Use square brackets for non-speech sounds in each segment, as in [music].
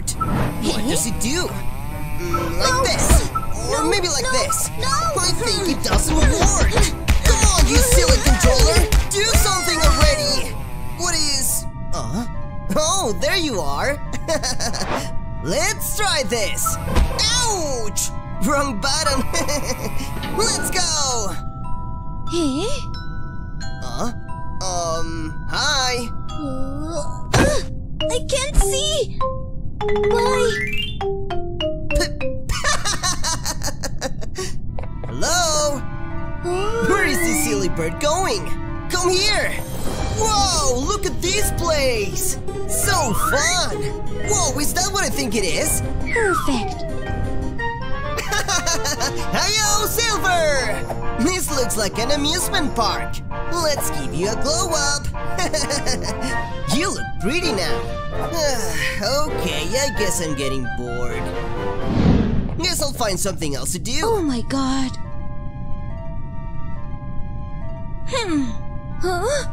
bored. What does it do? Mm, like No. this. Or No, maybe like no, this. no. I think it doesn't work. Come on, you silly controller. Do something already. What is... Uh? Oh, there you are. [laughs] Let's try this. Ouch! Wrong button. [laughs] Let's go. Eh? Huh? Um, hi. Uh, [gasps] I can't see! Why? [laughs] Hello? Where is this silly bird going? Come here! Whoa, look at this place! So fun! Whoa, is that what I think it is? Perfect. Hiyo, Silver! This looks like an amusement park. Let's give you a glow up. [laughs] you look pretty now. [sighs] okay, I guess I'm getting bored. Guess I'll find something else to do. Oh my god. Hmm. Huh?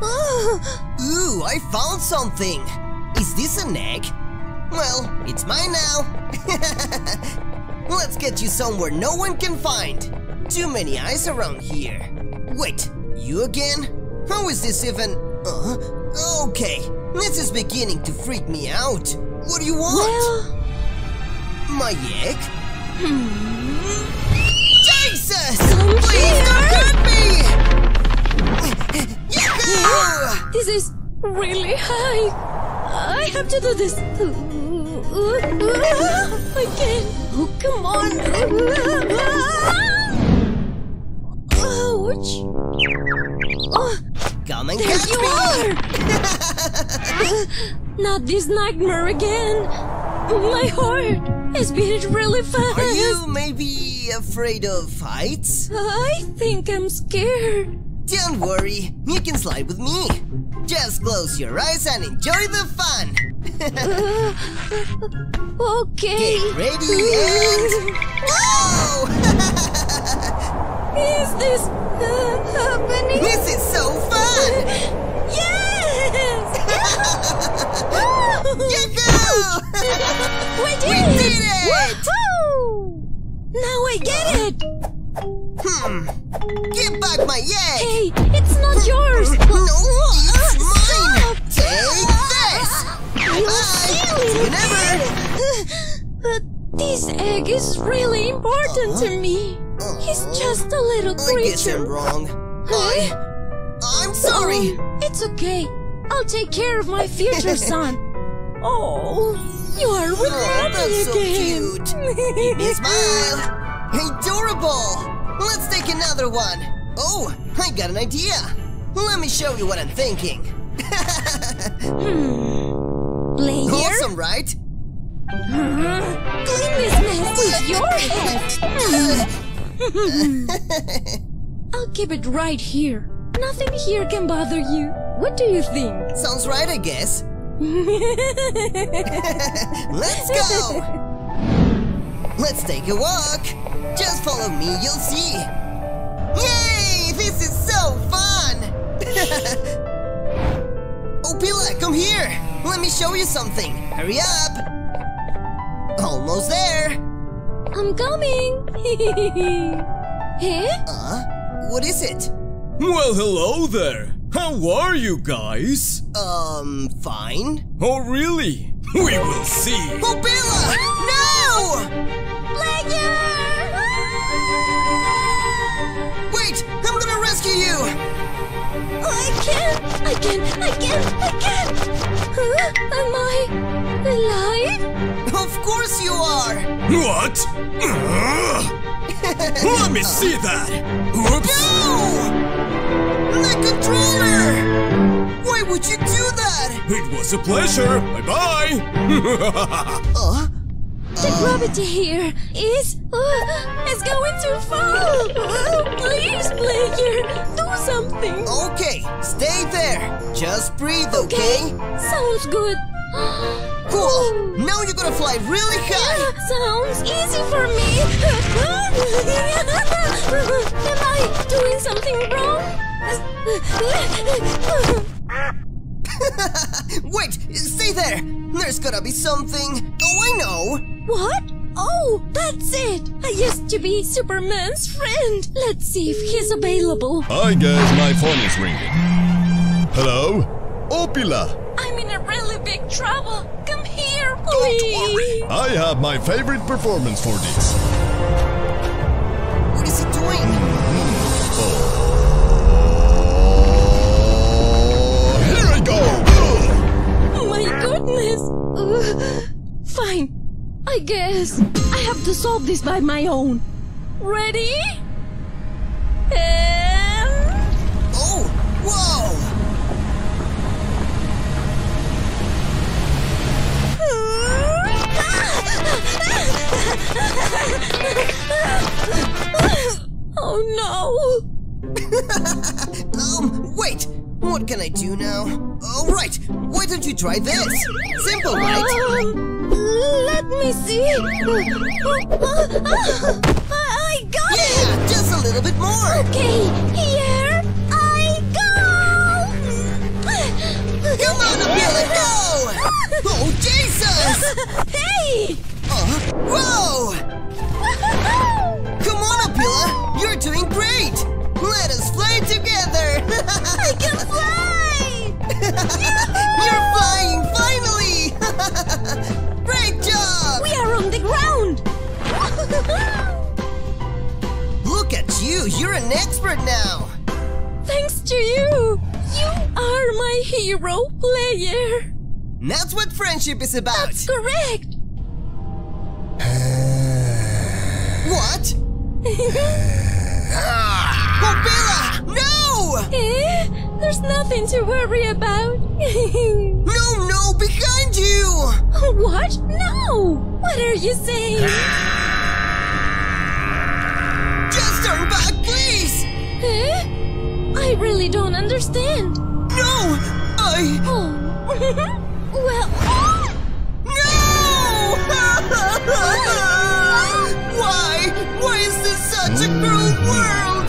Oh, Ooh, I found something! Is this an egg? Well, it's mine now. [laughs] Let's get you somewhere no one can find. Too many eyes around here. Wait, you again? How is this even... Uh, okay, this is beginning to freak me out. What do you want? well, My egg? hmm. Jesus! Come Please don't hurt me! [gasps] Yahoo! This is really high. I have to do this. I can't. Oh, come on. Ouch. Oh, Come and there catch you me! are. [laughs] Not this nightmare again. My heart is beating really fast. Are you maybe afraid of heights? I think I'm scared. Don't worry, you can slide with me. Just close your eyes and enjoy the fun. [laughs] Okay. Get ready and go! [laughs] Is this uh, happening? this is so fun! [laughs] Yes! Yahoo! we did We did it! Now I get it! Hmm. Give back my egg! Hey, it's not yours! No, it's Uh, mine! stop! Take this! You Bye! silly See you never! But this egg is really important to me. He's just a little I guess I'm creature. wrong. Huh? I... I'm sorry! Oh, it's okay. I'll take care of my future [laughs] son. Oh, you are with Oh, mommy that's so again. cute. Give me a smile. [laughs] Adorable. Let's take another one. Oh, I got an idea. Let me show you what I'm thinking. [laughs] Hmm. Lay here. awesome, right? Hmm. Clean this mess with your head. I'll keep it right here. Nothing here can bother you. What do you think? Sounds right, I guess. [laughs] [laughs] Let's go. Let's take a walk. Just follow me, you'll see. Yay! This is so fun! [laughs] oh, Pila, come here! Let me show you something. Hurry up! Almost there! I'm coming. [laughs] eh? Uh, what is it? Well, hello there. How are you guys? Um, fine. Oh, really? [laughs] We will see. Oh, Pila! No! Wait! I'm gonna rescue you! I can't! I can't! I can't! I can't! Huh? Am I alive? Of course you are! What? [laughs] Let me see that. Oops. No! The controller! Why would you do that? It was a pleasure. Bye bye. Uh, The gravity here is uh, is going to fall. Uh, please, player, do something. okay, stay there. Just breathe, okay? Sounds good. Cool. Now you're gonna fly really high. Yeah, Sounds easy for me. [laughs] Am I doing something wrong? [laughs] Wait, stay there! There's gotta be something. Oh, I know! What? Oh, that's it! I used to be Superman's friend! Let's see if he's available. Hi guys, my phone is ringing. Hello? Opila! I'm in a really big trouble. Come here, please. Don't worry. I have my favorite performance for this. What is he doing? Oh, here I go! Oh My goodness. Ugh. fine. I guess I have to solve this by my own. Ready? And... Oh, whoa! [laughs] Oh no! [laughs] Um, wait! What can I do now? Oh, right! Why don't you try this? Simple, right? Um, me see. I got it. Yeah, just a little bit more! Okay, here I go. Come on, Opila, go! [laughs] Oh, Jesus! Hey! You're an expert now! Thanks to you! You are my hero player! That's what friendship is about! That's correct! [sighs] What? [laughs] Opila! No! eh? There's nothing to worry about. [laughs] No, no, behind you! what? No! What are you saying? [laughs] really don't understand. No! I... Oh. [laughs] well. No! [laughs] Why? Why is this such a cruel world?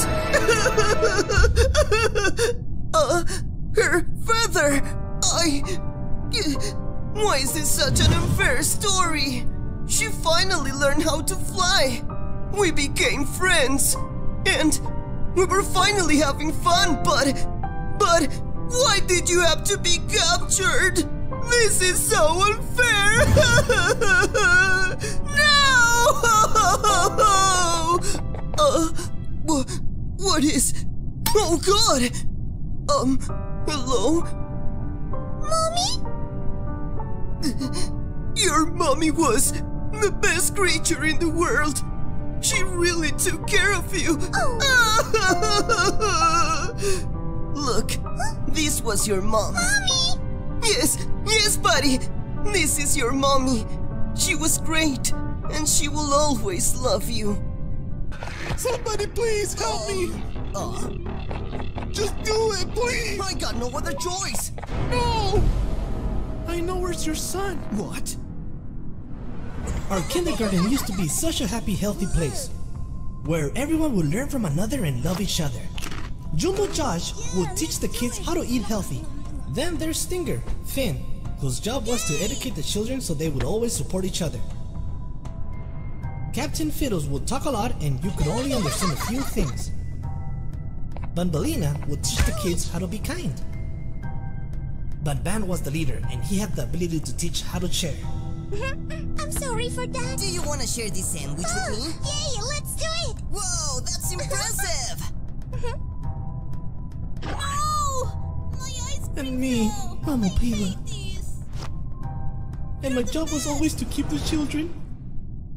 [laughs] uh, her feather! I... Why is this such an unfair story? She finally learned how to fly. We became friends. And we were finally having fun, but... But why did you have to be captured? This is so unfair! [laughs] no! [laughs] Uh, wha- what is... Oh god! Um, hello? Mommy? [laughs] Your mommy was the best creature in the world. She really took care of you. Oh. [laughs] Look, this was your mom. Mommy! Yes, yes, buddy. This is your mommy. She was great, and she will always love you. Somebody please help me! Uh, Just do it, please! I got no other choice. No! I know where's your son. What? Our kindergarten used to be such a happy, healthy place where everyone would learn from another and love each other. Jumbo Josh would teach the kids how to eat healthy. Then there's Stinger Flynn, whose job was to educate the children so they would always support each other. Captain Fiddles would talk a lot and you could only understand a few things. Banbalina would teach the kids how to be kind. Banban was the leader and he had the ability to teach how to share. [laughs] I'm sorry for that. Do you want to share this sandwich with me? Oh, yay, let's do it! Whoa, that's [laughs] impressive! Oh! My eyes And me, Mama Pila. this. And my job was always to keep the children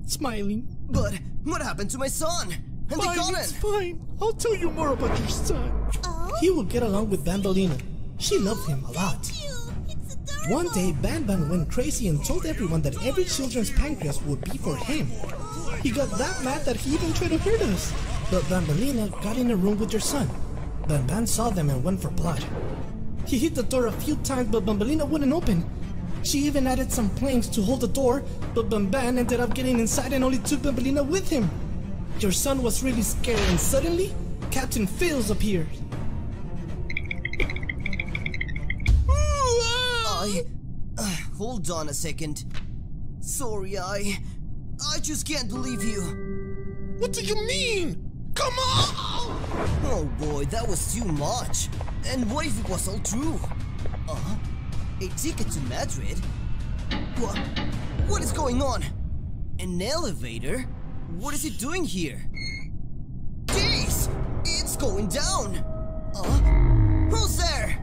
smiling. But what happened to my son? And the Fine, garden? it's fine. I'll tell you more about your son. Oh, He will get along with Bambalina. She loved him a lot. One day, Ban Ban went crazy and told everyone that every children's pancreas would be for him. He got that mad that he even tried to hurt us. But Bambalina got in a room with your son. Ban Ban saw them and went for blood. He hit the door a few times, but Bambalina wouldn't open. She even added some planks to hold the door, but Banban ended up getting inside and only took Bambalina with him. Your son was really scared, and suddenly, Captain Fiddles appeared. I. Uh, hold on a second. Sorry, I. I just can't believe you. What do you mean? Come on! Oh boy, that was too much. And what if it was all true? Uh, a ticket to Madrid? What? What is going on? An elevator? What is it doing here? Jeez! It's going down! Uh, who's there?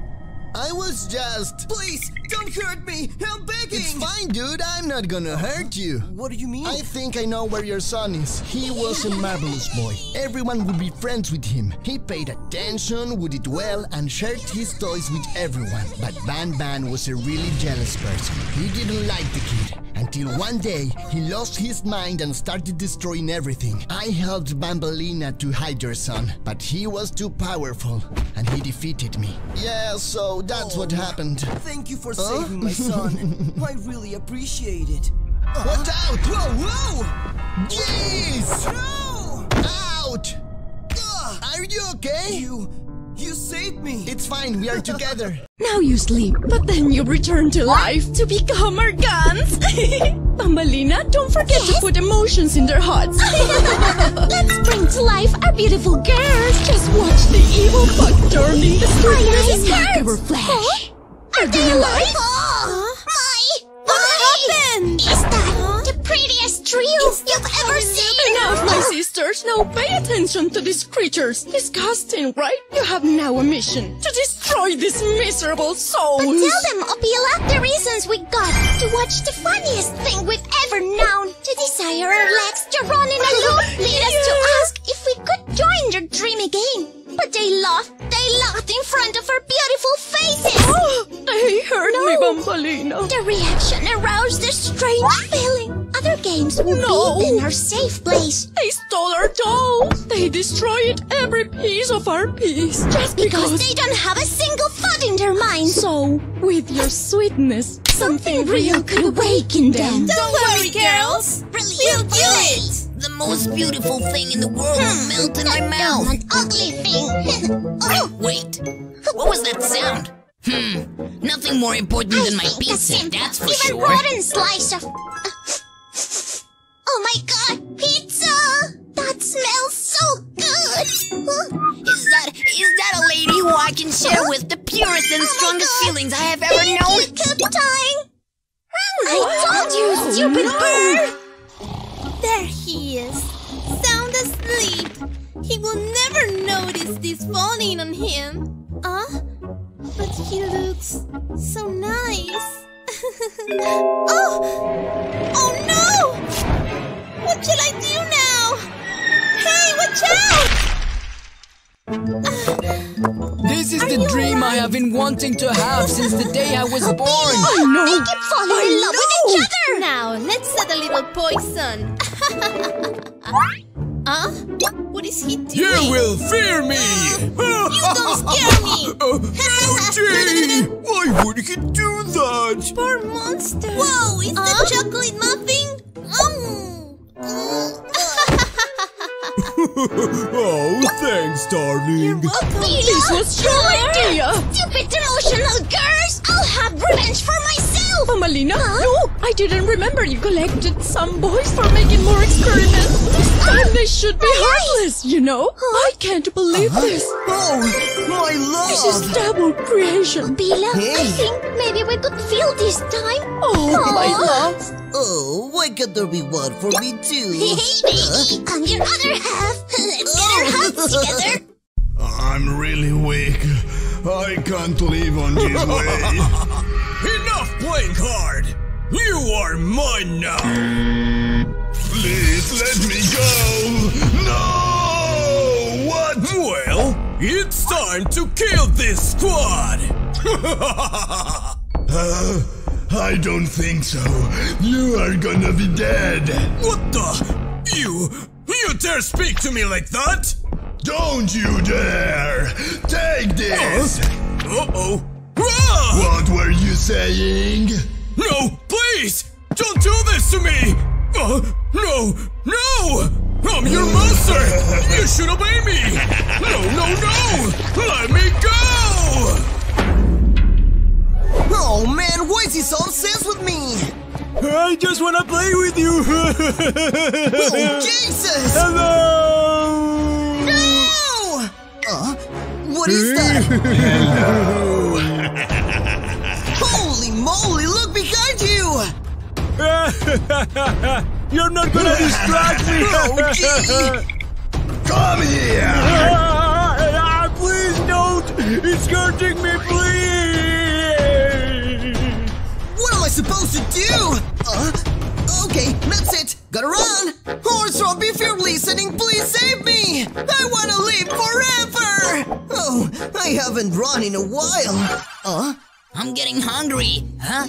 I was just. Please, don't hurt me! I'm begging! It's fine, dude. I'm not gonna hurt you. What do you mean? I think I know where your son is. He was a marvelous boy. Everyone would be friends with him. He paid attention, would eat well, and shared his toys with everyone. But Ban Ban was a really jealous person. He didn't like the kid. Until one day, he lost his mind and started destroying everything. I helped Bambalina to hide your son, but he was too powerful, and he defeated me. Yeah, so that's what Oh, happened. Thank you for saving my son. [laughs] I really appreciate it. Uh, Watch out! Whoa, whoa! Jeez! No! Out! Ugh, Are you okay? you, you saved me. It's fine, we are together. [laughs] Now you sleep, but then you return to life to become our guns. [laughs] Bambalina, don't forget to put emotions in their hearts. [laughs] Let's bring to life our beautiful girls. Just watch the evil bug turning the My sweetness eyes into hurt. our flesh. Are they alive? Oh, my! What happened? Is that the prettiest trio you've ever seen? Enough, my sisters. Now pay attention to these creatures. Disgusting, right? You have now a mission to destroy these miserable souls. But tell them, Opila, the reasons we got to watch the funniest thing we've ever known. To desire our legs to run in a loop lead us to ask if we could join their dream again! But they laughed, they laughed in front of our beautiful faces. Oh, [gasps] they hurt me, Bambalina. The reaction aroused a strange feeling. Games No. in our safe place. They stole our dolls. They destroyed every piece of our piece just Because because. they don't have a single thought in their minds. So, with your sweetness, something real could awaken them. Don't worry, girls. We'll do it. The most beautiful thing in the world will melt in my mouth. An ugly thing. [laughs] oh, Wait, what was that sound? Hmm, nothing more important than my pizza, simple. that's for Even sure. rotten slice of. Oh my god, pizza! That smells so good. Is that is that a lady who I can share with the purest and Oh strongest feelings I have ever known? Kept dying. I told you, oh. stupid bird. There he is, sound asleep. He will never notice this falling on him. Huh? But he looks so nice. [laughs] oh! Oh no! What shall I do now? Hey, watch out! This is the dream I have been wanting to have since the day I was born. Oh, I know. They keep falling in love with each other. Now, let's set a little poison. [laughs] huh? What is he doing? You will fear me! [gasps] You don't scare me! [laughs] Ouchie! Why would he do that? Poor monster! Whoa, is that chocolate muffin? Mm. 哈哈哈哈哈哈。[laughs] [laughs] oh, thanks, darling. This was your idea. Stupid delusional girls! I'll have revenge for myself! Oh, Bambalina, no, I didn't remember you collected some boys for making more experiments. This time they should be harmless, you know? I can't believe this. Oh, my love. This is double creation. Bila, I think maybe we could feel this time. Oh, my love. Oh, why can't there be one for me too? [laughs] Hey, baby, I'm your other Let's get our hands together. I'm really weak. I can't live on this [laughs] way. Enough playing hard! You are mine now! Please let me go. No! What? Well, it's time to kill this squad! [laughs] Uh, I don't think so. You are gonna be dead. what the? You. You dare speak to me like that? Don't you dare! Take this! Uh oh. Ah! What were you saying? No, please! Don't do this to me! Uh, no, no! I'm your master! You should obey me! No, no, no! Let me go! Oh man, why is he so obsessed with me? I just wanna play with you. [laughs] Oh, Jesus! Hello. No! Uh, what is that? [laughs] Holy moly, look behind you! [laughs] You're not gonna distract me. Oh, gee. Come here! Ah, please don't! It's hurting me, please! Supposed to do? Uh, okay, that's it. Gotta run! Horse if you're listening, please save me! I wanna live forever! Oh, I haven't run in a while. Uh, I'm getting hungry. Huh?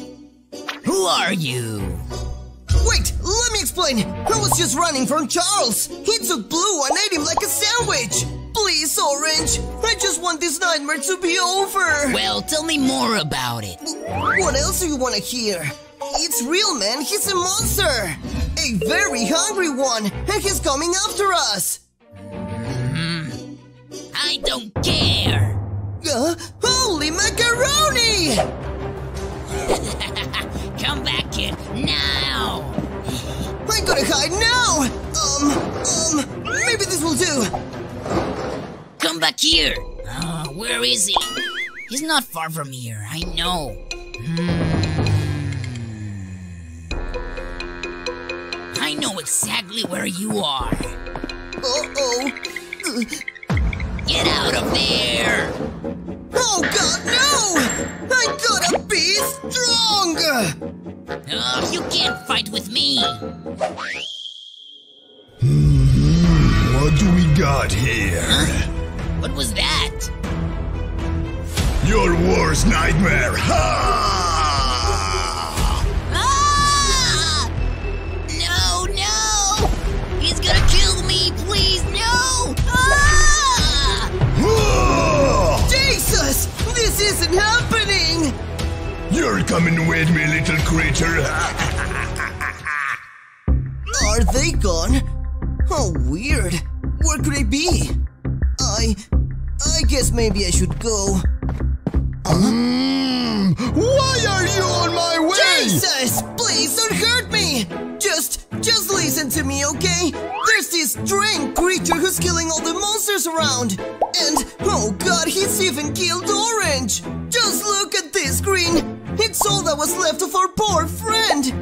Who are you? Wait, let me explain. I was just running from Charles. He took Blue and ate him like a sandwich. Please, Orange, I just want this nightmare to be over. Well, tell me more about it. What else do you want to hear? It's real, man. He's a monster. A very hungry one. And he's coming after us. I don't care. Uh, holy macaroni! [laughs] Come back here now. I gotta hide now! Um, um, maybe this will do. Come back here. Uh, where is he? He's not far from here. I know. Hmm. I know exactly where you are. Uh-oh. Get out of there! Oh god, no! I gotta be strong! Oh, you can't fight with me. Hmm, what do we got here? What was that? Your worst nightmare! Ha! Happening! You're coming with me, little creature! [laughs] Are they gone? Oh, weird. Where could I be? I. I guess maybe I should go. Mm, why are you on my way? Jesus! Please don't hurt me! Just, just listen to me, okay? There's this strange creature who's killing all the monsters around! And, oh god, he's even killed Orange! Just look at this Green. It's all that was left of our poor friend!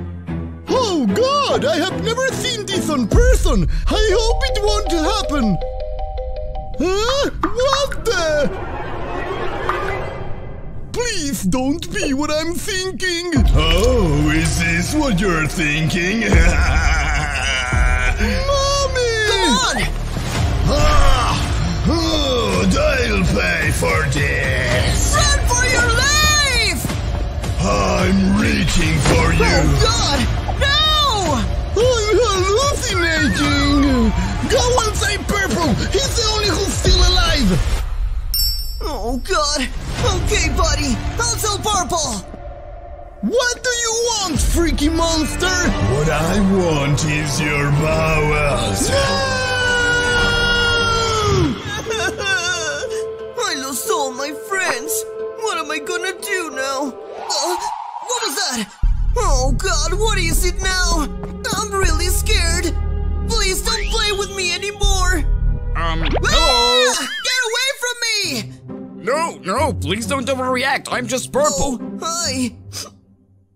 Oh God! I have never seen this on person. I hope it won't happen. Huh? What the? Please don't be what I'm thinking. Oh, is this what you're thinking? [laughs] Mommy! Come on! Ah! Oh, I'll pay for this! Run for your life! I'm reaching for you. Oh god! No! I'm hallucinating. Go and save Purple. He's the only who's still alive. Oh god! Okay, buddy! I'll tell Purple! What do you want, freaky monster? What I want is your bowels! [laughs] I lost all my friends! What am I gonna do now? Uh, what was that? Oh god, what is it now? I'm really scared! Please don't play with me anymore! Um, Ah! hello? Get away from me! No, no, please don't overreact. I'm just purple. Oh, hi!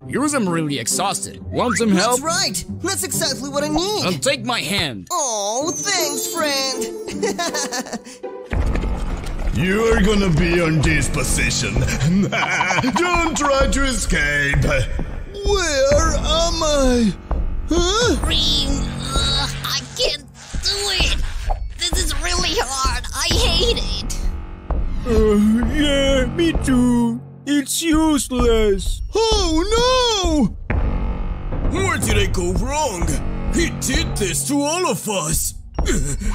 You seem really exhausted. Want some help? That's right! That's exactly what I need! Then take my hand. Oh, thanks, friend! [laughs] You're gonna be on this position. [laughs] Don't try to escape. Where am I? Huh? Green, ugh, I can't do it. This is really hard. I hate it. Uh, yeah, me too. It's useless. Oh no! Where did I go wrong? He did this to all of us. [laughs]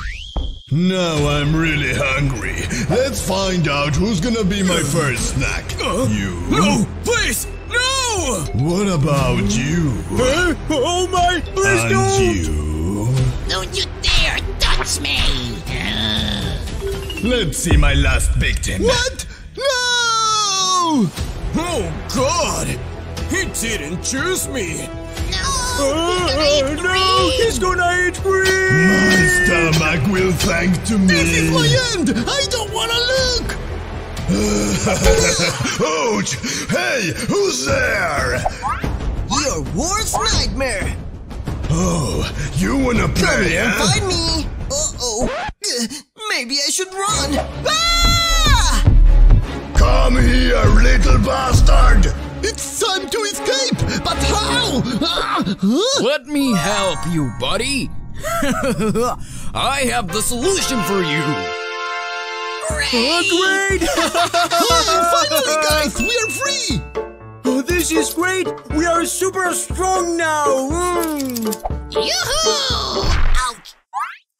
Now I'm really hungry. Let's find out who's gonna be my first snack. You. No, please, no! What about you? Huh? Oh my, please And don't! you. Don't you dare touch me! Let's see my last victim. What? No! Oh Oh God! He didn't choose me! No! Uh, uh, no! He's gonna eat green! My stomach will thank to me. This is my end! I don't wanna look! [laughs] Ouch! Hey, who's there? Your worst nightmare! Oh, you wanna play, here and huh? find me! Uh-oh. Uh, [clears throat] Maybe I should run! Ah! Come here, little bastard! It's time to escape! But how? Ah, huh? Let me help you, buddy. [laughs] I have the solution for you. great! [laughs] Finally, guys, we are free! Oh, this is great! We are super strong now! Mm. Yoo-hoo! Ouch!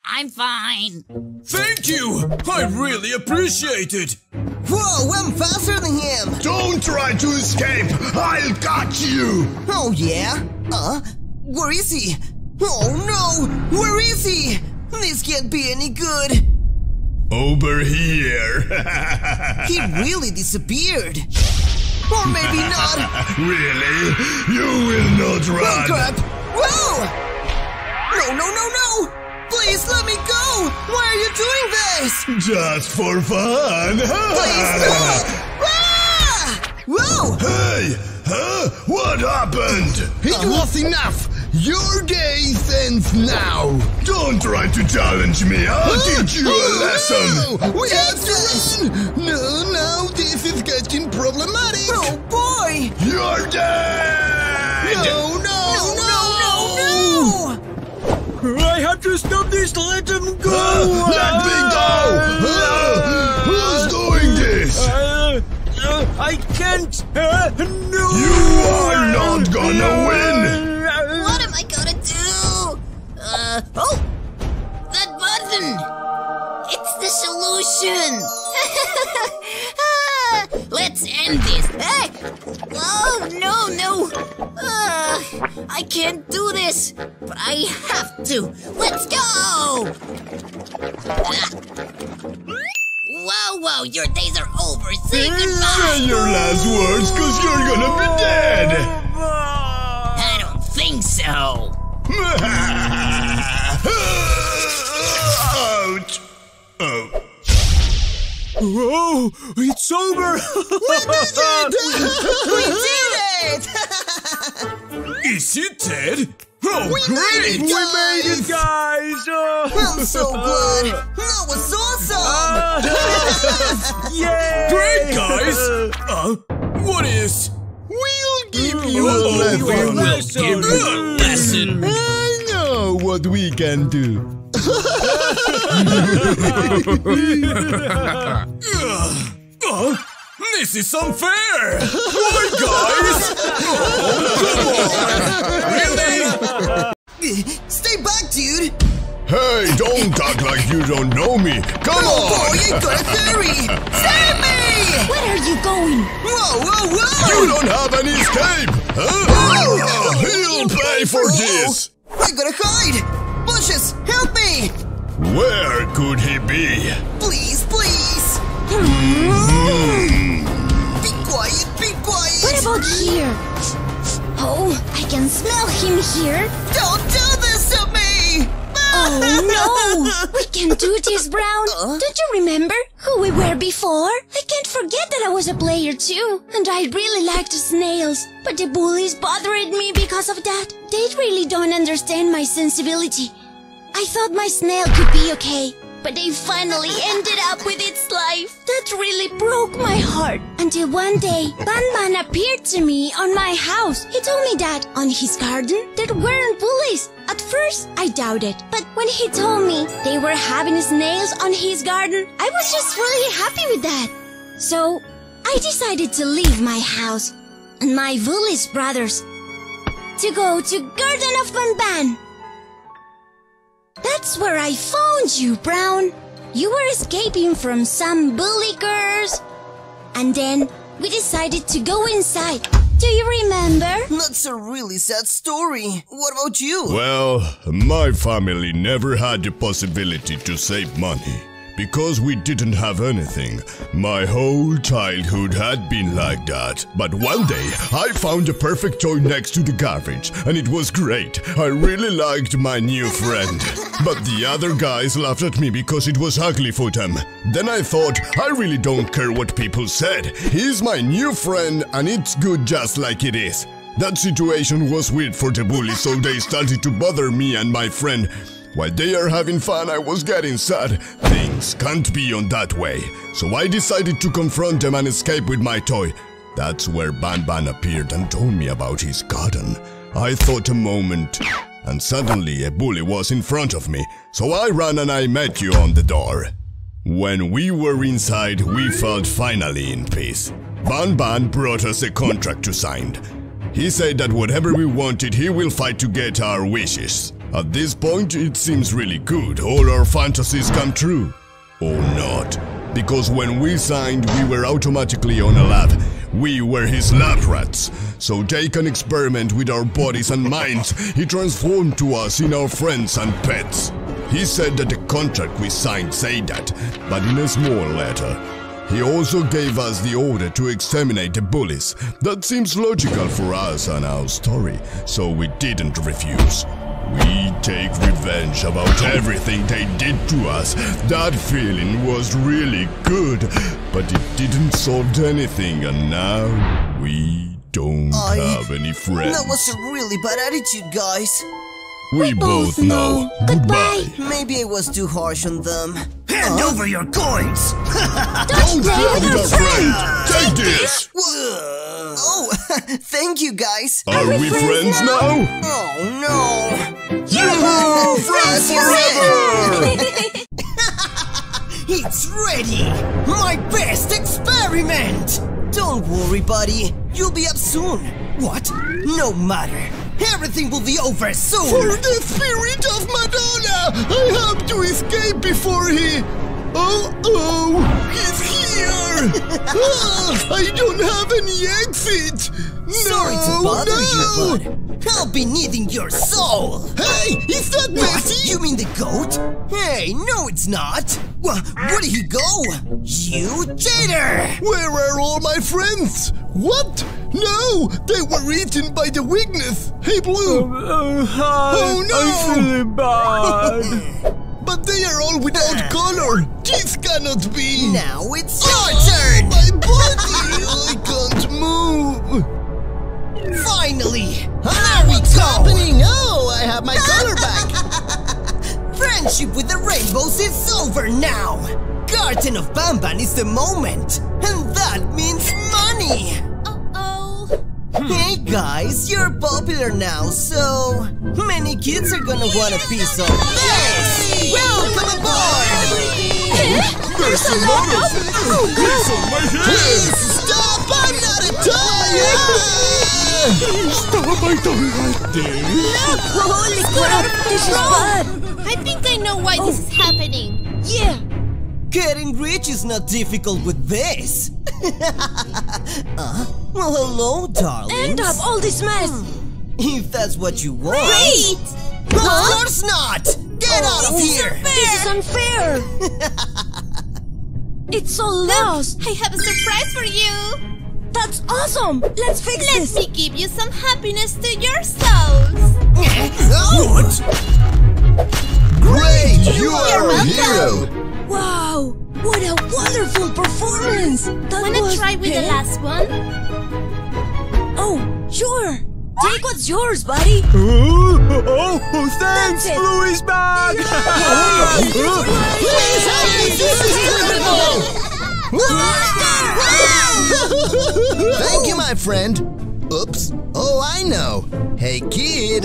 I'm fine. Thank you! I really appreciate it! Whoa, I'm faster than him! Don't try to escape! I'll got you! Oh, yeah? Uh, where is he? Oh no! Where is he? This can't be any good! Over here! [laughs] He really disappeared! Or maybe not! [laughs] really? You will not run. Oh crap! Whoa! No, no, no, no! Please let me go! Why are you doing this? Just for fun! [laughs] Please stop! Ah! Whoa! Hey! Huh? What happened? It was enough! Your day ends now! Don't try to challenge me! I'll [gasps] teach you a lesson! No! We have to run! No, now this is getting problematic! Oh boy! You're dead! No, no, No, no, no, no! I have to stop this! Let him go! Uh, [gasps] let me go! Uh, [gasps] who's doing this? Uh, uh, I can't! Uh, no! You are not gonna win! What am I gonna do? Uh, oh! That button! It's the solution! Ah, [laughs] Let's end this. Hey! Oh, no, no! Uh, I can't do this, but I have to. Let's go! Ah. Whoa, whoa, your days are over. Say goodbye! Say your last words, cause you're gonna be dead! I don't think so. [laughs] Oh, it's over! [laughs] We did it! [laughs] we did it! [laughs] Is he dead? Oh, We great! made it, guys! Oh. I'm so good! That was awesome! Yay! Great, guys! Uh, what is? We'll give you a lesson! we will give you a lesson! I know what we can do! Uh, this is unfair! Why, guys? Oh, come on! Really? Stay back, dude! Hey, don't act like you don't know me! Come Oh on! boy, you gotta hurry! Save me! Where are you going? Whoa, whoa, whoa! You don't have any escape! Huh? He'll pay for this! I gotta hide! Bushes, help me! Where could he be? Please, please! Hmm. Be quiet, be quiet! What about here? Oh, I can smell him here. Don't do this to me! Oh no! We can't do this, Brown. Don't you remember who we were before? I can't forget that I was a player too, and I really liked snails. But the bullies bothered me because of that. They really don't understand my sensibility. I thought my snail could be okay, but they finally ended up with its life. That really broke my heart. Until one day, Banban appeared to me on my house. He told me that on his garden there weren't bullies. At first, I doubted, but when he told me they were having snails on his garden, I was just really happy with that. So, I decided to leave my house and my bullies brothers to go to Garden of Banban. That's where I found you, Brown. You were escaping from some bully girls. And then we decided to go inside. Do you remember? That's a really sad story. What about you? Well, my family never had the possibility to save money. Because we didn't have anything. My whole childhood had been like that. But one day, I found a perfect toy next to the garbage, and it was great. I really liked my new friend. But the other guys laughed at me because it was ugly for them. Then I thought, I really don't care what people said. He's my new friend, and it's good just like it is. That situation was weird for the bullies, so they started to bother me and my friend. While they are having fun, I was getting sad. Things can't be on that way. So I decided to confront them and escape with my toy. That's where Ban Ban appeared and told me about his garden. I thought a moment, and suddenly a bully was in front of me. So I ran and I met you on the door. When we were inside, we felt finally in peace. Ban Ban brought us a contract to sign. He said that whatever we wanted, he will fight to get our wishes. At this point, it seems really good. All our fantasies come true. Or not. Because when we signed, we were automatically on a lab. We were his lab rats. So they can experiment with our bodies and minds. He transformed to us in our friends and pets. He said that the contract we signed said that, but in a small letter. He also gave us the order to exterminate the bullies. That seems logical for us and our story, so we didn't refuse. We take revenge about everything they did to us. That feeling was really good, but it didn't solve anything, and now we don't I- have any friends. That was a really bad attitude, guys. we both know. Goodbye. Maybe I was too harsh on them. Hand over your coins! [laughs] Don't play with our friend. Take this. Oh, [laughs] thank you, guys. Are we friends now? Oh no! Yoo-hoo! Friends forever! [laughs] It's ready! My best experiment! Don't worry, buddy. You'll be up soon. What? No matter. Everything will be over soon! For the spirit of Madonna! I have to escape before he... Oh, oh! He's here! [laughs] Ah, I don't have any exit! No, Sorry to bother no! you, bud. I'll be needing your soul! Hey, is that What? Messi? You mean the goat? Hey, no, it's not! Wha where did he go? You cheater! Where are all my friends? What? No! They were eaten by the weakness! Hey, Blue! oh no! I'm feeling bad. [laughs] But they are all without color! This cannot be! Now it's your Oh, turn! My body! I can't move! Finally! Ah, There we what's go! happening? Oh, I have my [laughs] color back! Friendship with the rainbows is over now! Garden of Banban is the moment! And that means money! Uh-oh. Hey guys, you're popular now, so many kids are gonna want a piece of this! There's a lot of my head! Please stop! I'm not a tire! Stop, I don't like this. Holy crap! This is bad! I think I know why this is happening. Yeah! Getting rich is not difficult with this! [laughs] uh, well, hello, darling. End up all this mess! If that's what you want. Wait! Of course not! Get out of here! This is unfair! [laughs] it's all lost! I have a surprise for you! That's awesome! Let's fix Let this! me give you some happiness to your souls! [laughs] What? Great! You You're a welcome. hero! Wow! What a wonderful performance! That Wanna was... try with the last one? Oh, sure! Take what's yours, buddy! Oh, oh, oh, thanks, That's it. Blue back! Please help me! This is terrible! Thank you, my friend. Oops. Oh, I know. Hey, kid.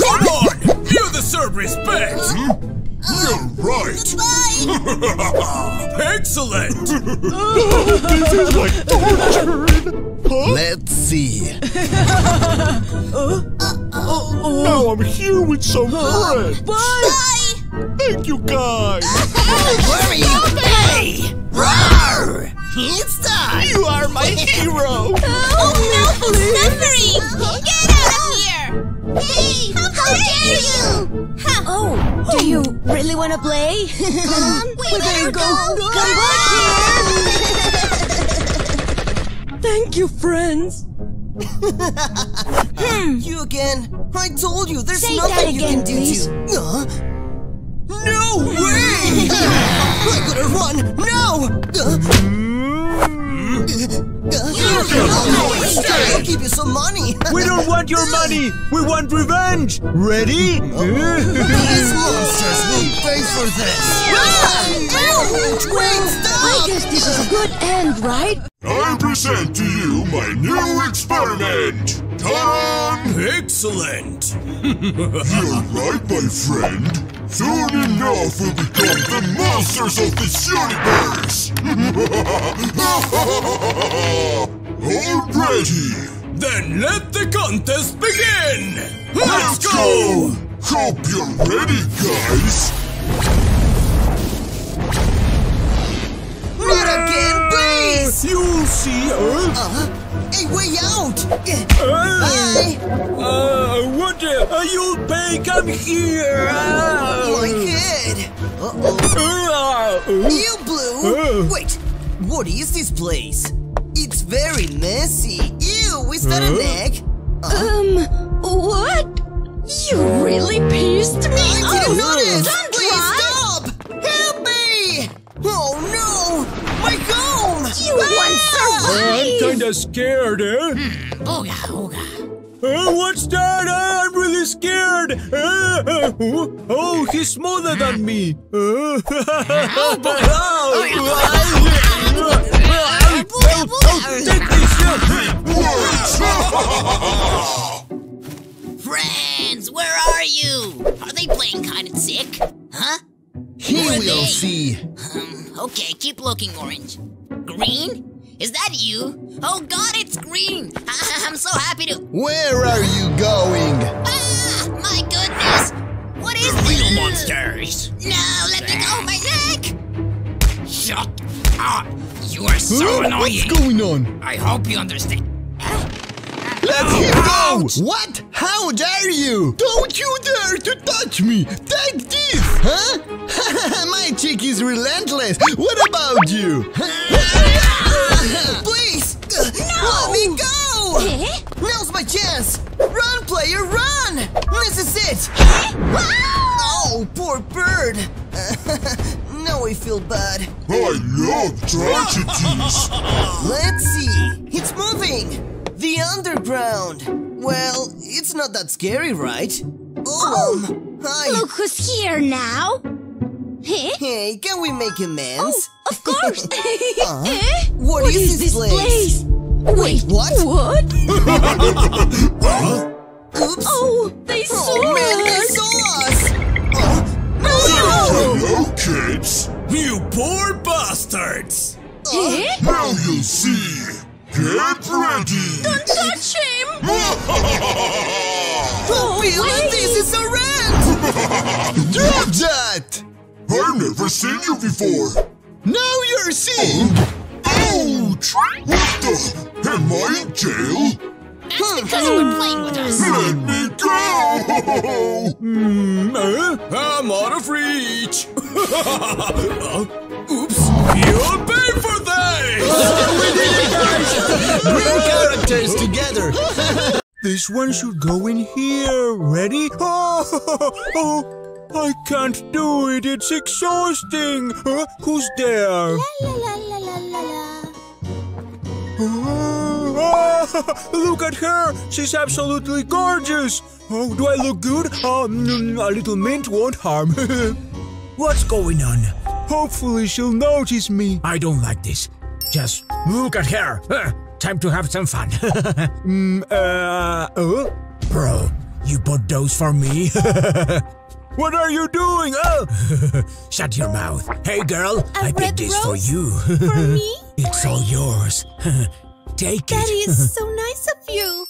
Come on! You deserve respect! You're right! [laughs] Excellent! This is like torture! Let's see. Now I'm here with some friends! Bye! Thank you guys! Hurry! Hey! Roar! It's time! You are my hero. Oh no, who's suffering? Get out of here! Hey, how dare you? you? Huh. Oh, do you Really wanna play? Um, [laughs] we better go. Come back here! [laughs] Thank you, friends. [laughs] Hmm. You again? I told you, there's Say nothing that you can do please. to. Huh? No way! I gotta run! No! I'll give you some money. We don't want your money! We want revenge! Ready? These monsters will pay for this. Ow! Wait, I guess this is a good end, right? I present to you my new experiment. Ta-da! Excellent! [laughs] You're right, my friend. Soon enough we'll become the masters of this universe. [laughs] Already. Then let the contest begin! Let's go! Hope you're ready, guys. Not again, please! You'll see, uh, Uh, a way out! uh, Bye! uh, what the, uh, you'll pay, come here! My Uh, head! Uh-oh. uh, You blew! Uh. Wait, what is this place? It's very messy. Ew, is that an Huh? egg? Um, what? You really pissed me I didn't off. notice! Don't Please try. stop! Help me! Oh no! My comb! You won't I'm kinda scared, eh? Ooga, ooga. Uh, what's that? Uh, I'm really scared. Uh, uh, oh, oh, he's smaller than me. Uh, [laughs] take this. Friends, where are you? Are they playing hide and seek? Huh? He Who are will see. Um, okay, keep looking, Orange. Green? Is that you? Oh god, it's Green! [laughs] I'm so happy to. Where are you going? Ah! My goodness! What is this? Real monsters. No, let me go, my neck! Shut up. You are so Huh? annoying. What's going on? I hope you understand. Let him go! What? How dare you? Don't you dare to touch me! Take this! Huh? [laughs] My chick is relentless! What about you? [laughs] Please! Let me go! Eh? Now's my chance! Run, player, run! This is it! Oh, poor bird! [laughs] now I feel bad. I love tragedies. Let's see. It's moving! The underground! Well, it's not that scary, right? Oh, um, hi. Look who's here now. Hey, can we make amends? Of course. [laughs] Uh, [laughs] Eh? what is this place? Wait, what? What? [laughs] Oops! Oh, they saw Oh man, they us. saw us! Oh, Hello, kids. You poor bastards. Eh? Now you'll see. Get ready. Don't touch him. [laughs] oh, Bill, this is a rat! [laughs] Drop that! I've never seen you before. Now you're seeing! Ouch! What the? Am I in jail? That's because you were playing with us. Let me go! Hmm, uh, I'm out of reach. [laughs] Uh, characters together! [laughs] This one should go in here. Ready? Oh, [laughs] oh, I can't do it. It's exhausting. Huh? Who's there? La la la la la la la. Oh, [laughs] look at her. She's absolutely gorgeous. Oh, do I look good? Um, a little mint won't harm. What's going on? Hopefully she'll notice me. I don't like this. Just look at her. Time to have some fun. [laughs] mm, uh, oh? Bro, you bought those for me? [laughs] what are you doing? Oh, [laughs] shut your mouth. Hey girl, A I picked this for you. For me? it's all yours. Take That it. is so nice of you.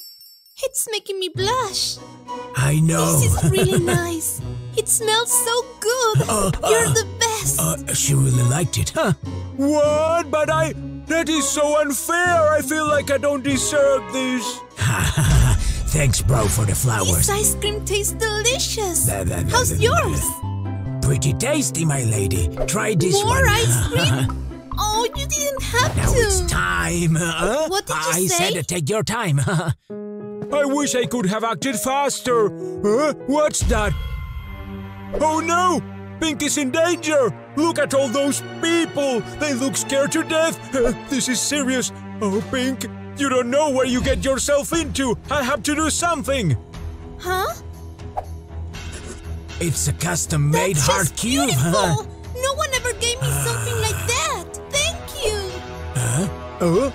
It's making me blush. I know. This is really nice. It smells so good. Uh, You're uh, the best. Uh, she really liked it, huh? What? But I. That is so unfair. I feel like I don't deserve this. [laughs] Thanks, bro, for the flowers. this ice cream tastes delicious. Blah, blah, blah, How's blah, yours? pretty tasty, my lady. Try this More one. ice [laughs] cream? Oh, you didn't have now to. it's time. Huh? What did you I say? said uh, take your time. [laughs] I wish I could have acted faster. Huh? What's that? Oh no! Pink is in danger! Look at all those people! They look scared to death! [laughs] This is serious! Oh, Pink, you don't know where you get yourself into! I have to do something! Huh? It's a custom made That's heart just cube, beautiful. huh? No one ever gave me something like that. Thank you. Huh? Oh?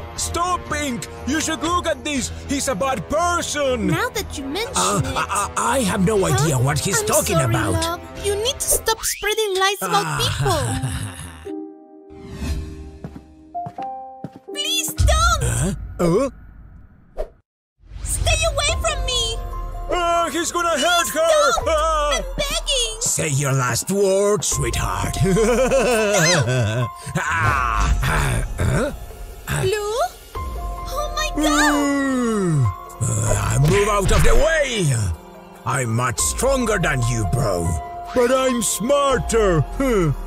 [laughs] Stop, Pink! You should look at this! He's a bad person! Now that you mention Uh, it. I, I I have no idea what he's I'm talking sorry, about. Love. You need to stop spreading lies Ah. about people. [laughs] Please don't! Huh? Oh? Stay away from me! Ah, he's gonna hurt her! Don't! Ah. I'm begging! Say your last word, sweetheart. [laughs] Ah, Blue? Uh, move out of the way! I'm much stronger than you, bro. But I'm smarter. Huh. [laughs]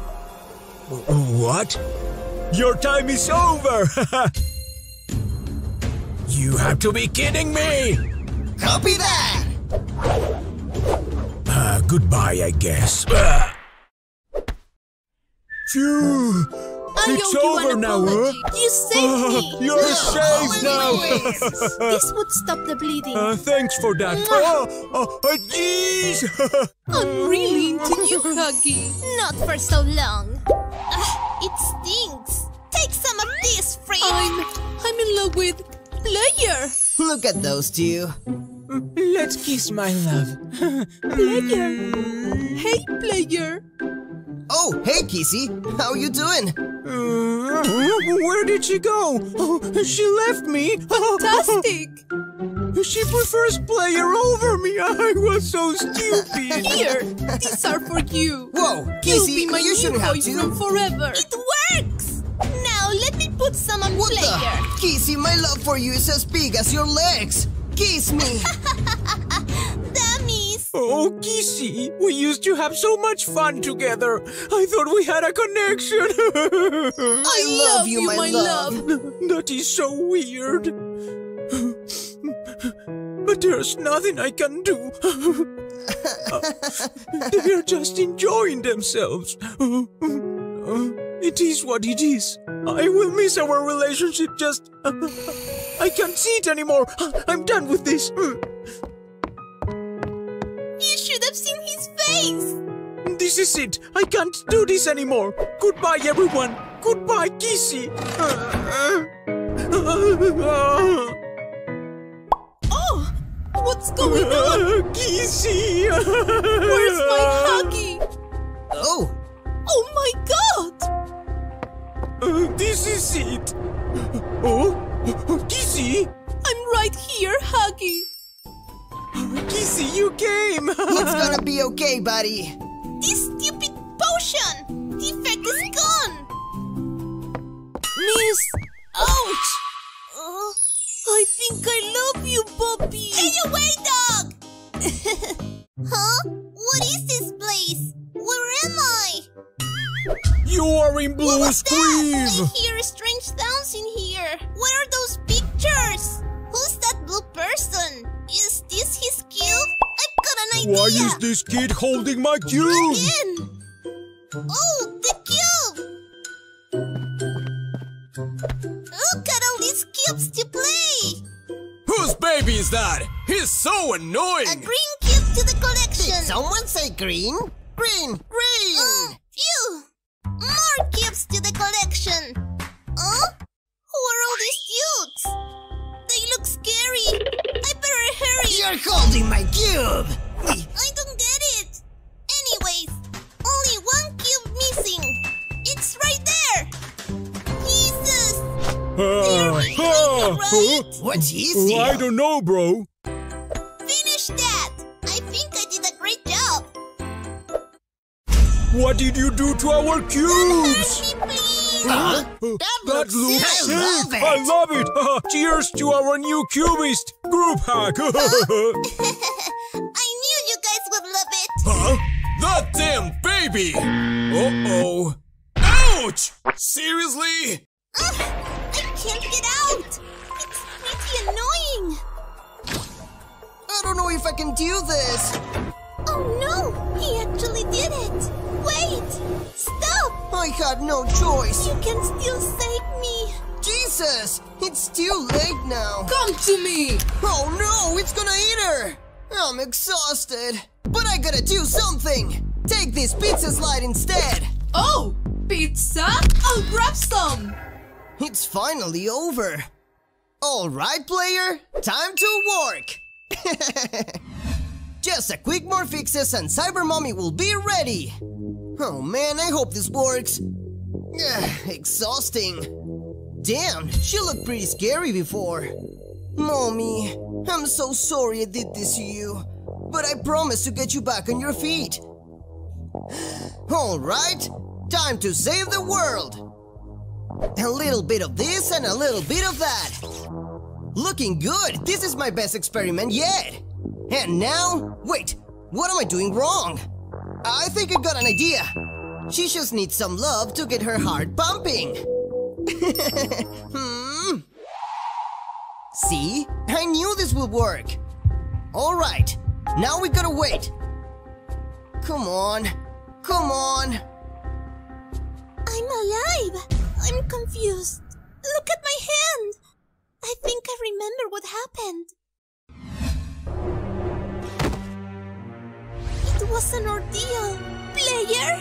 What? Your time is over! [laughs] you have to be kidding me! Copy that! Uh, goodbye, I guess. [laughs] Phew! I it's owe you over an now, huh? You saved me! You're safe now! [laughs] this would stop the bleeding. Uh, thanks for that. Oh, oh, oh, jeez! [laughs] I'm really into you, Huggy. Not for so long. Ugh, it stinks. Take some of this, friend. I'm, I'm in love with Player. Look at those two. Let's kiss, my love. [laughs] Player. Hey, Player. Oh, hey, Kissy. How you doing? Uh, where did she go? Oh, [gasps] she left me. [laughs] Fantastic. She prefers player over me. [laughs] I was so stupid. [laughs] Here, these are for you. Whoa, You'll Kissy, be my you new shouldn't have boyfriend to. forever. It works. Now let me put some on What Player. the? Kissy, my love for you is as big as your legs. Kiss me. Oh, Kissy, we used to have so much fun together. I thought we had a connection. I [laughs] love you, my love. That is so weird. But there's nothing I can do. [laughs] they are just enjoying themselves. It is what it is. I will miss our relationship just. I can't see it anymore. I'm done with this. Face. This is it. I can't do this anymore. Goodbye, everyone. Goodbye, Kissy. Oh, what's going on? Kissy. Where's my Huggy? Oh, Oh my god! Uh, this is it. Oh, Kissy. I'm right here, Huggy. Kissy, you came. it's gonna be okay, buddy. This stupid potion! The effect is gone! Miss! Ouch! Oh, I think I love you, Bobby! Stay away, dog! [laughs] huh? What is this place? Where am I? You are in blue What's that? I hear strange sounds in here. What are those pictures? Who's that blue person? Is this his cube? I've got an idea. Why is this kid holding my cube? Again. Oh, the cube! Look at all these cubes to play. Whose baby is that? He's so annoying! A annoying! green cube to the collection. Did someone say green? Green, green. Uh, phew! More cubes to the collection! Huh? Who are all these dudes? You're holding my cube. I don't get it! Anyways, only one cube missing! It's right there! Jesus! Ah, ah, right. What's easy? I don't know, bro. Finish that! I think I did a great job! What did you do to our cubes? Hurt me, please! Huh? Uh, That looks sick. I love it. I love it. Cheers to our new cubist group hack. [laughs] [laughs] I knew you guys would love it! huh? baby! Uh-oh. Ouch! Seriously? Ugh, I can't get out! It's pretty annoying! I don't know if I can do this. Oh no! He actually did it! I had no choice. You can still save me! Jesus! It's too late now. Come to me! Oh no! It's gonna eat her! I'm exhausted. But I gotta do something! Take this pizza slide instead! Oh! Pizza? I'll grab some! It's finally over. Alright, player, time to work! [laughs] Just a quick more fixes and Cyber Mommy will be ready! Oh man, I hope this works. Ugh, exhausting. Damn, she looked pretty scary before. Mommy, I'm so sorry I did this to you, but I promise to get you back on your feet. [sighs] Alright, time to save the world! A little bit of this and a little bit of that. Looking good. This is my best experiment yet. And now, wait, what am I doing wrong? I think I got an idea. She just needs some love to get her heart pumping. [laughs] hmm. See? I knew this would work. All right, now we gotta wait. Come on, come on. I'm alive! I'm confused. Look at my hand! I think I remember what happened. Was an ordeal. Player?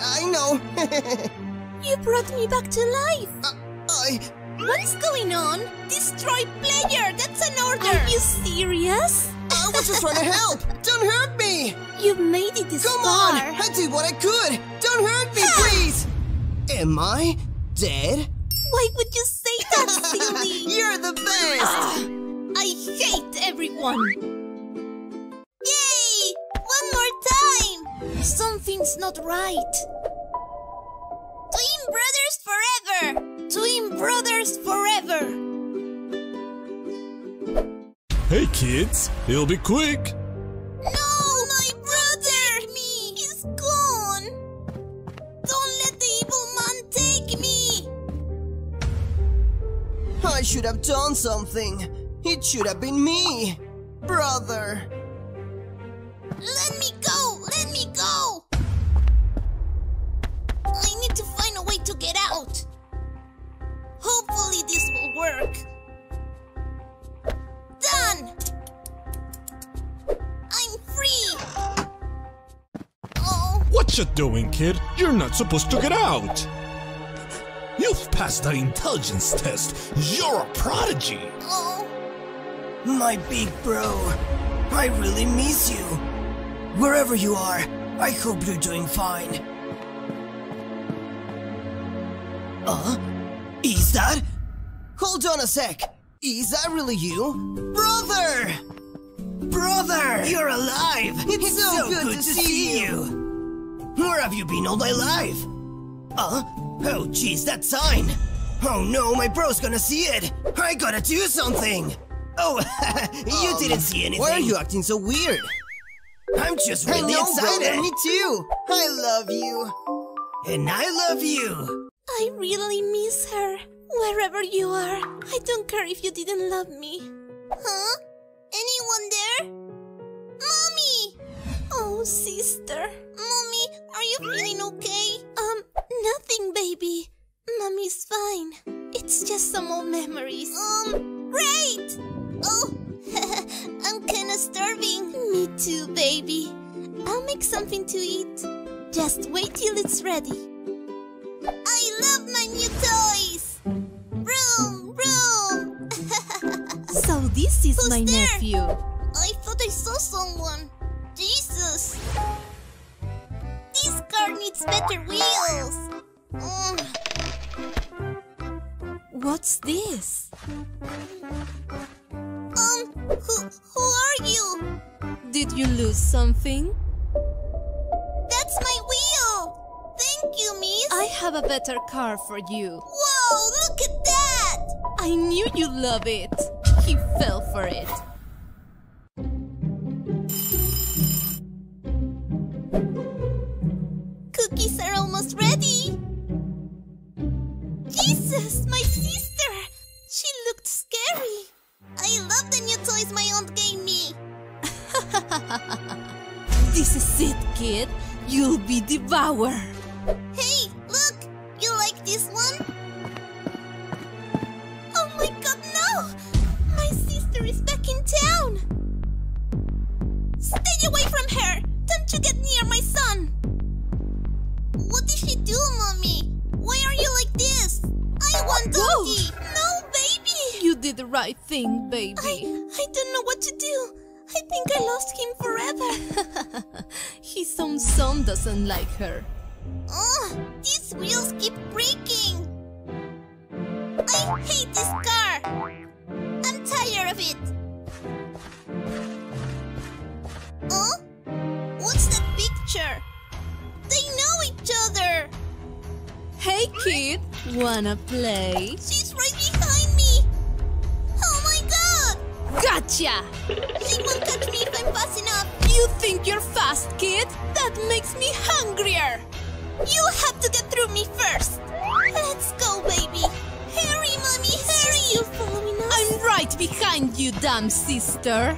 I know. [laughs] You brought me back to life. Uh, I. What's going on? Destroy player! That's an order! Are you serious? I was just trying to help. Don't hurt me. You made it this Come far. on, I did what I could. Don't hurt me, please. Am I dead? Why would you say that, [laughs] silly? You're the best. I hate everyone. Yay! One more time. Something's not right. Twin brothers forever. Twin brothers forever. Hey kids, it'll be quick. No, my brother! Me! He's gone! Don't let the evil man take me! I should have done something. It should have been me. Brother. Let me go! Let me go! I need to find a way to get out. Hopefully this will work. Done! I'm free! Oh, What you doing, kid? You're not supposed to get out. You've passed the intelligence test. You're a prodigy. oh, My big bro. I really miss you. Wherever you are, I hope you're doing fine. Uh? Is that? Hold on a sec. Is that really you? Brother! Brother! You're alive! It's, so, good, to, see, you. Where have you been all my life? Uh? Oh, jeez, that sign! Oh no, my bro's gonna see it! I gotta do something! Oh, [laughs] you didn't see anything. Why are you acting so weird? I'm just really I know, excited. brother, me too. I love you. And I love you. I really miss her. Wherever you are, I don't care if you didn't love me. Huh? Anyone there? Mommy! Oh, sister. Mommy, are you feeling okay? Um, nothing, baby. Mommy's fine. It's just some old memories. Um, great! Oh, [laughs] I'm kinda starving. Me too, baby. I'll make something to eat. Just wait till it's ready. I love my new toys! Vroom, vroom! [laughs] So this is Who's my there? nephew. I thought I saw someone. Jesus! This car needs better wheels. Mm, What's this? Um, who, who are you? Did you lose something? That's my wheel! Thank you, miss! I have a better car for you. Whoa, look at that! I knew you'd love it. He fell for it. Cookies are almost ready! Jesus, my sister! [laughs] This is it, kid. You'll be devoured. Hey, look! You like this one? Oh my god, no! My sister is back in town! Stay away from her! Don't you get near my son! What did she do, mommy? Why are you like this? I want doggy! No, baby! You did the right thing, baby. I, doesn't like her. Ugh, these wheels keep breaking. I hate this car. I'm tired of it. Huh? What's that picture? They know each other. Hey, kid. Wanna play? She's sister.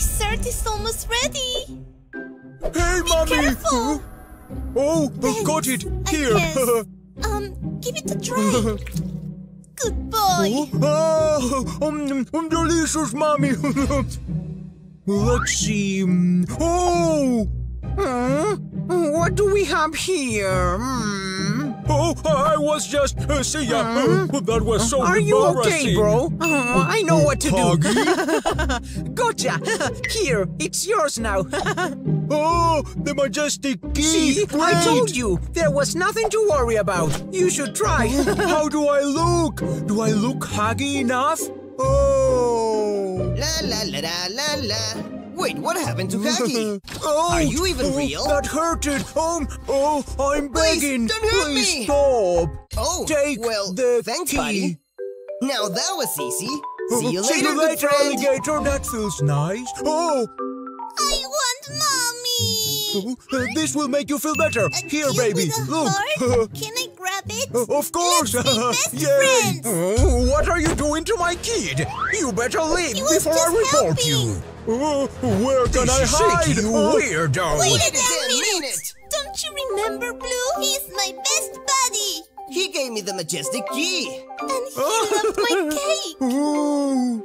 Dessert is almost ready. Hey, mommy! Careful! Oh, I've got it! Here! [laughs] Um, give it a try. Good boy. [laughs] Oh, um, um, delicious, mommy! [laughs] Let's see. um, Oh! Huh? What do we have here? Hmm. Oh, I was just. Uh, see ya! Uh, that was so Are you okay, bro? Oh, I know what to do. Huggy? [laughs] gotcha. Here, it's yours now. [laughs] Oh, the majestic key! See, I told you there was nothing to worry about. You should try. [laughs] How do I look? Do I look huggy enough? Oh! La la la la la la. Wait, what happened to [laughs] Huggy? Oh, Are you even oh, real? That hurted. Um, oh, I'm Please, begging. don't hurt Please me. stop. Oh, Take well, the thanks, key. buddy. Now that was easy. See you later, See you good later, alligator. That feels nice. Oh, I want mommy. uh, this will make you feel better. A Here, baby. Look. [laughs] Can I grab it? Uh, of course. Let's be best Yay. [laughs] friends. Oh, what are you doing to my kid? You better leave before I report helping. you. Oh, where can I hide? you Oh, weirdo. Wait Wait a a damn minute. minute. Don't you remember, Blue? He's my best buddy. He gave me the majestic key. And he loved my [laughs] cake. oh.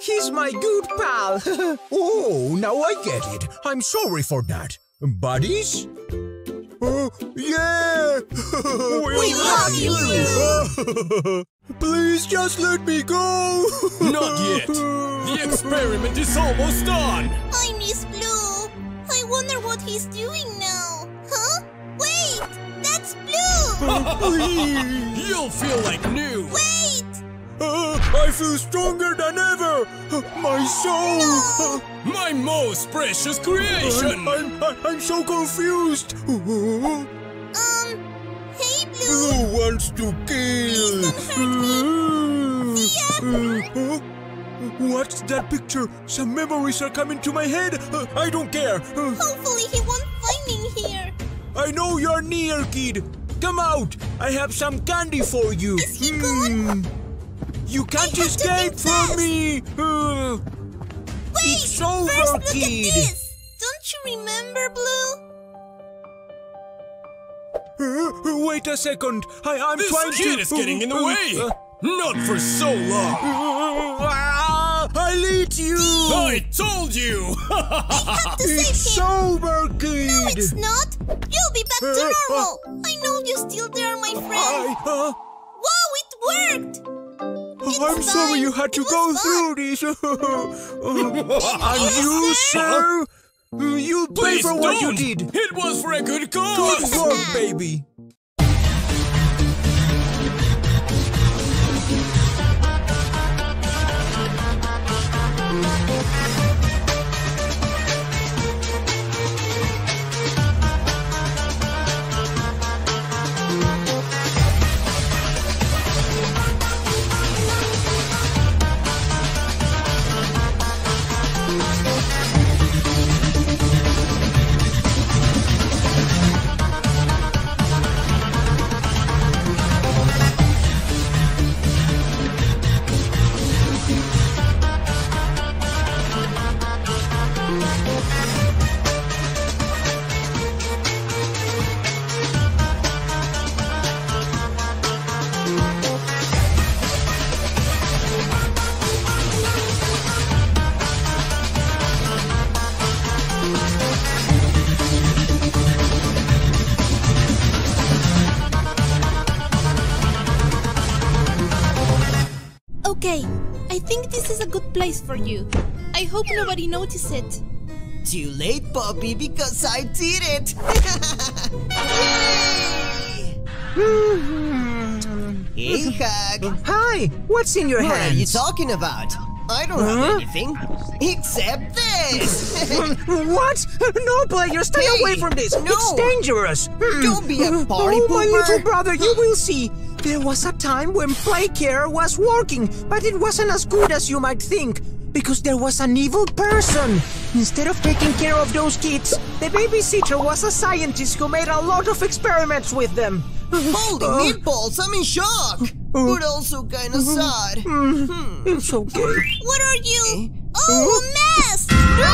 He's my good pal. [laughs] Oh, now I get it. I'm sorry for that. Buddies? Oh, yeah! [laughs] We love you, Blue! Please just let me go! [laughs] Not yet. The experiment is almost done. I miss Blue. I wonder what he's doing now. Huh? Wait! That's Blue! [laughs] Please! You'll feel like new. Wait! Uh, I feel stronger than ever! My soul! My most precious creation. I'm, I'm, I'm so confused! Um, hey, Blue. Who wants to kill? What's that picture? Some memories are coming to my head. Uh, I don't care. Uh, Hopefully he won't find me here. I know you're near, kid. Come out. I have some candy for you. Is he good? Hmm. You can't I have escape be from me. Uh, Wait! It's over, first look kid. at this! Don't you remember, Blue? Uh, wait a second. I, I'm This trying kid is getting in the uh, way. uh, Not for so long. Ah, I'll eat you! I told you. [laughs] Have to It's save him! sober, kid! No, it's not! You'll be back to Uh! I know you're still there, my friend! I, uh, Wow, it worked! It's I'm sorry you had to go was through this. [laughs] [laughs] and you, sir? You'll pay Please for what you don't. did. It was for a good cause. Good work, baby. For you. I hope nobody noticed it. Too late, Poppy, because I did it! [laughs] Hey, Hug! Hi! What's in your What hands? are you talking about? I don't Huh? have anything except this! [laughs] what? No, player, stay Hey, away from this. no. It's dangerous. Hmm. Don't be a party Oh, my little brother, you will see. There was a time when play care was working, but it wasn't as good as you might think. Because there was an evil person. Instead of taking care of those kids, the babysitter was a scientist who made a lot of experiments with them. Holy Uh, meatballs, I'm in shock! Uh, but also kinda uh-huh. sad. Mm, hmm. It's okay. What are you? Eh? Oh, a uh-huh. mess! No!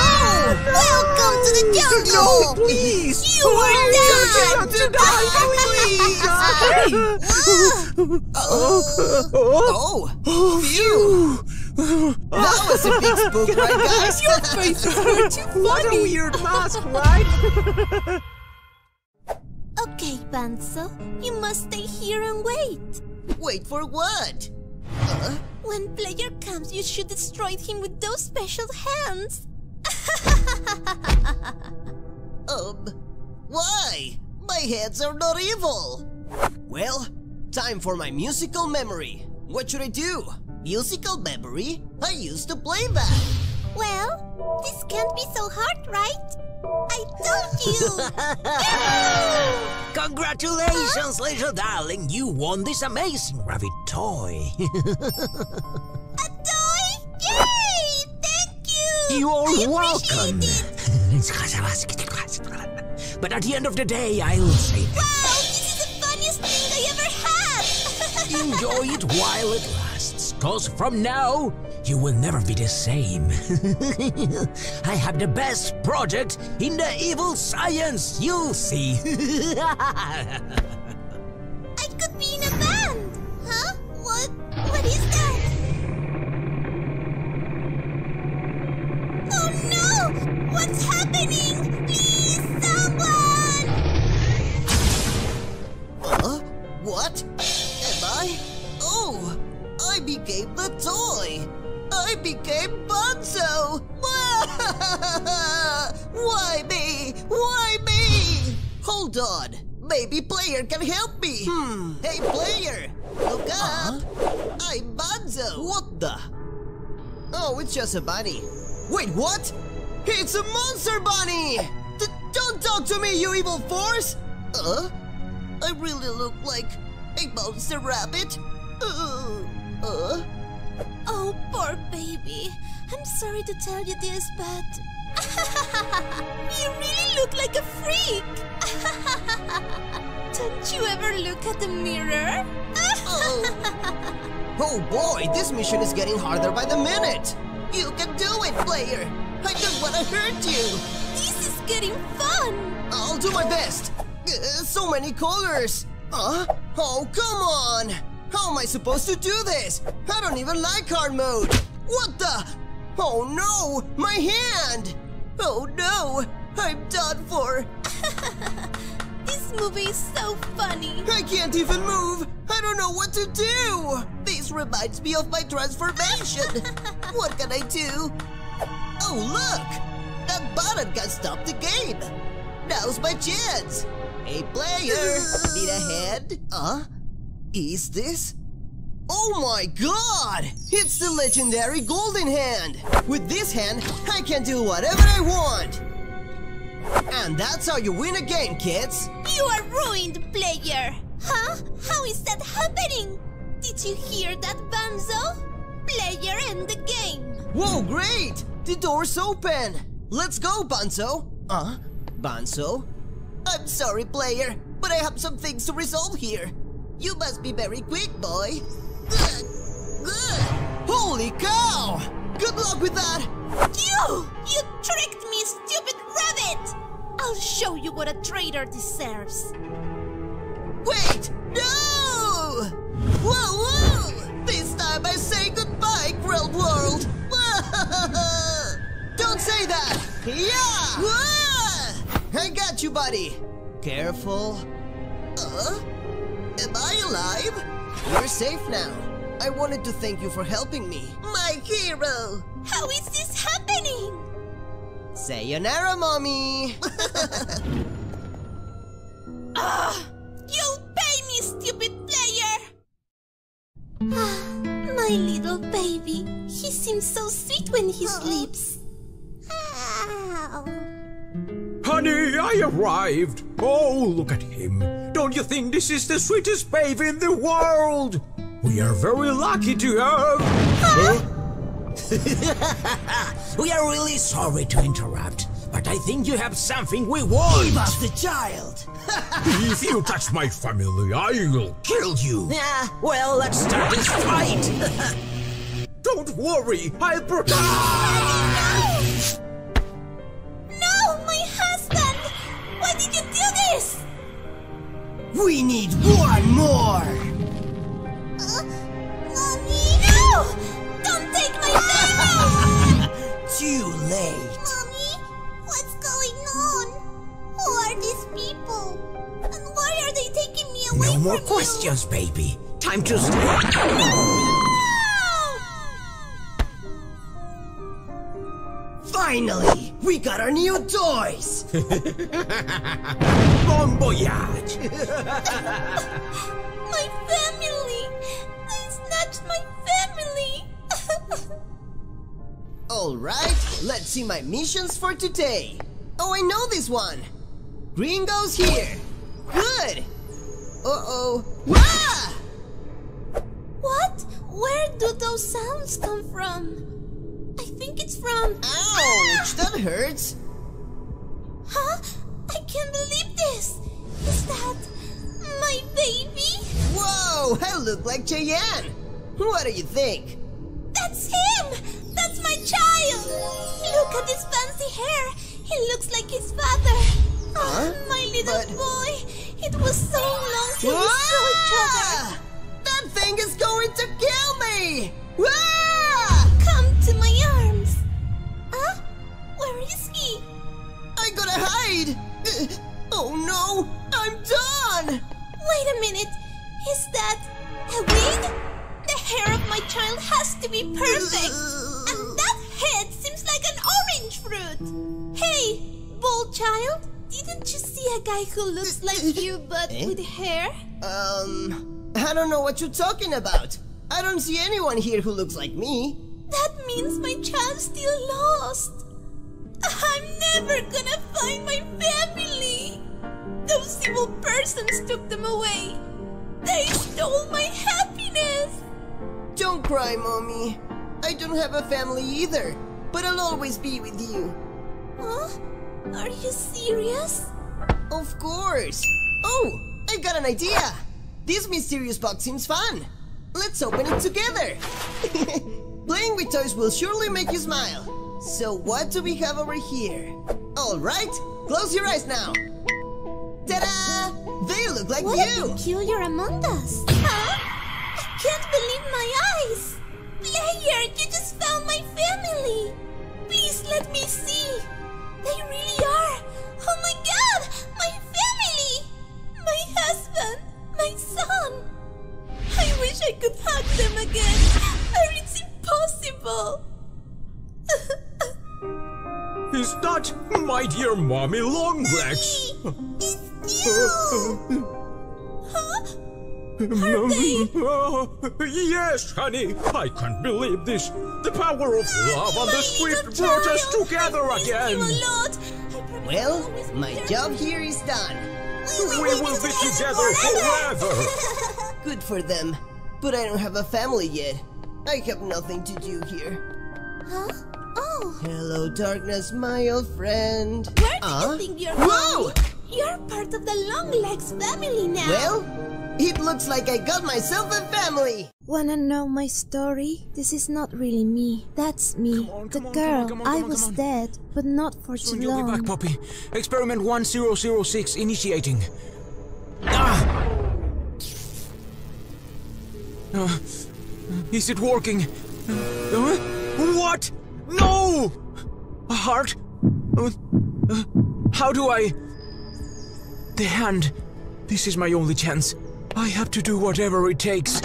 Welcome to the jungle! No, please! You Oh, dead! to die, [laughs] please! Oh! Phew! That was a big spook, right, oh. guys? Your faces were too [laughs] What a weird mask, right? [laughs] Okay, Bunzo, you must stay here and wait. Wait for what? When player comes, you should destroy him with those special hands. [laughs] Um, why? My heads are not evil. Well, time for my musical memory. What should I do? Musical memory? I used to play that. Well, this can't be so hard, right? I told you! [laughs] Congratulations, little darling. You won this amazing rabbit toy. [laughs] A toy? Yay! Thank you! You're I welcome. [laughs] but at the end of the day, I'll say Wow, this is the funniest thing I ever had! [laughs] enjoy it while it lasts. Cause from now, you will never be the same. [laughs] I have the best project in the evil science. You'll see. I could be in a band! Huh? What? What is that? Oh no! What's happening? Please, someone! Huh? What? Am I? Oh, I became the toy. I became Bunzo! [laughs] Why me? Why me? Hold on. Maybe player can help me. Hmm. Hey, player, look up. I'm Bunzo. What the? Oh, it's just a bunny. Wait, what? It's a monster bunny! D- don't talk to me, you evil force! Uh? I really look like a monster rabbit? Uh, uh? Oh, poor baby. I'm sorry to tell you this, but. [laughs] you really look like a freak! [laughs] Don't you ever look at the mirror? [laughs] Oh boy, this mission is getting harder by the minute! You can do it, player! I don't want to hurt you! This is getting fun! I'll do my best! Uh, so many colors! Huh? Oh, come on! How am I supposed to do this? I don't even like hard mode! What the? Oh no! My hand! Oh no! I'm done for! [laughs] This movie is so funny. I can't even move! I don't know what to do! This reminds me of my transformation! [laughs] what can I do? Oh, look! That button can stop the game! Now's my chance! Hey, player! Need a hand? Huh? Is this? Oh my god! It's the legendary Golden Hand! With this hand, I can do whatever I want! And that's how you win a game, kids! You are ruined, player! Huh? How is that happening? Did you hear that, Bunzo? Player in the game! Whoa, great! The door's open! Let's go, Bunzo! Uh, Bunzo? I'm sorry, player, but I have some things to resolve here. You must be very quick, boy. Good. Good. Holy cow! Good luck with that! You! You tricked me, stupid rabbit! I'll show you what a traitor deserves. Wait! No! Whoa, whoa! This time I say goodbye, Grilled World! [laughs] Don't say that! Yeah! Wah! I got you, buddy! Careful. Uh? Am I alive? You're safe now. I wanted to thank you for helping me. My hero! How is this happening? Sayonara, mommy! [laughs] Ah, you'll pay me, stupid player! Ah, my little baby. He seems so sweet when he sleeps. Honey, I arrived. Oh, look at him. Don't you think this is the sweetest baby in the world? We are very lucky to have. Huh? [laughs] we are really sorry to interrupt, but I think you have something we want. Give us the child. [laughs] if you touch my family, I will kill you. Yeah, well, let's start this fight. [laughs] Don't worry, I'll protect. We need one more. Uh, Mommy, no! Don't take my baby! [laughs] Too late. Mommy, what's going on? Who are these people? And why are they taking me away No from more questions, baby. Time to start. Finally, we got our new toys. [laughs] bon voyage. [laughs] My family! They snatched my family! [laughs] All right, let's see my missions for today. Oh, I know this one. Green goes here. Good. Uh-oh. Ah! what? Where do those sounds come from? I think it's from. Ouch, that hurts. Huh? I can't believe this! Is that my baby? Whoa, I look like Cheyenne. What do you think? That's him! That's my child! Look at his fancy hair! He looks like his father! Huh? Oh, my little But- boy! It was so long till we saw each Ah! other! That thing is going to kill me! Ah! To my arms! Huh? Where is he? I gotta hide! Uh, Oh no, I'm done! Wait a minute! Is that a wig? The hair of my child has to be perfect! And that head seems like an orange fruit! Hey, bull child! Didn't you see a guy who looks like [laughs] you but Eh? with hair? Um, I don't know what you're talking about. I don't see anyone here who looks like me. That means my child's still lost! I'm never gonna find my family! Those evil persons took them away! They stole my happiness! Don't cry, mommy. I don't have a family either, but I'll always be with you. Huh? Are you serious? Of course. Oh, I got an idea. This mysterious box seems fun. Let's open it together. [laughs] Playing with toys will surely make you smile. So what do we have over here? All right, close your eyes now. Ta-da! They look like what you. a peculiar among us! Huh? I can't believe my eyes! Player, you just found my family! Please let me see! They really are! Oh my god! My family! My husband! My son! I wish I could hug them again! But it's impossible! [laughs] Is that my dear mommy Longlegs? [laughs] Huh? [laughs] yes, honey. I can't believe this. The power of love and the sweet brought us together again. Well, my job here is done. We will be together forever. Good for them. But I don't have a family yet. I have nothing to do here. Huh? Oh, Hello, darkness, my old friend. where do Huh? you think you're Whoa! going? You're part of the Longlegs family now! Well, it looks like I got myself a family. Wanna know my story? This is not really me. That's me. the girl. I was dead, but not for too long. You'll be long. back, Poppy. Experiment 1006 initiating. Ah! Uh, is it working? Uh, what? No! A heart? Uh, uh, how do I... The hand. This is my only chance. I have to do whatever it takes.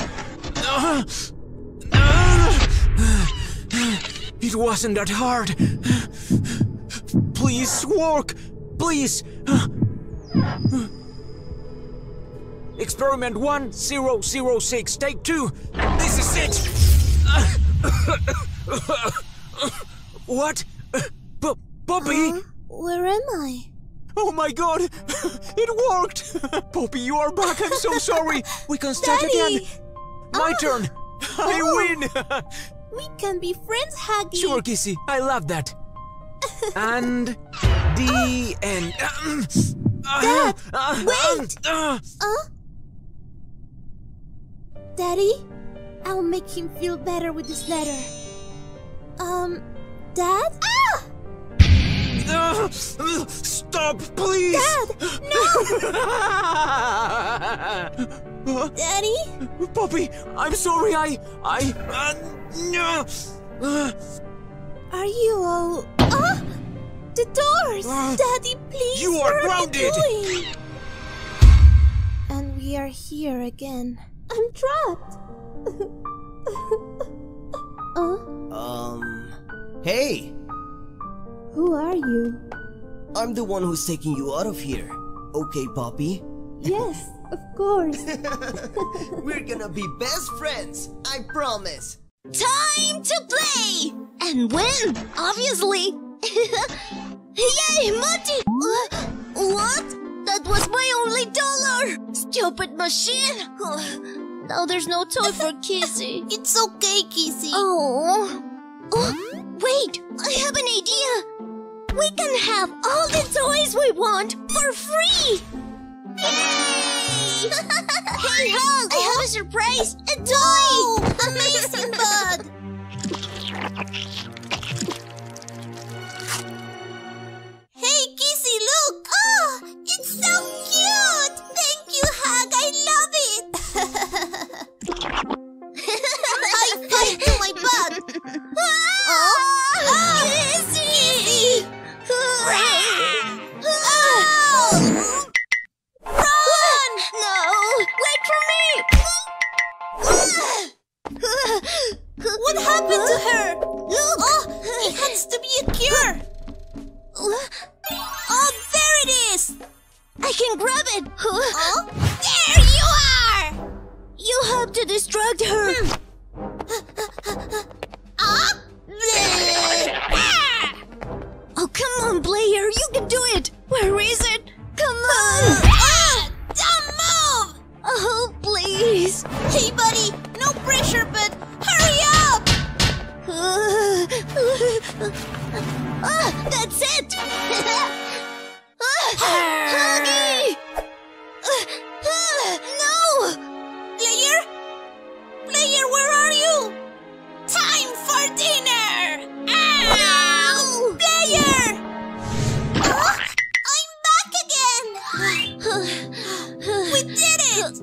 It wasn't that hard. Please work. Please. Experiment 1006, take two. This is it. [coughs] what? P- Poppy? Huh? Where am I? Oh my god! [laughs] It worked! [laughs] Poppy, you are back! I'm so sorry! We can start Daddy! again! My turn! I Oh. win! [laughs] We can be friends, Huggy. sure, Kissy, I love that. and the end. Dad, [coughs] Uh, wait! uh, Huh? Daddy? I'll make him feel better with this letter. Um, Dad? Ah! uh, stop, please! Dad, no! [laughs] Daddy? Poppy, I'm sorry, I. I. Uh, no. Uh, Are you all. Ah! The doors! Daddy, please. You are grounded. And we are here again. I'm trapped. Uh, Um. Hey, who are you? I'm the one who's taking you out of here. Okay, Poppy? [laughs] Yes, of course. [laughs] We're gonna be best friends, I promise. Time to play! And win, obviously! [laughs] Yay, Monty! Uh, what? That was my only dollar! Stupid machine! [sighs] now there's no toy for Kissy. It's okay, Kissy. Oh. oh! Wait! I have an idea! We can have all the toys we want for free! Yay! [laughs] hey, Hug! I have a surprise! A toy! Oh, amazing, bud! Hey, Kissy, look! Oh, it's so cute! Thank you, Hug. I love it. [laughs] my butt. Oh, Kissy! Oh. Run! No! Wait for me! What happened to her? Look! Oh, it has to be a cure! Oh, there it is! I can grab it! Oh, there you are! You have to distract her! Ah! Ah! Oh, come on, player! You can do it! Where is it? Come on! Ah! Don't move! Oh, please! Hey, buddy, no pressure, but hurry up! ah, that's it! [laughs] Huggy! no! Player? Player, where are you? Time for dinner! Ow! Player! Oh, [gasps] I'm back again! We did it!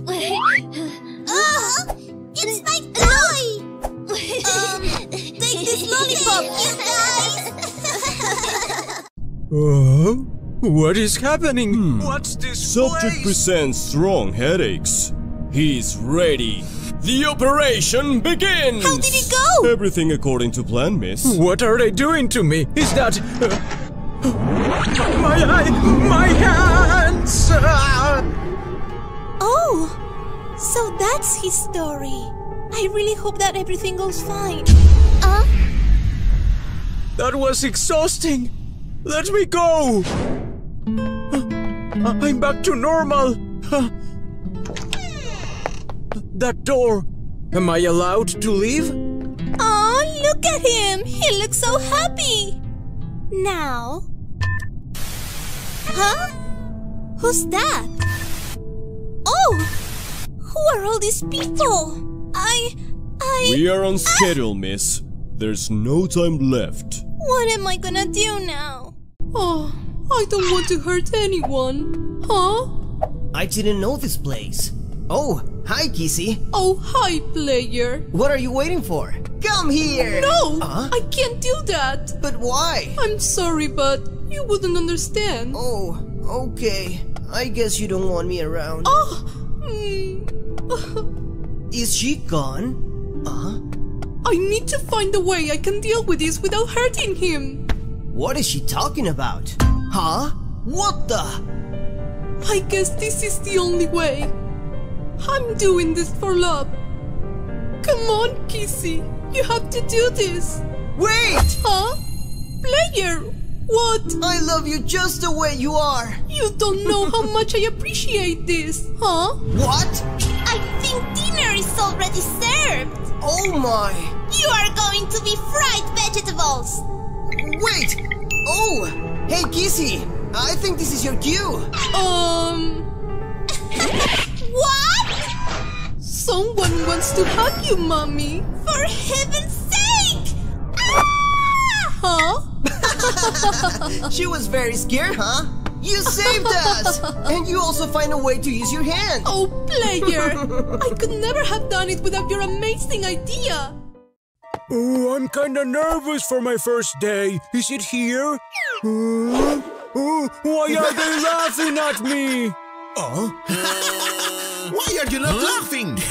Oh, it's my toy! Um, take this lollipop, you guys! [laughs] Uh, what is happening? What's this Subject place? presents strong headaches. He's ready. The operation begins! How did it go? Everything according to plan, miss. What are they doing to me? Is that... uh, [gasps] my eye! My hands! Ah! Oh, so that's his story. I really hope that everything goes fine. Uh, That was exhausting! Let me go! [gasps] Uh, I'm back to normal! [laughs] That door! Am I allowed to leave? oh, look at him. He looks so happy. Now. Huh? Who's that? Oh, who are all these people? I. I. We are on schedule, miss. There's no time left. What am I gonna do now? Oh, I don't want to hurt anyone. Huh? I didn't know this place. Oh, hi, Kissy. Oh, hi, player. What are you waiting for? Come here! No! Huh? I can't do that! But why? I'm sorry, but you wouldn't understand. Oh, okay. I guess you don't want me around. Oh! mm. Is she gone? Uh? I I need to find a way I can deal with this without hurting him. What is she talking about? Huh? What the? I guess this is the only way. I'm doing this for love. Come on, Kissy. You have to do this. Wait! Huh? Player! What? I love you just the way you are. You don't know how much I appreciate this, huh? What? I think dinner is already served. Oh my! You are going to be fried vegetables. Wait! Oh! Hey, Kissy! I think this is your cue. Um. [laughs] what? Someone wants to hug you, mommy. For heaven's sake! Ah! Huh? [laughs] she was very scared, huh? You saved us! and you also find a way to use your hand! Oh, player! I could never have done it without your amazing idea! Oh, I'm kinda nervous for my first day. Is it here? Uh, oh, why are they [laughs] laughing at me? [laughs] Oh? Why are you not laughing? [laughs] [laughs]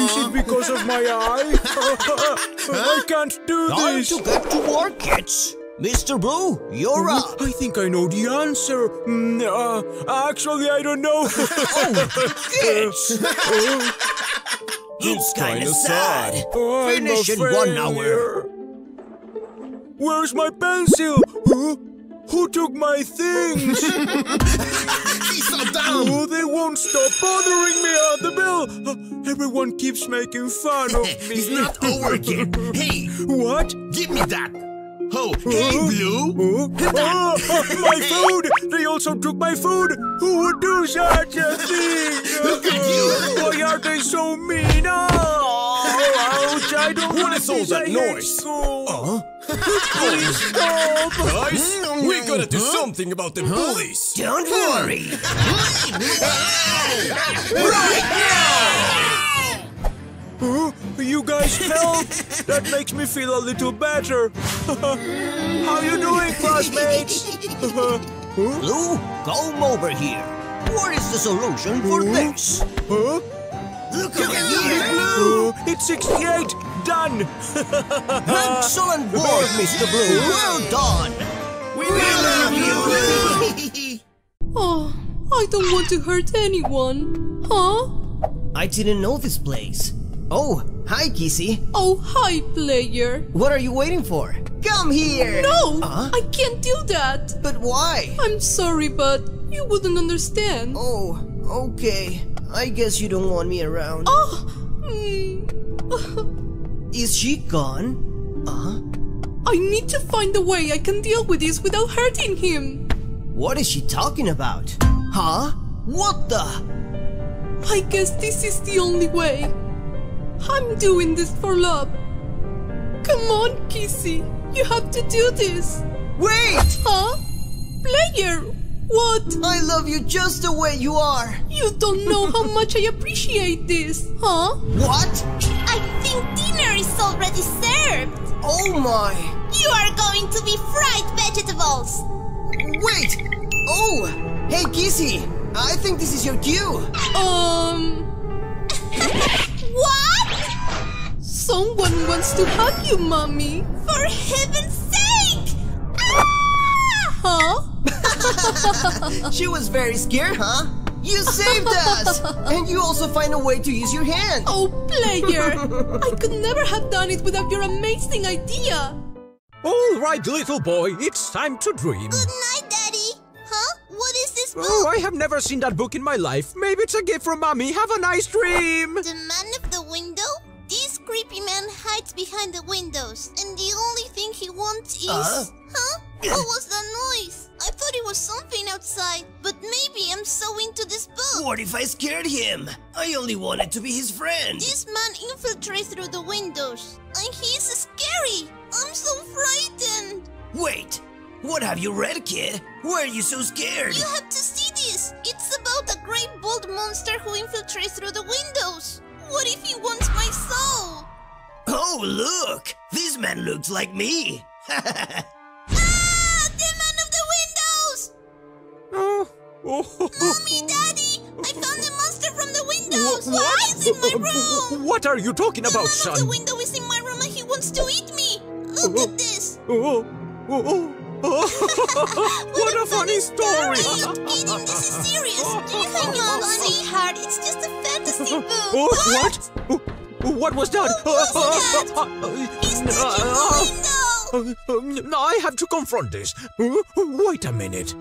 Is it because of my eye? [laughs] I can't do Time this. to get to work, kids! Mr. Blue, you're up! I think I know the answer. Mm, uh, actually, I don't know. Kids! It's kinda sad. Oh, Finish in one hour. Where's my pencil? Huh? Who took my things? He's so dumb! Oh, they won't stop bothering me on the bill. Uh, everyone keeps making fun of [laughs] me. It's not over yet. Hey, What? give me that. Oh, hey, Blue. Oh, oh, my food! They also took my food! Who would do such a [laughs] thing? Look at you. Why are they so mean? Oh! I don't What want is all that I noise? school. Uh-huh. Please stop! Guys, we gotta do something about the bullies. Don't worry! [laughs] right now! Huh? You guys help! That makes me feel a little better. [laughs] How you doing, classmates? [laughs] Blue, come over here. What is the solution for this? Huh? Look over here! Uh, it's 68! Done! [laughs] Excellent work, Mr. Blue! Well done! We love you! [laughs] Oh, I don't want to hurt anyone. Huh? I didn't know this place. Oh, hi, Kissy. Oh, hi, player. What are you waiting for? Come here! No! Huh? I can't do that! But why? I'm sorry, but you wouldn't understand. Oh, okay. I guess you don't want me around. Oh! mm. [laughs] Is she gone? Uh? I need to find a way I can deal with this without hurting him. What is she talking about? Huh? What the? I guess this is the only way. I'm doing this for love. Come on, Kissy. You have to do this. Wait! Huh? Player! What? I love you just the way you are. You don't know how much I appreciate this, huh? What? I think dinner is already served. Oh my! You are going to be fried vegetables. Wait! Oh! Hey, Kissy! I think this is your cue. Um. [laughs] What? Someone wants to hug you, mommy. For heaven's sake! Ah! Huh? [laughs] she was very scared, huh? You saved us! [laughs] and you also find a way to use your hand. Oh, player! I could never have done it without your amazing idea. All right, little boy, it's time to dream. Good night, Daddy. Huh? What is this oh, book? Oh, I have never seen that book in my life. Maybe it's a gift from mommy. Have a nice dream. The creepy man hides behind the windows, and the only thing he wants is. Uh? Huh? What was that noise? I thought it was something outside, but maybe I'm so into this book. What if I scared him? I only wanted to be his friend. This man infiltrates through the windows, and he's scary. I'm so frightened. Wait, what have you read, kid? Why are you so scared? You have to see this. It's about a great bold monster who infiltrates through the windows. What if he wants my soul? Oh, look! This man looks like me! [laughs] ah! The man of the windows! Oh, oh. Mommy, Daddy, I found a monster from the windows! Why is in my room? What are you talking about, son? The son? window is in my room and he wants to eat me! Look at this! Oh, oh. [laughs] what a funny story! Kidding, this is serious! Do you think it's [laughs] funny? Hard, it's just a fantasy [laughs] book! Oh, what? Oh, What was that? Uh, um, I have to confront this. Uh, Wait a minute.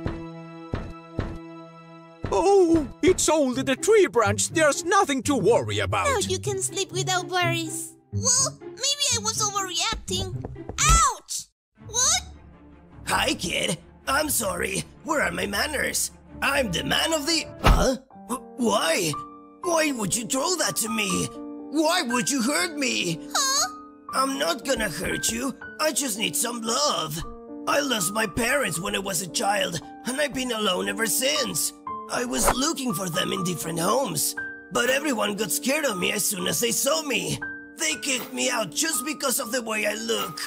Oh, it's only the tree branch. There's nothing to worry about. Now you can sleep without worries. Well, maybe I was overreacting. Ouch! What? Hi, kid. I'm sorry. Where are my manners? I'm the man of the. Huh? Why? Why would you throw that to me? Why would you hurt me? Huh? I'm not gonna hurt you. I just need some love. I lost my parents when I was a child, and I've been alone ever since. I was looking for them in different homes, but everyone got scared of me as soon as they saw me. They kicked me out just because of the way I look.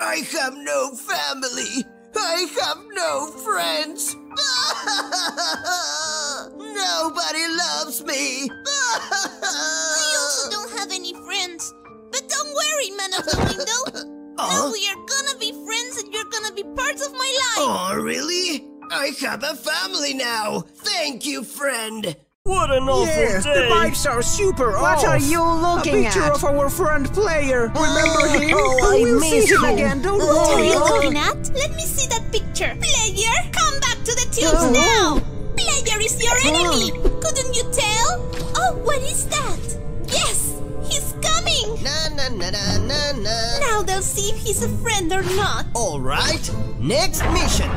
I have no family. I have no friends. [laughs] Nobody loves me. [laughs] I also don't have any friends. But don't worry, man of the window. [laughs] Uh-huh. Now we are gonna be friends and you're gonna be part of my life. Oh, really? I have a family now. Thank you, friend. What an awful yes, the vibes are super What off. are you looking A picture at? of our friend player. [gasps] Remember him? oh, [laughs] I we'll miss see him him. again. Don't What are you uh, looking at? Let me see that picture. Player, come back to the uh-huh. tubes Oh. now. Player is your uh-huh. enemy. Couldn't you tell? Oh, what is that? Yes, he's coming. Na na na na na na. Now they'll see if he's a friend or not. All right. Next mission.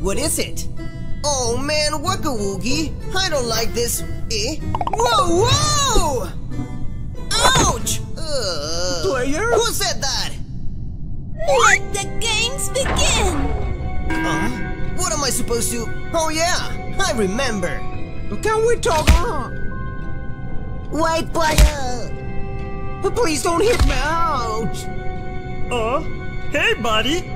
What is it? Oh man, Waka Woogie. I don't like this. Eh? Whoa, whoa! Ouch! Uh, Player? Who said that? Let the games begin. Huh? What am I supposed to? Oh yeah, I remember. Can we talk? White player. Please don't hit me. Ouch. Uh, hey, buddy.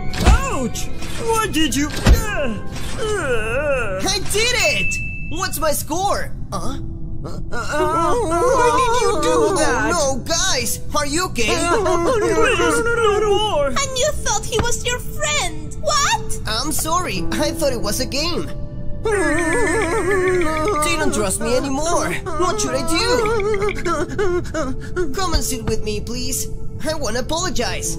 Ouch! What did you? Uh, uh. I did it! What's my score? Huh? [laughs] why did you do that? Oh, no, guys, are you okay? [laughs] Please, no more. And you thought he was your friend. What? I'm sorry. I thought it was a game. [laughs] They don't trust me anymore. What should I do? Come and sit with me, please. I want to apologize.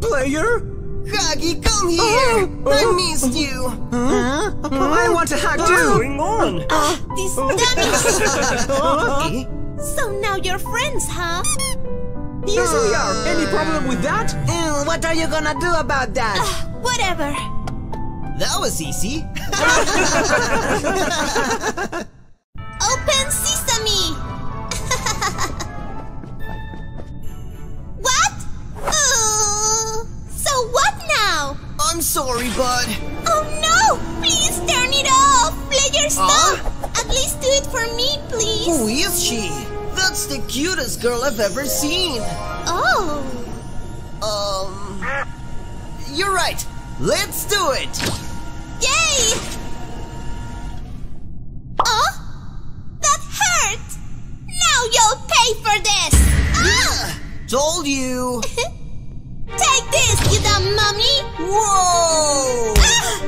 Player? Huggy, come here. I missed you. Huh? I want to hug What's too. going on? This damage. [laughs] Eh? so now you're friends, huh? Yes, we are. Any problem with that? Mm, what are you gonna do about that? Whatever. That was easy. [laughs] Open sesame. [laughs] what? Uh, so what now? I'm sorry, bud. Oh no! Please turn it off! Player, stop! Huh? At least do it for me, please. Who is she? That's the cutest girl I've ever seen. Oh. Um. You're right. Let's do it. Yay! Oh? That hurt! Now you'll pay for this! Ah! Told you. [laughs] Take this, you dumb mummy! Whoa! Ah!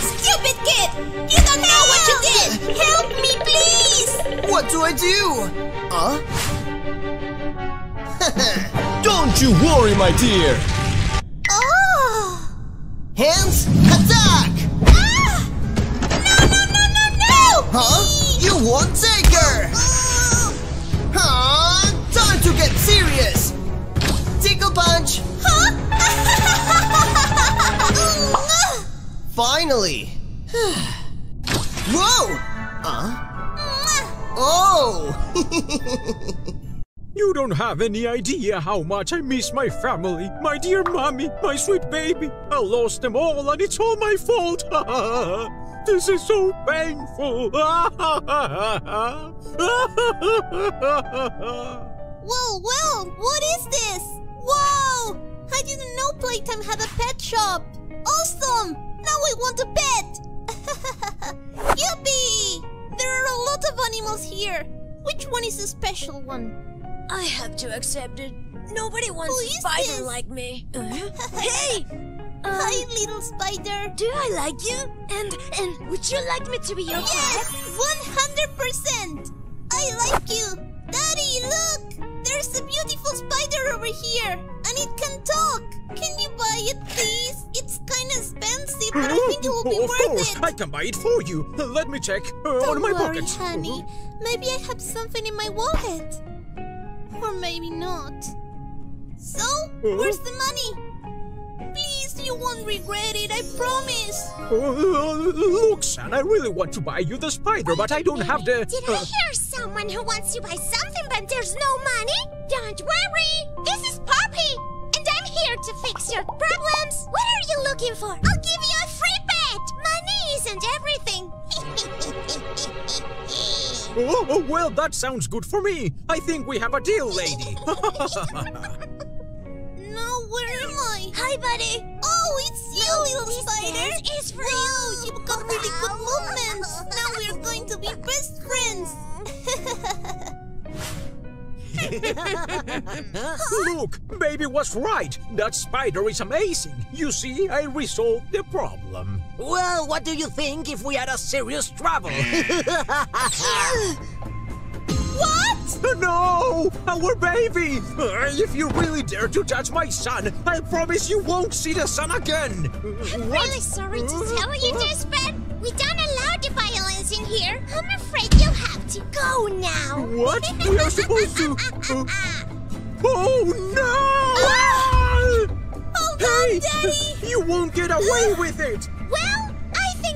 Stupid kid! You don't know what you did! Help me, please! What do I do? Huh? [laughs] Don't you worry, my dear. Oh! Hands, attack! Ah! No, no, no, no, no! Huh? You won't take her! Huh? Time to get serious! Tickle punch! Huh? Finally! Whoa! Huh? Oh! [laughs] You don't have any idea how much I miss my family, my dear mommy, my sweet baby. I lost them all and it's all my fault. [laughs] this is so painful. [laughs] Whoa, whoa! What is this? Whoa! I didn't know Playtime had a pet shop. Awesome! Now I want a pet. [laughs] Yippee! There are a lot of animals here. Which one is the special one? I have to accept it. Nobody wants a spider this? like me. Uh, [laughs] hey! Hi, little spider. Do I like you? And and would you like me to be your pet? Yes, pet? 100%. I like you. Daddy, look. There's a beautiful spider over here, and it can talk. Can you buy it, please? It's kind of expensive, but I think it will be of worth course, it. I can buy it for you. Let me check uh, Don't on my worry, pockets. honey. Maybe I have something in my wallet. Or maybe not. So, where's the money? Please, you won't regret it, I promise. Uh, look, son, I really want to buy you the spider, but I don't have the. Did I uh, hear someone who wants to buy something but there's no money? Don't worry! This is Poppy! And I'm here to fix your problems! What are you looking for? I'll give you a free pet! Money isn't everything! oh, oh, well, that sounds good for me. I think we have a deal, lady. [laughs] [laughs] No, where am I? Hi, buddy! Oh, it's you, little This spider! pet is for wow, you. you've got really good movements! Now we're going to be best friends! [laughs] Look, baby was right. That spider is amazing. You see, I resolved the problem. Well, what do you think if we had a serious trouble? [laughs] [laughs] What? No! Our baby! Uh, If you really dare to touch my son, I promise you won't see the sun again! I'm really sorry to tell you this, but we don't allow the violence in here. I'm afraid you'll have to go now. What? We are supposed to. uh, [laughs] oh no! hey! You won't get away with it! Well,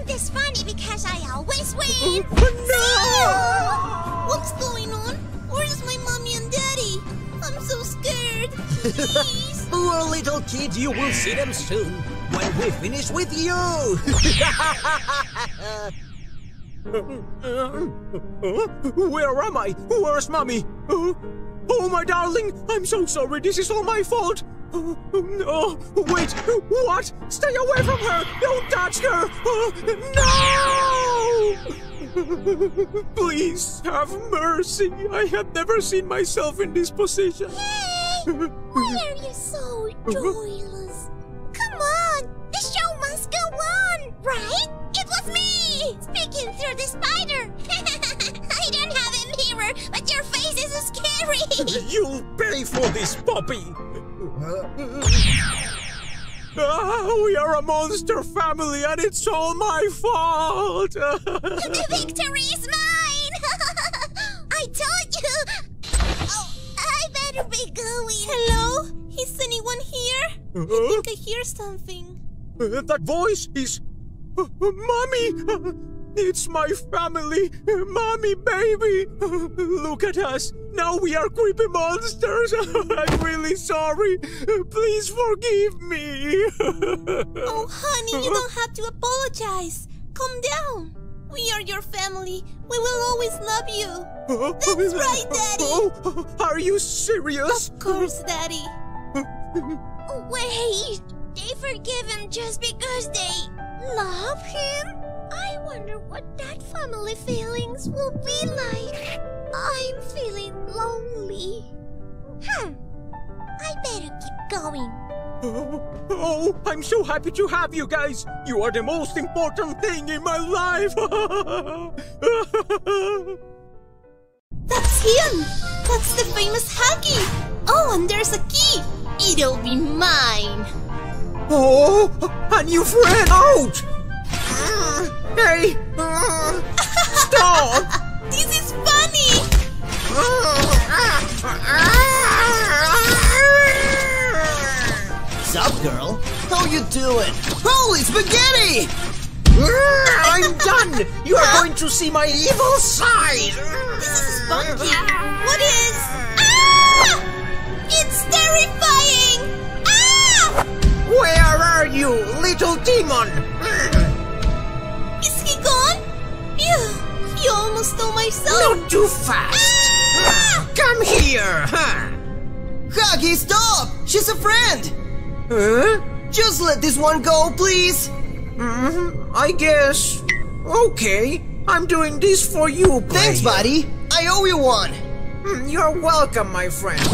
Think this funny because I always win. [laughs] Oh, no! What's going on? Where's my mommy and daddy? I'm so scared. Please. [laughs] Poor little kid, you will see them soon when we finish with you. [laughs] Where am I? Where's mommy? Oh, my darling, I'm so sorry. This is all my fault. Oh, no, wait, what? Stay away from her! Don't touch her! No! Please have mercy. I have never seen myself in this position. Hey! Why are you so joyless? Come on, the show must go on, right? It was me speaking through the spider. [laughs] I don't have a mirror, but your face is scary. You'll pay for this, puppy! Ah, we are a monster family and it's all my fault! [laughs] the victory is mine. [laughs] I told you. Oh, I better be going. Hello? Is anyone here? I think I hear something. Uh, that voice is. Uh, uh, Mommy! It's my family! Mommy, baby! Look at us! Now we are creepy monsters! [laughs] I'm really sorry! Please forgive me! [laughs] Oh, honey, you don't have to apologize. Calm down. We are your family. We will always love you. That's right, Daddy. Oh, [laughs] are you serious? Of course, Daddy. Oh, wait, they forgive him just because they love him? I wonder what that family feelings will be like. I'm feeling lonely. Hmm. I better keep going. Oh, oh, I'm so happy to have you guys! You are the most important thing in my life! [laughs] That's him. That's the famous Huggy. Oh, and there's a key. It'll be mine. oh, a new friend! Out! Hey! Stop! [laughs] This is funny. Sup, girl? How you doing? Holy spaghetti! [laughs] I'm done! You are going to see my evil side! This is spunky. What is? Ah! It's terrifying. Ah! Where are you, little demon? Is he gone? Phew. You almost stole my soul. Not too fast! Ah! Come here! Huh? Huggy, stop! She's a friend! Huh? Just let this one go, please! Mhm, I guess. Okay. I'm doing this for you, player. Thanks, buddy. I owe you one. Hmm, You're welcome, my friend. [laughs]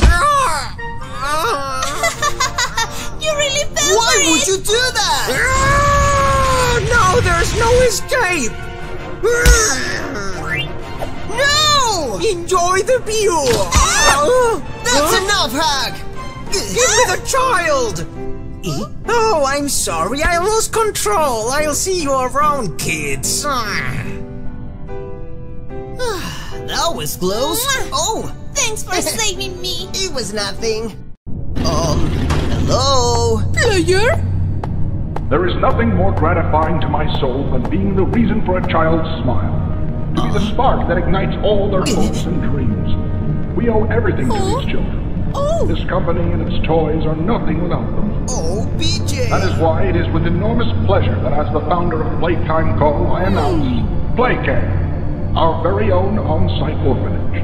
you really fell Why for would it. you do that? no, there's no escape. No! Enjoy the view. Ah! Uh, That's Huh? enough, Hag! Give me the child. Eh? Oh, I'm sorry. I lost control. I'll see you around, kids. Ah. [sighs] That was close. Oh, Thanks for [laughs] saving me. it was nothing. Um, hello? Player? There is nothing more gratifying to my soul than being the reason for a child's smile. To be the spark that ignites all their hopes and dreams. We owe everything to these oh. children. Oh. This company and its toys are nothing without them. Oh, BJ! That is why it is with enormous pleasure that as the founder of Playtime Co., I announce Playcare, our very own on-site orphanage.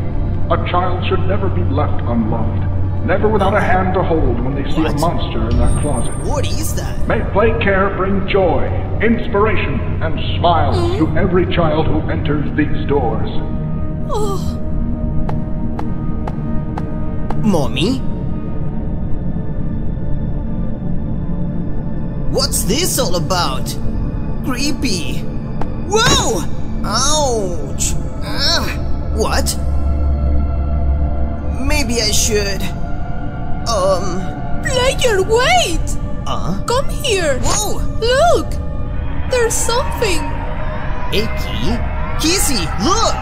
A child should never be left unloved, never without a hand to hold when they see a monster in their closet. What is that? May play care bring joy, inspiration, and smiles to every child who enters these doors. Oh, Mommy? What's this all about? Creepy. Whoa! Ouch! Ah, what? Maybe I should. Um. player, wait! Uh? Come here. Whoa! Look! There's something. A key? Kissy, look!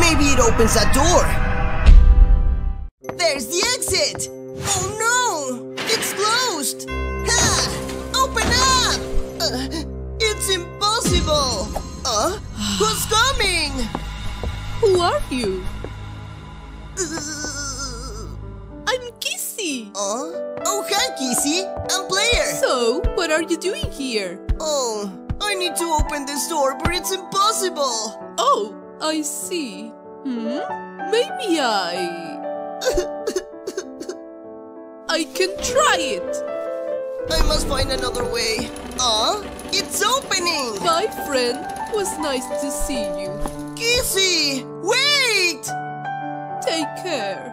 Maybe it opens that door. There's the exit! Oh no! It's closed! Ha! Open up! Uh, it's impossible! Uh? Who's coming? Who are you? I'm Uh? Oh, hi, Kissy! I'm Player! So, what are you doing here? Oh, I need to open this door, but it's impossible! Oh, I see. Hmm? Maybe I. I can try it. I must find another way. Uh? It's opening! My friend, was nice to see you. Kissy! Wait! Take care.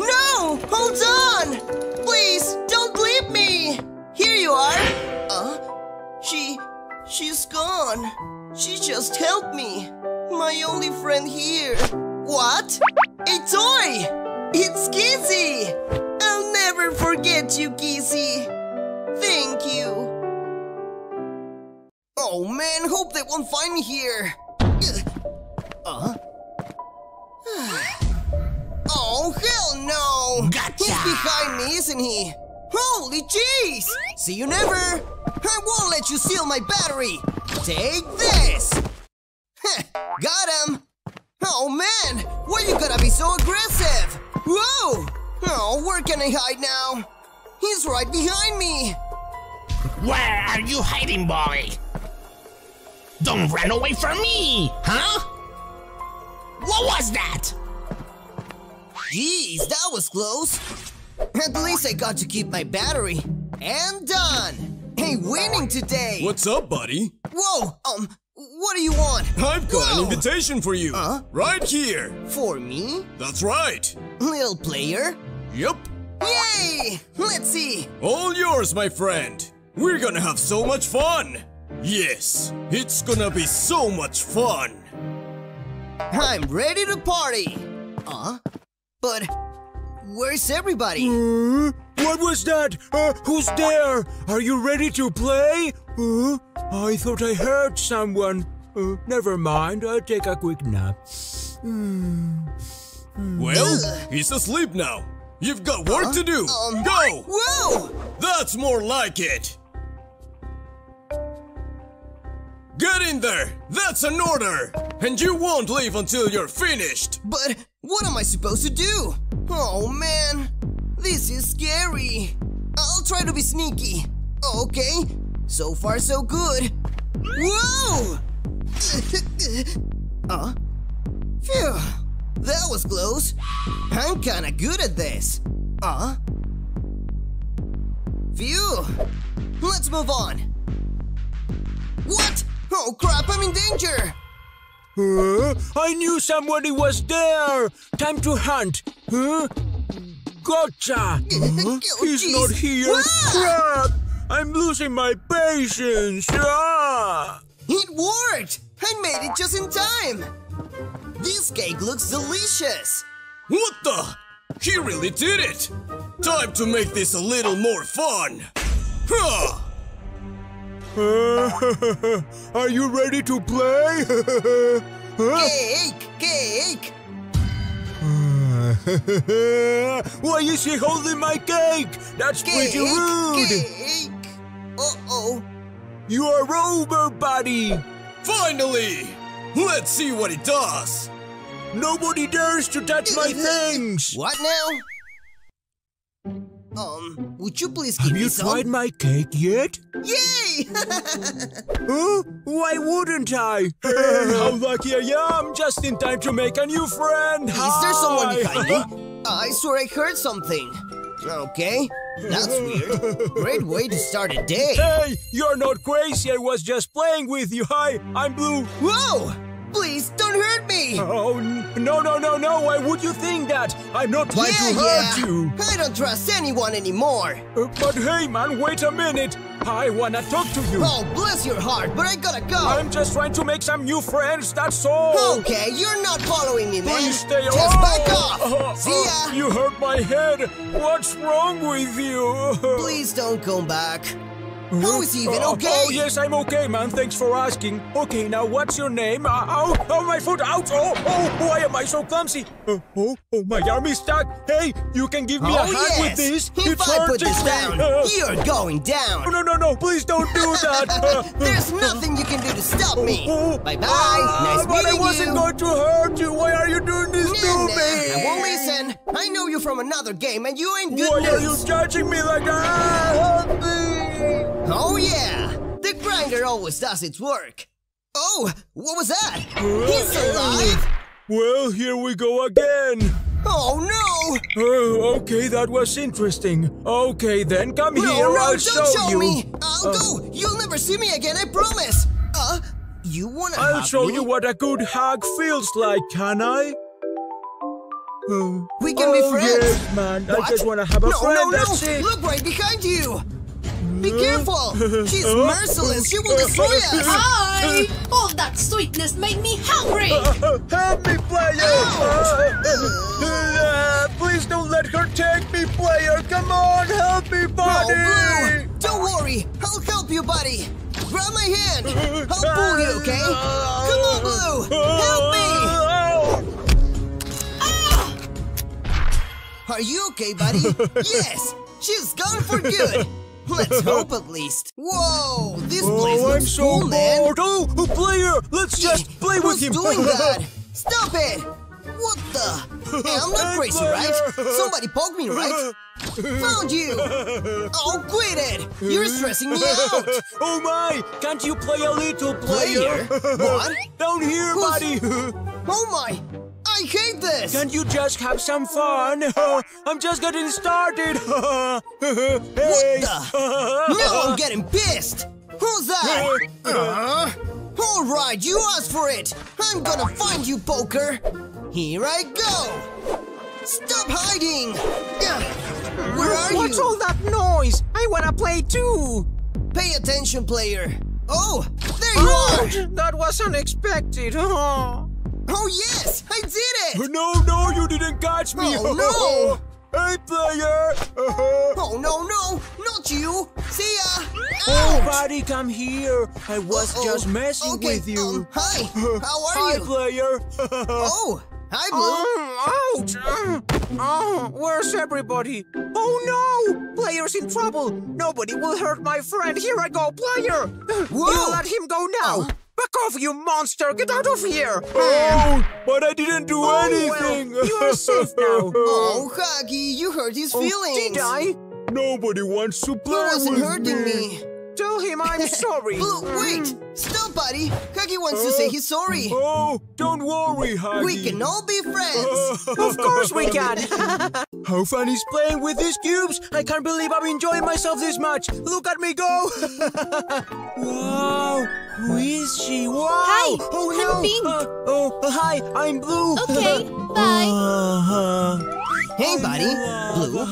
No! Hold on! Please, don't leave me! Here you are! Uh? She... she's gone. She just helped me. My only friend here. What? A toy! It's Kissy! I'll never forget you, Kissy. Thank you. Oh man, hope they won't find me here. Uh? [sighs] Oh, hell no! Gotcha! He's behind me, isn't he? Holy jeez! See you never! I won't let you steal my battery! Take this! Got him! Oh man! Why you gotta be so aggressive? Whoa! Oh, where can I hide now? He's right behind me! Where are you hiding, boy? Don't run away from me, huh? What was that? Jeez, that was close. At least I got to keep my battery. And done! Hey, winning today! What's up, buddy? Whoa! Um, what do you want? I've got Whoa. an invitation for you. Huh? Right here. For me? That's right. Little player? Yep. Yay! Let's see! All yours, my friend. We're gonna have so much fun. Yes, it's gonna be so much fun. I'm ready to party! Uh? But where's everybody? Uh, what was that? Uh, who's there? Are you ready to play? Uh, I thought I heard someone. Uh, never mind, I'll take a quick nap. Hmm. Well, he's asleep now. You've got work to do. Um, Go! Whoa! That's more like it. Get in there! That's an order! And you won't leave until you're finished! But what am I supposed to do? Oh man, this is scary. I'll try to be sneaky. Okay, so far so good. Whoa! [laughs] uh? Phew, that was close. I'm kinda good at this. Uh? Phew, let's move on. What? Oh crap, I'm in danger! Huh? I knew somebody was there! Time to hunt! Huh? Gotcha! Huh? [laughs] He's jeez. not here! Crap! I'm losing my patience! Ah! It worked! I made it just in time! This cake looks delicious! What the? He really did it! Time to make this a little more fun! Huh! Uh, [laughs] are you ready to play? [laughs] Huh? Cake! Cake! [laughs] Why is he holding my cake? That's pretty rude! Cake! Uh-oh. You are over, buddy! Finally! Let's see what it does! Nobody dares to touch my things! What now? Um, would you please give Have me you some? tried my cake yet? Yay! [laughs] Huh? Why wouldn't I? [laughs] How lucky I am! Just in time to make a new friend! Is there someone behind me? [laughs] I swear I heard something. Okay, that's weird. Great way to start a day. Hey, you're not crazy. I was just playing with you. Hi, I'm Blue. Whoa! Please don't hurt me! Oh, no, no, no, no. Why would you think that? I'm not trying yeah, to hurt yeah. you. I don't trust anyone anymore. Uh, but hey, man, wait a minute. I wanna talk to you. Oh, bless your heart, but I gotta go. I'm just trying to make some new friends, that's all. Okay, you're not following me, man. Please stay Just oh, back off. oh, See oh, ya. You hurt my head. What's wrong with you? [laughs] Please don't come back. He even Oh, okay? Oh, yes, I'm okay, man. Thanks for asking. Okay, now what's your name? Uh, ow, oh, my foot, ouch. Oh, oh, why am I so clumsy? Uh, oh, oh, my arm is stuck. Hey, you can give me oh, a hand yes. with this. If it's I put this down, Uh, you're going down. no, no, no, please don't do [laughs] that. Uh, There's nothing you can do to stop me. oh, Bye bye. ah, nice but I wasn't you. going to hurt you. Why are you doing this Nah, to nah, me? I won't listen. I know you from another game, and you ain't good Why news. are you judging me like that? Oh yeah, the grinder always does its work. Oh, what was that? He's alive. Well, here we go again. Oh no! Oh, okay, that was interesting. Okay, then come No, here. no, I'll don't show, show you. me. I'll Uh, go. You'll never see me again. I promise. Uh, you wanna? I'll show me? you what a good hug feels like, can I? We can be oh, friends. Yes, man. I just want to have a no, friend. No, no, That's it. Look right behind you. Be careful. She's [laughs] merciless. She will destroy us. Hi! All that sweetness made me hungry! [laughs] Help me, player! Uh, [laughs] please don't let her take me, player! Come on, help me, buddy! Oh, Blue! Don't worry. I'll help you, buddy. Grab my hand. I'll pull you, okay? Come on, Blue. Help me. Are you okay, buddy? yes. She's gone for good. Let's [laughs] hope at least. Whoa, this oh, place Oh, I'm so cool, man. bored! Oh, oh, player! Let's just play with him! doing [laughs] that? Stop it! What the? Hey, I'm not [laughs] crazy, right? Somebody poked me, right? Found you! Oh, quit it! You're stressing me out! Oh my! Can't you play a little player? Player? What? Down here, Who's- buddy! Oh my! I hate this! Can't you just have some fun? [laughs] I'm just getting started! [laughs] What hey. the? Now I'm getting pissed! Who's that? [laughs] Uh, Alright, you asked for it! I'm gonna find you, poker! Here I go! Stop hiding! Yeah. Where are What's you? all that noise? I wanna play too! Pay attention, player! Oh, there you are! That was unexpected. Oh. Oh yes, I did it! No, no, you didn't catch me! Oh no! [laughs] hey, player! Uh-huh. Oh no, no, not you! See ya! Oh, buddy, come here! I was Uh-oh. just messing Okay, with you. um, hi, [laughs] how are Hi, you? player! [laughs] Oh, hi, Blue! Oh, ouch! Mm, oh, where's everybody? Oh no! Player's in trouble! Nobody will hurt my friend! Here I go, player! Whoa! You let him go now! Uh-huh. Back off, you monster! Get out of here! Oh, oh but I didn't do Oh, anything! well, you are safe now. [laughs] Oh, oh, Huggy, you hurt his Oh, feelings! did I? Nobody wants to play He play wasn't with hurting me! Tell him I'm [laughs] sorry. Blue, wait! Stop, buddy! Huggy wants to say he's sorry! Oh, don't worry, Huggy. We can all be friends! [laughs] Of course we can! [laughs] how fun is playing with these cubes! I can't believe I'm enjoying myself this much! Look at me go! wow! Who is she? Wow! Hi, oh, I'm no. Pink. Uh, oh, uh, hi, I'm Blue! Okay, bye. Hey, oh, buddy. Blue?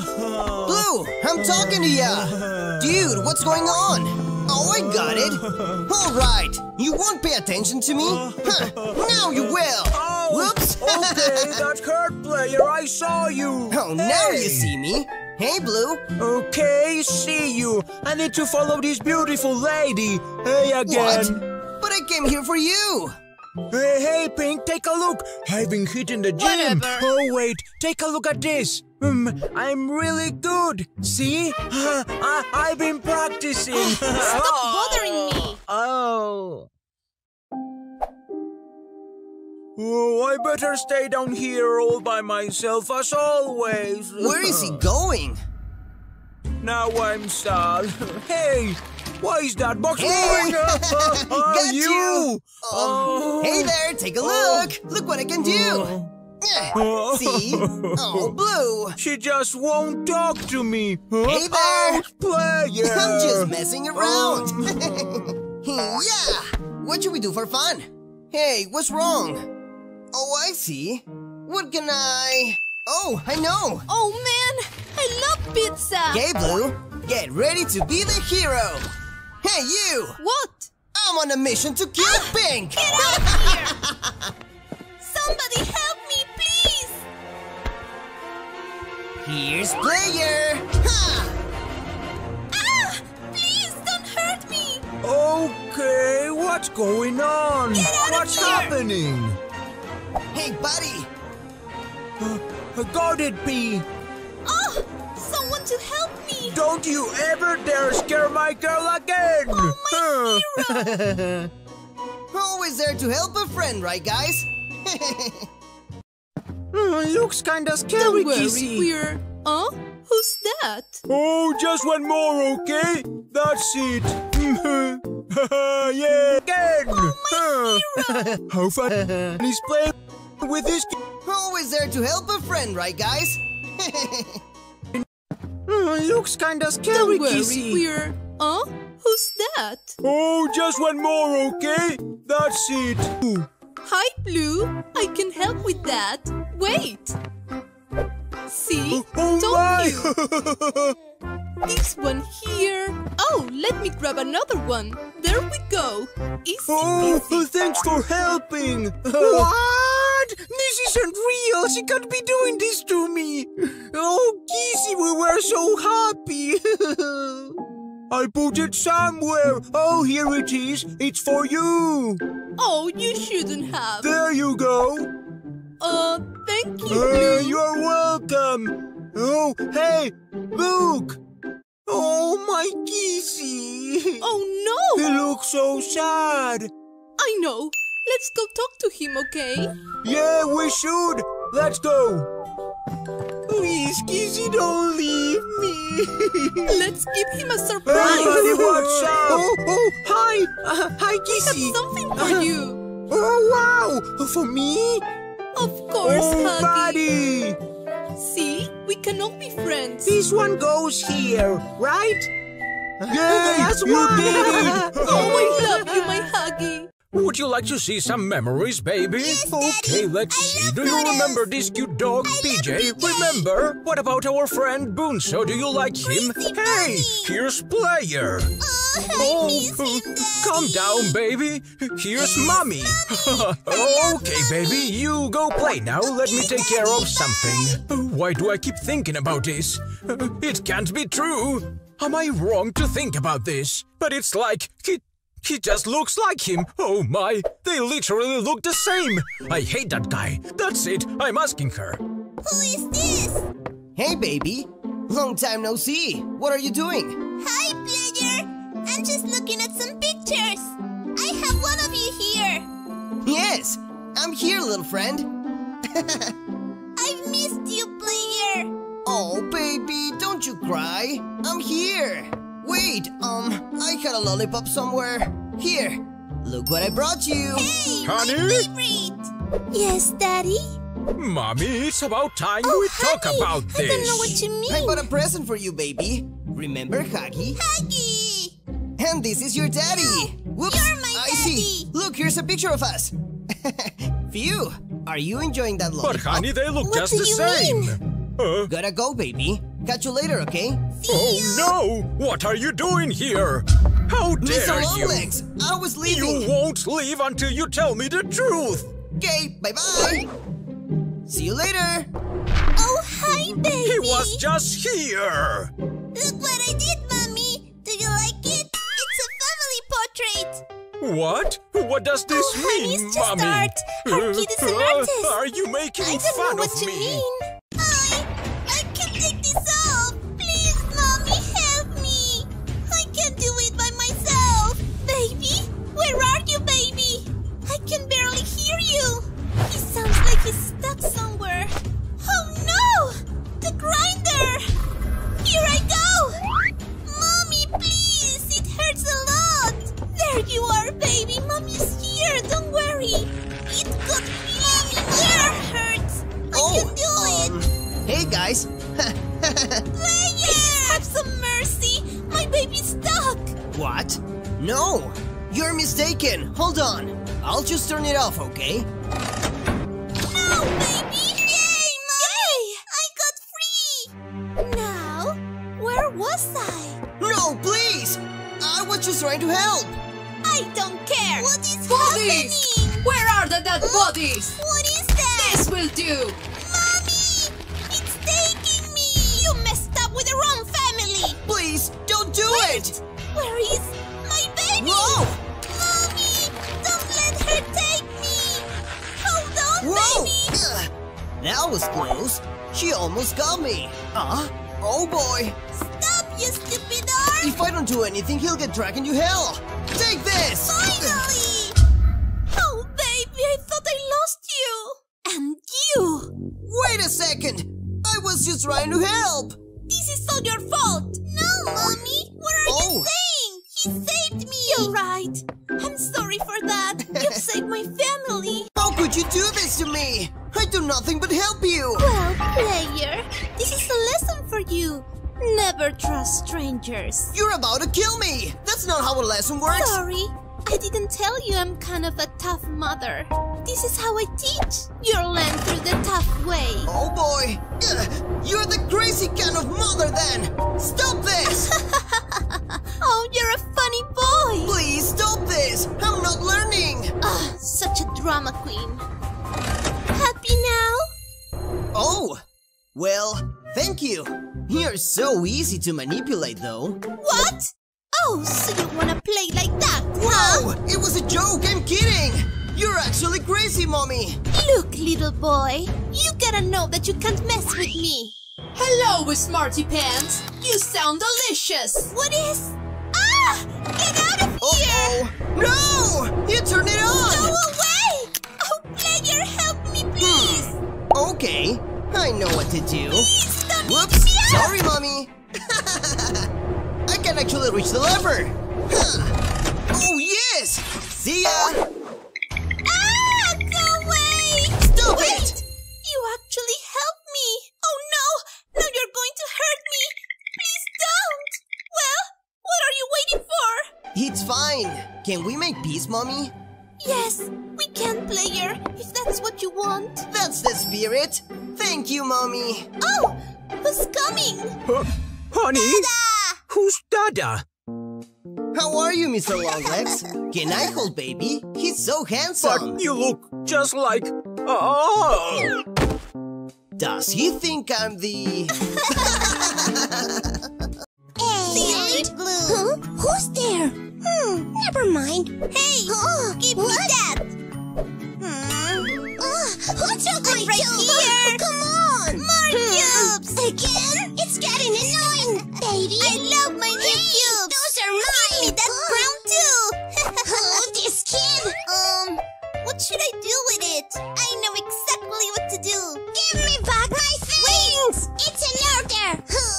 Blue, I'm talking to ya! Dude, what's going on? Oh, I got it! Alright, you won't pay attention to me? Huh, now you will! Oh, Whoops! okay, [laughs] that card player, I saw you! Oh, now you see me! Hey, Blue! Okay, see you. I need to follow this beautiful lady. Hey again. What? But I came here for you! Hey, hey, Pink, take a look. I've been hitting the gym. Whatever. Oh, wait, take a look at this. Hmm, I'm really good. See? [laughs] I, I've been practicing. [laughs] Stop [laughs] bothering me. Oh. Oh, I better stay down here all by myself as always. Where is he going? Now I'm sad. Hey, why is that box Hey! moving? [laughs] [laughs] Oh, Got you! Oh. Um, hey there, take a look! Look what I can do! Yeah, See? Oh, [laughs] Blue! She just won't talk to me. Hey there! Out, player. I'm just messing around! Um. yeah! What should we do for fun? Hey, what's wrong? Oh, I see. What can I... Oh, I know! Oh man, I love pizza. Okay, Blue, get ready to be the hero! Hey, you! What? I'm on a mission to kill Pink! Get out of here! Somebody help me, please! Here's Player! Ha! Ah! Please don't hurt me! Okay, what's going on? Get out of what's here! happening? Hey, buddy! I got it, P. Oh! Someone to help me! Don't you ever dare scare my girl again! Oh, my hero! [laughs] Always there to help a friend, right, guys? [laughs] Hmm, looks kinda scary, Don't worry, Kissy. we're... Huh? Who's that? Oh, just one more, okay? That's it. [laughs] yeah, again. Oh, my hero! How fun he's playing with this. Always there to help a friend, right, guys? Hmm, looks kinda scary, Don't worry, Kissy. we're... Huh? Who's that? Oh, just one more, okay? That's it. Ooh. Hi, Blue. I can help with that. Wait. See? Oh Told my! you. [laughs] This one here. Oh, let me grab another one. There we go. Easy Oh, peasy. thanks for helping. what? This isn't real. She can't be doing this to me. Oh, Kissy, we were so happy. [laughs] I put it somewhere. Oh, here it is. It's for you. Oh, you shouldn't have. There you go. Uh, thank you, Uh, you're welcome. Oh, hey, look. Oh, my Kissy. Oh no! He looks so sad. I know. Let's go talk to him, okay? Yeah, we should. Let's go. Please, Kissy, don't leave me. [laughs] Let's give him a surprise. Everybody, what's up? Oh, oh, hi. Uh, hi, Kissy. have something for you. [laughs] Oh, wow. For me? Of course, oh, Huggy. buddy. See, we cannot be friends. This one goes here, right? Yay, That's you one. did it. [laughs] Oh, I love you, my Huggy. Would you like to see some memories, baby? okay, let's see. Do you remember this cute dog, PJ? Remember? What about our friend Bunzo? Do you like him? Hey, here's Player. Oh, Oh, [laughs] calm down, baby. Here's mommy. [laughs] okay, baby, you go play now. Let me take care of something. Why do I keep thinking about this? It can't be true. Am I wrong to think about this? But it's like he he just looks like him. Oh my, they literally look the same. I hate that guy. That's it. I'm asking her. Who is this? Hey, baby. Long time no see. What are you doing? Hi, player. I'm just looking at some pictures. I have one of you here. Yes, I'm here, little friend. [laughs] I've missed you, player. Oh, baby, don't you cry. I'm here. Wait, um, I had a lollipop somewhere. Here, look what I brought you. Hey, Honey? my favorite. Yes, Daddy. Mommy, it's about time we talk about this. I don't know what you mean. I bought a present for you, baby. Remember Huggy? Huggy! And this is your daddy. Whoops. You're my I see. Look, here's a picture of us. [laughs] Phew. Are you enjoying that But lollipop? honey, they look What just do the you same. mean? Uh, Gotta go, baby. Catch you later, okay? Oh no! What are you doing here? How Mr. dare you! Longlegs, I was leaving. You won't leave until you tell me the truth. Okay, bye-bye. See you later. Oh, hi, baby. He was just here. Look what I did, Mommy. Do you like it? It's a family portrait. What? What does this Oh, honey, mean, it's just mommy? art. Our kid is an Uh, artist. [laughs] Are you making I don't fun know what of you me? mean. The grinder! Here I go! Mommy, please! It hurts a lot! There you are, baby! Mommy's here! Don't worry! It got really where hurts! I can do it! um, hey guys. [laughs] Please have some mercy! My baby's stuck! what? No. You're mistaken. Hold on. I'll just turn it off, okay? No, baby! Where? No, please! I was just trying to help. I don't care! What is Bodies! happening? Where are the dead bodies? What is that? This will do! Mommy! It's taking me! You messed up with the wrong family! Please, don't do it! Where is my baby? Whoa! Mommy! Don't let her take me! Hold on, Whoa! baby! Ugh, that was close. She almost got me. Ah, oh boy. Stop, you stupid arm! If I don't do anything, he'll get dragged into hell. Take this! Finally! Oh, baby, I thought I lost you! And you! Wait a second! I was just trying to help! This is all your fault! No, Mommy! What are Oh. you saying? He saved me! You're right! I'm sorry for that! You've [laughs] saved my family! How could you do this to me? I do nothing but help you! Well, player, this is a lesson for you. Never trust strangers. You're about to kill me! That's not how a lesson works! Sorry, I didn't tell you I'm kind of a tough mother. This is how I teach. You'll learn through the tough way. Oh boy! Ugh, You're the crazy kind of mother then! Stop this! [laughs] oh, you're a funny boy! Please stop this! I'm not learning! Ah, such a drama queen. Happy now? Oh! Well, thank you. You're so easy to manipulate though. What? Oh, so you wanna play like that, huh? Whoa! It was a joke! I'm kidding! You're actually crazy, mommy! Look, little boy, you gotta know that you can't mess with me. Hello, Smarty Pants! You sound delicious! What is? Ah! Get out of here! No! You turn it on! Go away! Oh, player, help me, please! Okay, I know what to do. Please don't Whoops! out! Sorry, mommy! [laughs] I can actually reach the lever! Huh. Oh, yes! See ya! Ah! Go away! Stop Wait! it! You actually helped me! Oh no! Now you're going to hurt me! Please don't! Well, what are you waiting for? It's fine. Can we make peace, mommy? Yes, we can, player, if that's what you want. That's the spirit! Thank you, mommy! Oh! Who's coming? Uh, honey? Dada! Who's Dada? How are you, Mr. Longlegs? [laughs] Can I hold baby? He's so handsome! But you look just like... Oh! Does he think I'm the... [laughs] Hey, Blue. Huh? Who's there? Hmm, never mind. Hey, [gasps] give me that. Hmm. who took my right here? Come on. More cubes. Again? It's getting annoying, baby. I love my new cubes. Those are mine. Give me that crown too. oh, this kid. Um, what should I do with it? I know exactly what to do. Give me back my things. It's an order. [gasps]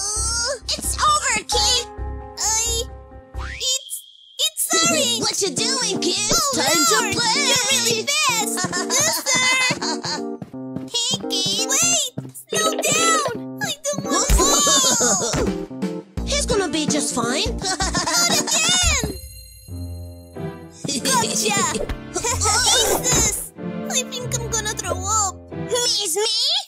doing? What you doing, kid? Oh, Time Lord, to play! You're really fast! [laughs] Loser! hey, kid! Wait! Slow [laughs] down! I don't want to He's gonna be just fine. Not again! Gotcha! [laughs] Jesus! I think I'm gonna throw up. Miss me?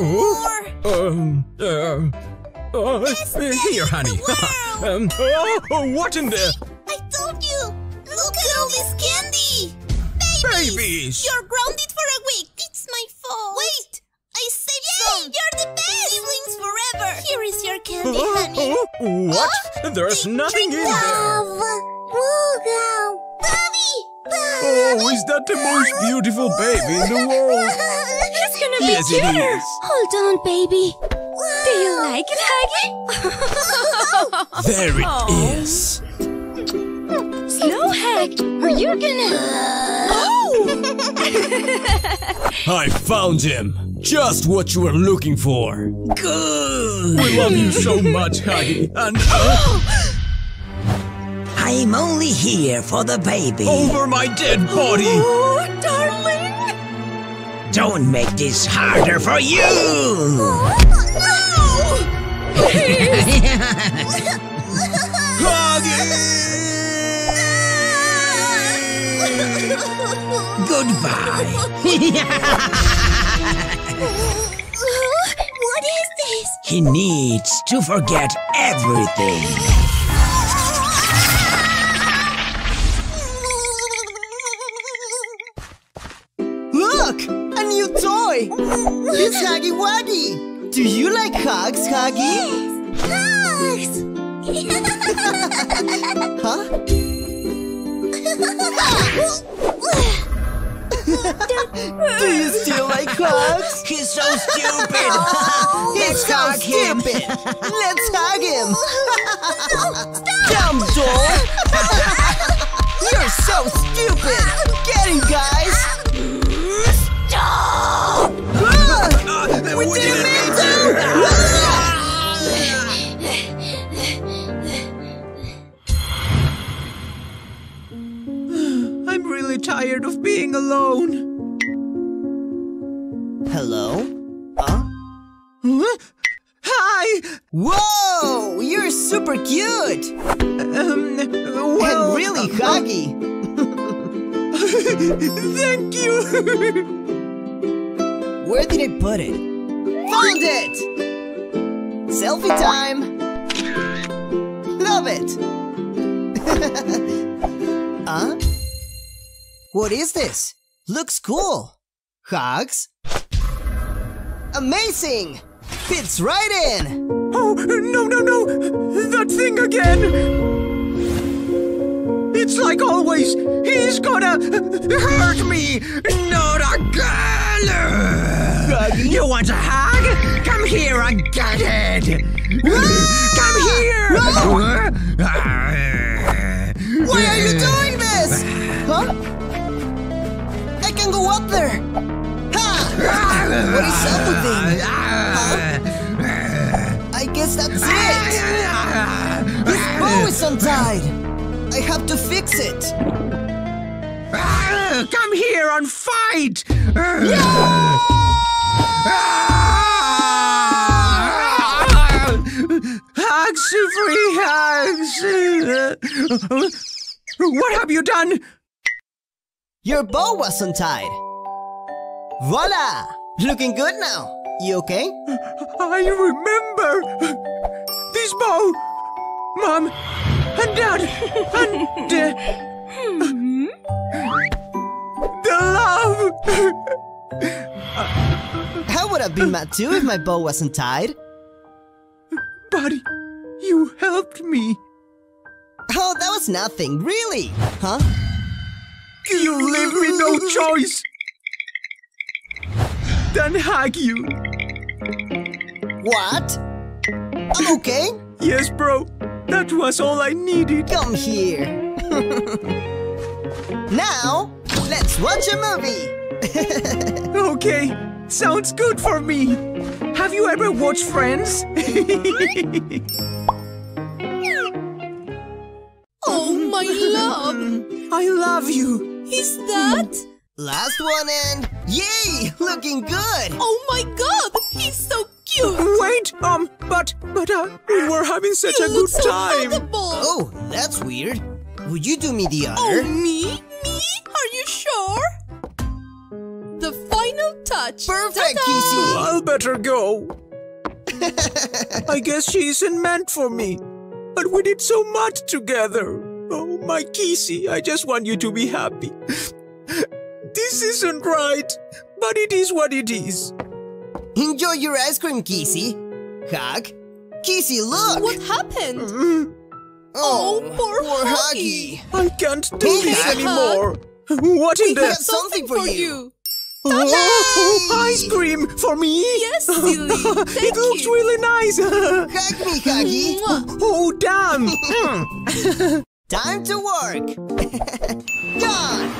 More. Um, uh, uh, here, honey. [laughs] um, oh, what in the... I told you. Look at all this candy. Babies. Babies. You're grounded for a week. It's my fault. Wait. I saved some. You're the best. Siblings forever. Here is your candy, honey. Oh, what? There's nothing in there. Oh, is that the most beautiful baby in the world? It's gonna be Yes, it cuter. is. Hold on, baby. Do you like it, Huggy? [laughs] There it Oh. is. Slow, Hag, or you're gonna. Oh! [laughs] I found him. Just what you were looking for. Good. We love you so much, Huggy. And uh, [gasps] [gasps] [gasps] I'm only here for the baby. over my dead body. Oh, darling. Don't make this harder for you. [laughs] Goodbye. [laughs] what is this? he needs to forget everything. New toy! It's Huggy Wuggy! Do you like hugs, Huggy? Hugs! huh? [laughs] Do you still like hugs? He's so stupid. [laughs] He's so hug him. stupid! Let's hug him! [laughs] Dumb doll! You're so stupid! Get him, guys! Stop! Ah! we didn't mean to! [sighs] I'm really tired of being alone. Hello? Huh? Huh? Hi! Whoa! You're super cute! Um, well, and really huggy! [laughs] Thank you! [laughs] Where did I put it? Found it! Selfie time! Love it! [laughs] huh? What is this? Looks cool! Hugs? Amazing! Fits right in! Oh, no, no, no! That thing again! It's like always! He's gonna hurt me! Not again! You want a hug? Come here and get it! Ah! Come here! Ah! Why are you doing this? Huh? I can go up there! Ha! What is up with him? Huh? I guess that's it! His bow is untied! I have to fix it! Ah, come here and fight! Ah. Ah. Hugs, free hugs! What have you done? Your bow was untied! Voila! Looking good now! You okay? I remember this bow, Mom, and Dad, and uh, the love. I would have been mad too if my bow wasn't tied. Buddy, you helped me. Oh, that was nothing, really? Huh? You leave me no choice Then hug you. What? I'm okay. Yes, bro. That was all I needed. Come here. [laughs] now, let's watch a movie. [laughs] okay, sounds good for me. Have you ever watched Friends? [laughs] oh, my love. I love you. Is that? Last one and yay! Looking good! Oh my god! He's so cute! Wait, um, but, but, uh, we were having such you a look good so time. Huggable. Oh, that's weird. Would you do me the honor? Oh, me? Me? Are you sure? The final touch. Perfect, Ta-da! Kissy! I'll better go. [laughs] I guess she isn't meant for me. But we did so much together. Oh, my Kissy, I just want you to be happy. [laughs] This isn't right, but it is what it is. Enjoy your ice cream, Kissy. Hug. Kissy, look! What happened? Mm. Oh, oh, poor Huggy. I can't do Hey, this Hug. anymore. What in We the... have something for you. Oh, ice cream for me? Yes, silly. [laughs] it looks you. really nice. Hug me, Huggy. oh, damn. [laughs] Hmm. Time to work. [laughs] Done.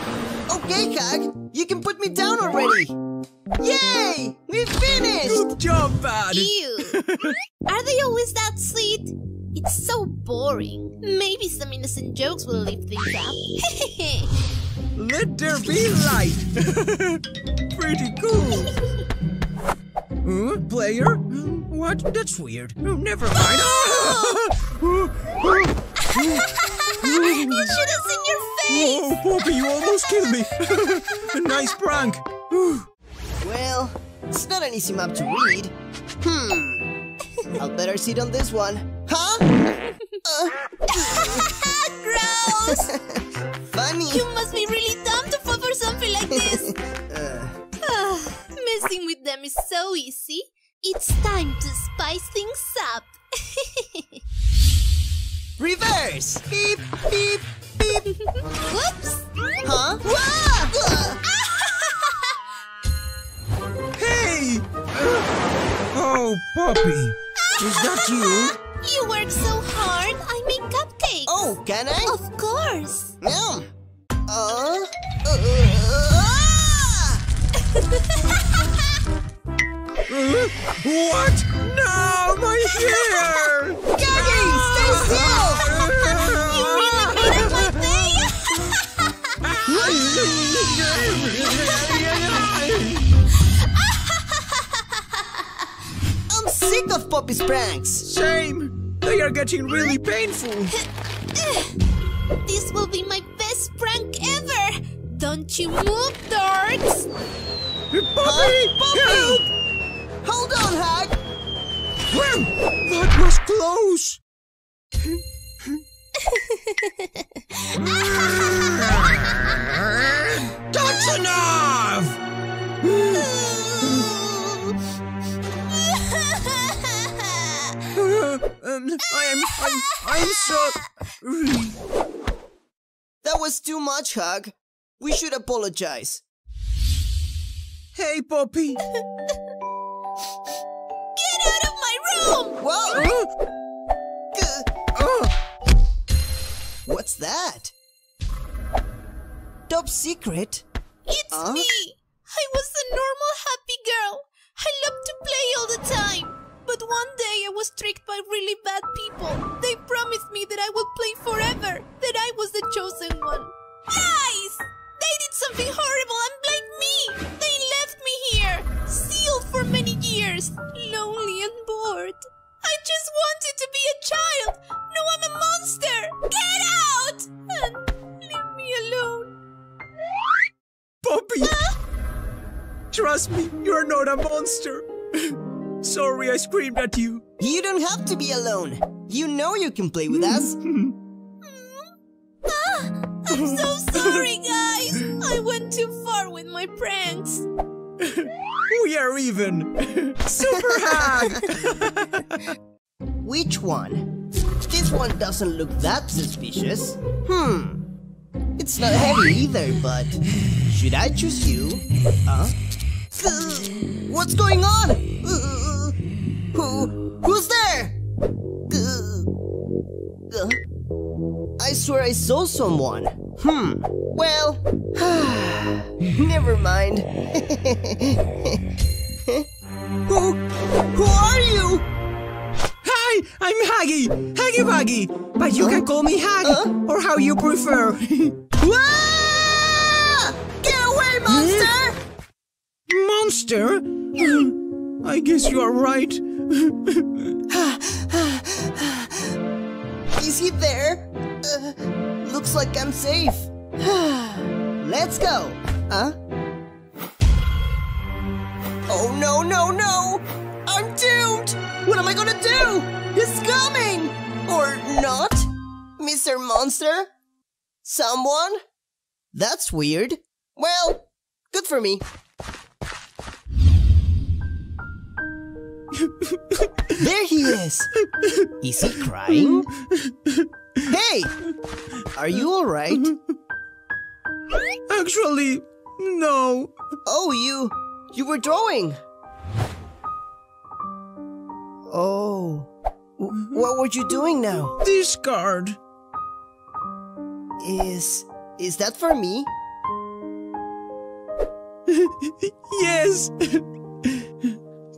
Okay, Hug. You can put me down already. Yay! We finished. Good job, Bad. Ew. [laughs] Are they always that sweet? It's so boring. Maybe some innocent jokes will lift things up. [laughs] Let there be light. [laughs] Pretty cool. Huh? Player? What? That's weird. Oh, never mind. you should have seen your face! Oh, Poppy, you almost killed me. A nice prank. Well, it's not an easy map to read. Hmm. [laughs] I'll better sit on this one. Huh? Uh, [laughs] Gross! [laughs] funny. You must be really dumb to fall for something like this. Uh, Ah, Messing with them is so easy. It's time to spice things up. reverse. Beep, beep, beep. Whoops! Huh? Hey! Oh, puppy! Is that you? You work so hard, I make cupcakes. Oh, can I? Of course. Yum. Uh, uh, Uh, [laughs] what? No, my hair! [laughs] Gaggy, stay still! [laughs] You really made it my day. I'm sick of Poppy's pranks. Same. They are getting really painful. [laughs] this will be my best prank ever. Don't you move, dorks. Poppy! Poppy! Hold on, Hag. That was close. [laughs] That's enough! [laughs] Uh, um, I'm, I'm, I'm so. That was too much, Hug. We should apologize. Hey, Poppy. Get out of my room! Whoa! What's that? Top secret? It's Huh? me! I was a normal happy girl. I loved to play all the time. But one day I was tricked by really bad people. They promised me that I would play forever, that I was the chosen one. Lies! They did something horrible and blamed me! They left me here, sealed for many years, lonely and bored. I just wanted to be a child! No, I'm a monster! Get out! And leave me alone. Poppy! Trust me, you're not a monster. [laughs] Sorry I screamed at you. You don't have to be alone. You know you can play with us. [laughs] Ah, I'm so sorry, guys. I went too far with my pranks. [laughs] We are even. [laughs] Super hug. Which one? This one doesn't look that suspicious. Hmm. It's not heavy either, but should I choose you? Huh? What's going on? Who? Who's there? I swear I saw someone. Hmm. Well, [sighs] never mind. [laughs] who? Who are you? Hi, I'm Huggy, Huggy Wuggy, but you can call me Hug, or how you prefer. [laughs] Get away, monster! Monster? I guess you are right. Is he there? Uh, looks like I'm safe. Let's go. Huh? Oh no, no, no! I'm doomed! What am I gonna do? He's coming! Or not? Mr. Monster? Someone? That's weird. Well, good for me. There he is. Is he crying? Hey! Are you alright? Actually, no. Oh, you. You were drawing. Oh. What were you doing now? This card. Is. Is that for me? [laughs] yes.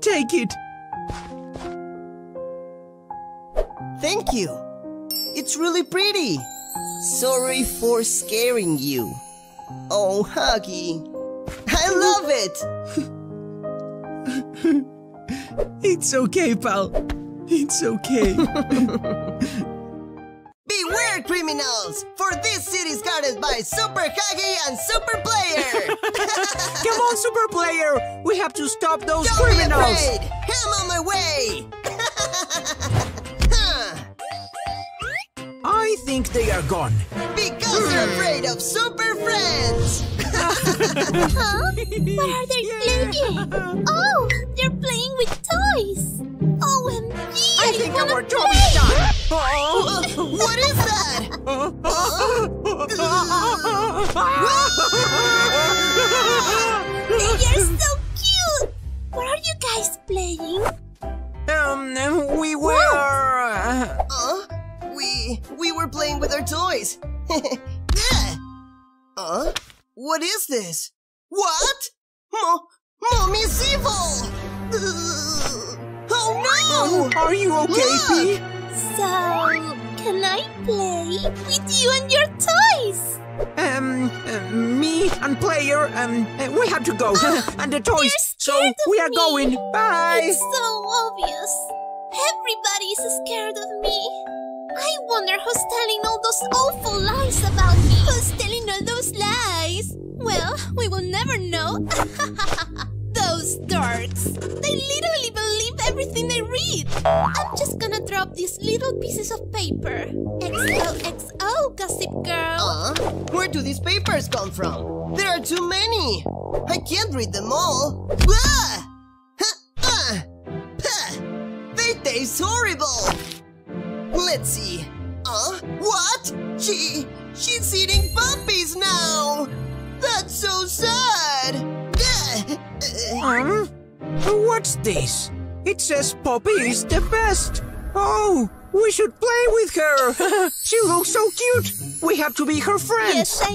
Take it. Thank you. It's really pretty. Sorry for scaring you. Oh, Huggy. I love it. [laughs] It's okay, pal. It's okay. [laughs] Beware, criminals! For this city is guarded by Super Huggy and Super Player! [laughs] Come on, super player. We have to stop those Don't criminals. be afraid! I'm on my way! I think they are gone. Because you're afraid of super friends! [laughs] [laughs] Huh? What are they playing? Oh, they're playing with toys. OMG! I think our job is done. Uh, what is that? You're so cute. What are you guys playing? Um, we were. uh, Uh, we we were playing with our toys. [laughs] yeah. Uh, what is this? What? Mo- Mommy's evil! Oh no! Are you okay, P? So, can I play with you and your toys? Um, uh, me and player, um, we have to go. [laughs] and the toys, so we are me. going. Bye. It's so obvious. Everybody is scared of me. I wonder who's telling all those awful lies about me. Who's telling all those lies? Well, we will never know. [laughs] those dorks. They literally believe everything they read. I'm just gonna drop these little pieces of paper. XOXO, gossip girl. Uh, where do these papers come from? There are too many. I can't read them all. Ah! [laughs] Huh, ah! Pah! They taste horrible. Let's see. Uh, what? She, she's eating puppies now. That's so sad. Um, what's this? It says Poppy is the best. Oh, we should play with her. [laughs] she looks so cute. We have to be her friends. Yes, I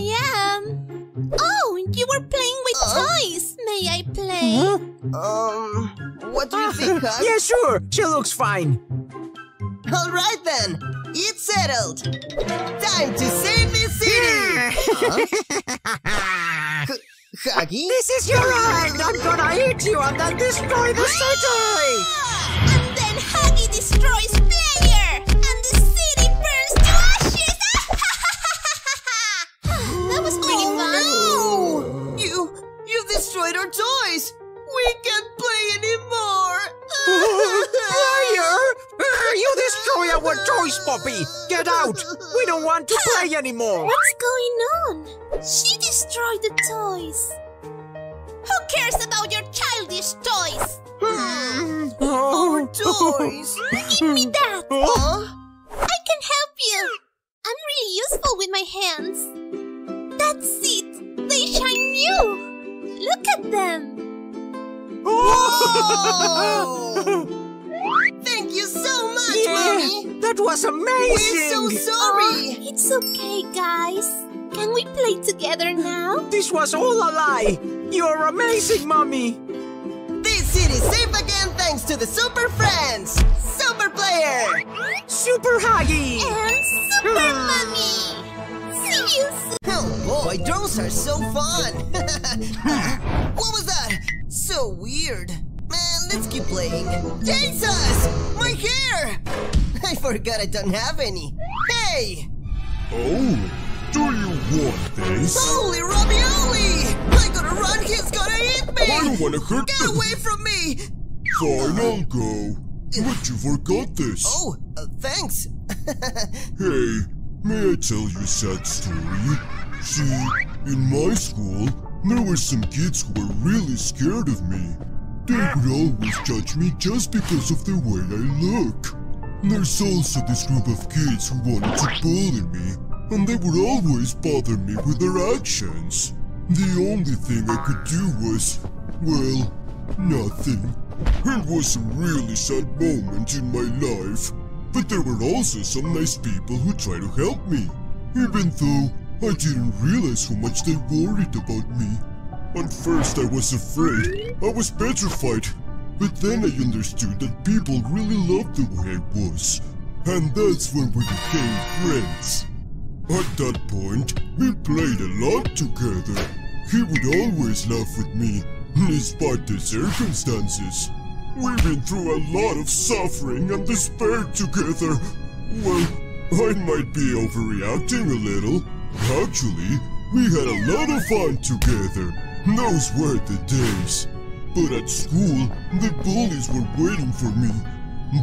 am. Oh, you were playing with toys. May I play? Huh? Um, what do you think, Hug? [laughs] Yeah, sure. She looks fine. [laughs] All right then, it's settled. Time to save the city. huh? [laughs] Huggy? This is your end. I'm gonna eat you and then destroy the city. And then Huggy destroys Player, and the city burns to ashes. [laughs] that was pretty fun. Oh, you, you destroyed our toys. We can't play anymore! Player! you destroy our toys, Poppy! Get out! We don't want to play anymore! What's going on? She destroyed the toys! Who cares about your childish toys? Hmm. Our oh. toys! Give me that! [laughs] Oh. I can help you! I'm really useful with my hands! That's it! They shine new! Look at them! Whoa! [laughs] Thank you so much, Yeah, Mommy. that was amazing! We're so sorry. Oh, it's okay, guys. Can we play together now? This was all a lie! You're amazing, Mommy! This city's safe again thanks to the Super Friends. Super Player. Super Huggy! And Super ah. Mummy. See you soon. Oh boy, drones are so fun. [laughs] what was that? So weird. Man, let's keep playing. Jesus! My hair! [laughs] I forgot I don't have any. Hey! Oh, do you want this? Holy ravioli! I gotta run, he's gonna eat me! I don't wanna hurt Get away from me! Fine, I'll go. But you forgot this. Oh, uh, thanks. [laughs] Hey, may I tell you a sad story? See, in my school, there were some kids who were really scared of me. They would always judge me just because of the way I look. There's also this group of kids who wanted to bully me, and they would always bother me with their actions. The only thing I could do was, well, nothing. It was a really sad moment in my life. But there were also some nice people who tried to help me, even though I didn't realize how much they worried about me. At first I was afraid, I was petrified, but then I understood that people really loved the way I was, and that's when we became friends. At that point, we played a lot together. He would always laugh with me, despite the circumstances. We've been through a lot of suffering and despair together. Well, I might be overreacting a little. Actually, we had a lot of fun together. Those were the days. But at school, the bullies were waiting for me.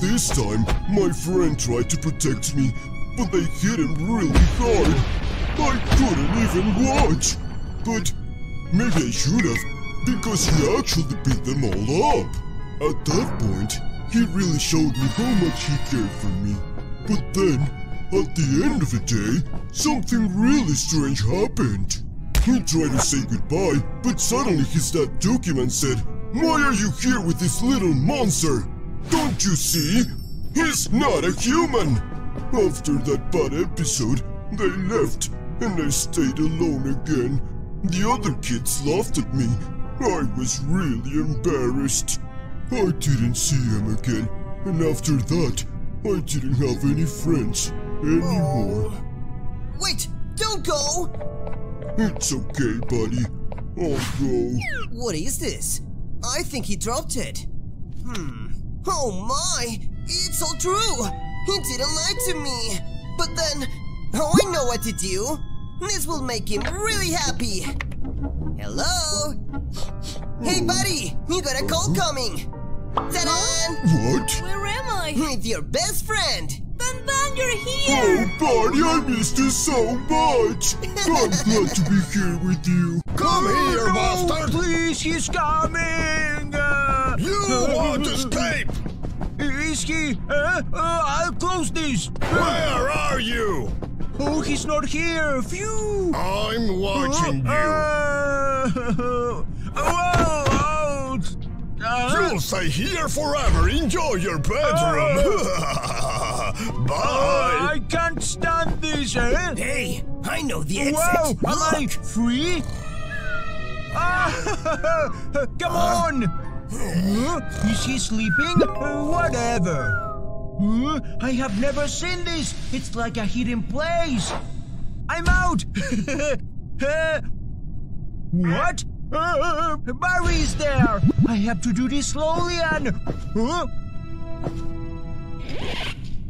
This time, my friend tried to protect me, but they hit him really hard. I couldn't even watch. But maybe I should have, because he actually beat them all up. At that point, he really showed me how much he cared for me. But then, at the end of the day, something really strange happened. He tried to say goodbye, but suddenly his dad took him and said, Why are you here with this little monster? Don't you see? He's not a human! After that bad episode, they left, and I stayed alone again. The other kids laughed at me. I was really embarrassed. I didn't see him again, and after that, I didn't have any friends anymore. Wait, don't go! It's okay, buddy. I'll go. What is this? I think he dropped it. Hmm. Oh my! It's all true! He didn't lie to me! But then, oh, I know what to do! This will make him really happy! Hello? Hey, buddy! You got a call coming! Ta-da! What? Where am I? With your best friend! Ban Ban, you're here! Oh, buddy, I missed you so much. I'm [laughs] glad to be here with you. Come here, no, bastard! Please, he's coming! Uh, You won't escape! Is he? Uh, uh, I'll close this. Where are you? Oh, he's not here. Phew. I'm watching you. Uh, [laughs] whoa, oh, uh, You'll stay here forever. Enjoy your bedroom. [laughs] Bye. I can't stand this, eh? Hey, I know the exit! Whoa, am I Look. free? Ah, [laughs] come on! Huh? Is he sleeping? Uh, whatever. Huh? I have never seen this. It's like a hidden place. I'm out. [laughs] Uh, what? Uh, Barry is there. I have to do this slowly and. Huh?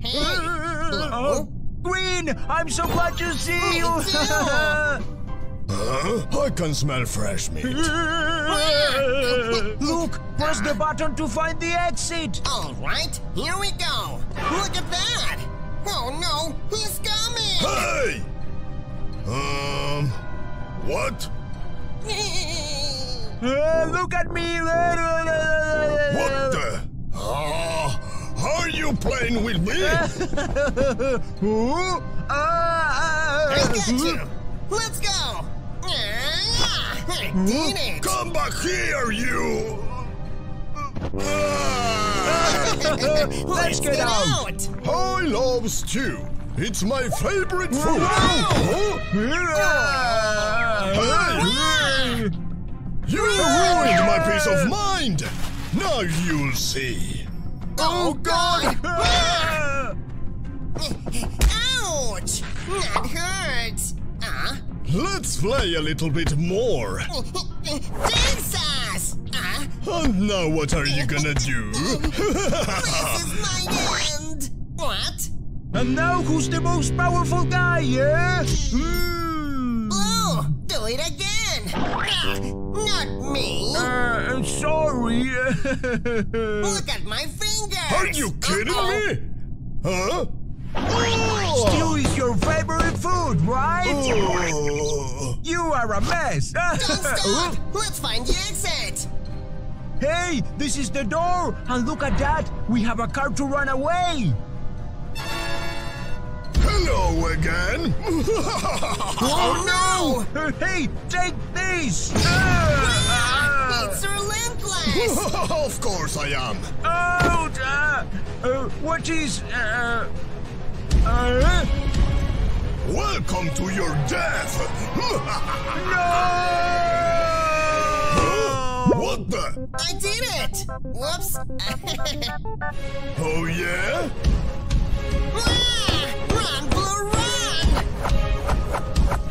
Oh, Green, I'm so glad to see you. [laughs] Huh? I can smell fresh meat. [laughs] Look, press the button to find the exit. Alright, here we go! Look at that! Oh no, he's coming! Hey! Um, what? Uh, look at me! What the? Ah, are you playing with me? Ooh, ah, I got you! Let's go! Come back here, you! [laughs] Let's get out! I love stew. It's my favorite food. Hey! You ruined my peace of mind. Now you'll see. Oh God! [laughs] Ouch! That hurts! Ah? Let's play a little bit more. Dance us! Ah? And now what are you gonna do? [laughs] This is my end! What? And now who's the most powerful guy, yeah? Mm. Blue! Do it again! Ah, not me! Uh, I'm sorry. [laughs] Look at my fingers! Are you kidding me? Huh? Stew is your favorite food, right? Oh. You are a mess. [laughs] Don't stop! Let's find the exit! Hey, this is the door, and look at that. We have a car to run away. Hello again. [laughs] Oh no! [laughs] Hey, take this. It's relentless! [laughs] of course I am. Oh, uh, uh, what is, uh, uh, Welcome to your death. no! What the? I did it! Whoops! Oh yeah?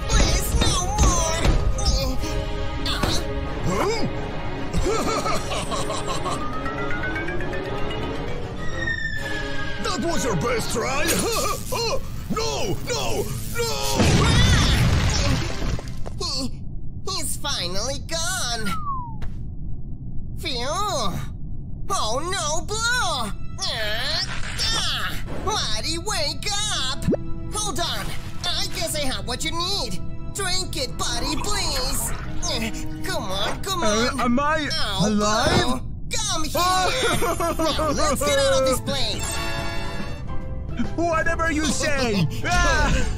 Please, no more! Ah, that was your best try? [laughs] no, no, no! he, he's finally gone! Phew! Oh no, Blue! Ah, Buddy, wake up! Hold on! I guess I have what you need! Drink it, buddy, please! Eh, Come on, come Uh, on! am I Oh, alive? Blue, Come here! now let's get out of this place! Whatever you say. [laughs] Well,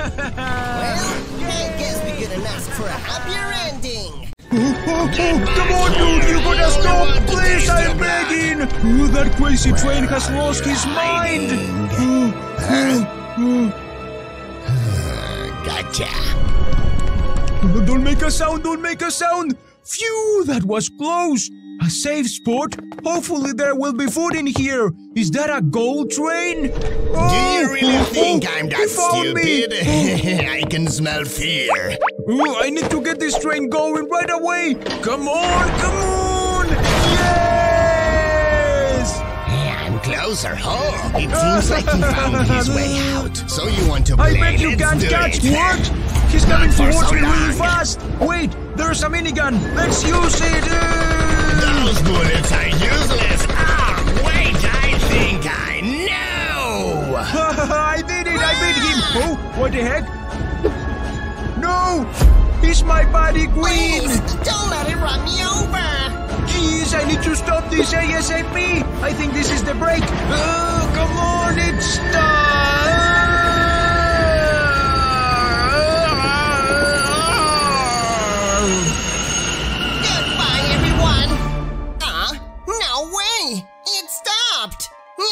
I [laughs] guess we couldn't ask for a happier ending! Come on, dude, you gotta stop! Please, I'm begging! Oh, that crazy train has lost his mind! [sighs] Gotcha. Don't make a sound, don't make a sound! Phew, that was close! A safe spot? Hopefully there will be food in here! Is that a gold train? Do Oh, you really oh, think oh, I'm that stupid? Oh. [laughs] I can smell fear. Oh, I need to get this train going right away! Come on, come on! Yes! Yeah, I'm closer. Oh, it seems like he found [laughs] his way out. So you want to play? I bet you Let's can't catch it. what? He's coming towards so me really fast! Wait, there's a minigun! Let's use it! Those bullets are useless. Ah, wait, I think I know. [laughs] I did it! I beat him! Oh, what the heck? No! He's my body queen! Please, don't let it run me over! Jeez, I need to stop this ASAP! I think this is the break! Oh, come on, it's time!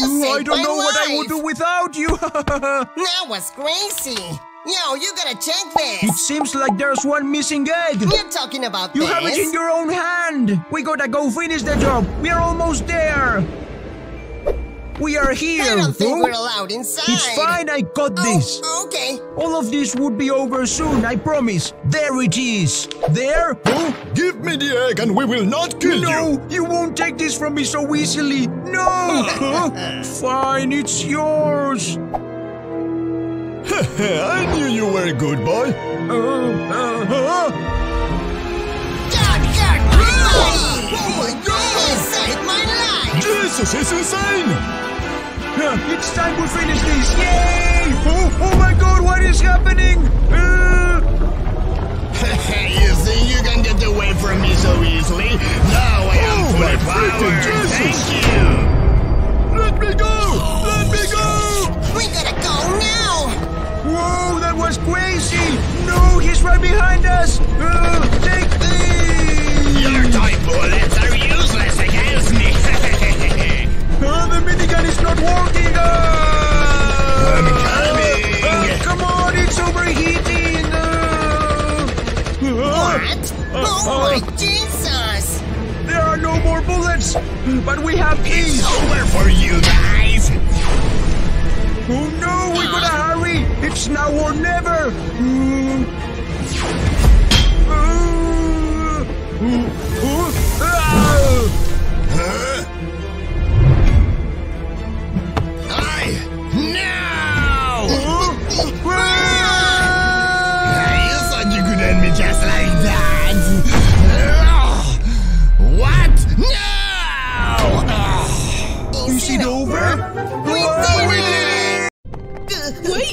I don't my know what I would do without you! [laughs] That was crazy! Yo, you gotta check this! it seems like there's one missing egg! You're talking about You this? have it in your own hand! We gotta go finish the job! We are almost there! We are here! I don't think Oh, we're allowed inside. Oh, It's fine, I got this! Okay. All of this would be over soon, I promise! There it is! There? Oh, Give me the egg and we will not kill you! no! You won't take this from me so easily! No! [laughs] Huh? Fine, it's yours! [laughs] I knew you were a good boy. Uh, uh, huh? God, God, everybody! Oh my God! He saved my life! Jesus, it's insane! Huh, It's time we finish this! Yay! Oh, oh my god, what is happening? Uh, [laughs] you think you can get away from me so easily? Now I am Oh, fully my freaking powered. Jesus. Thank you. let me go! Let me go! We gotta go now! Whoa, that was crazy! No, he's right behind us! Uh, take these! Your toy bullets are useless against me. Uh, the minigun is not working! Uh, I'm coming. uh, come on, it's overheating! Uh, What? Oh uh, my Jesus! There are no more bullets, but we have these! Over for you guys. Oh no, we gotta hurry! It's now or never! Uh, uh, uh, No! Is it over? We did it! Wait,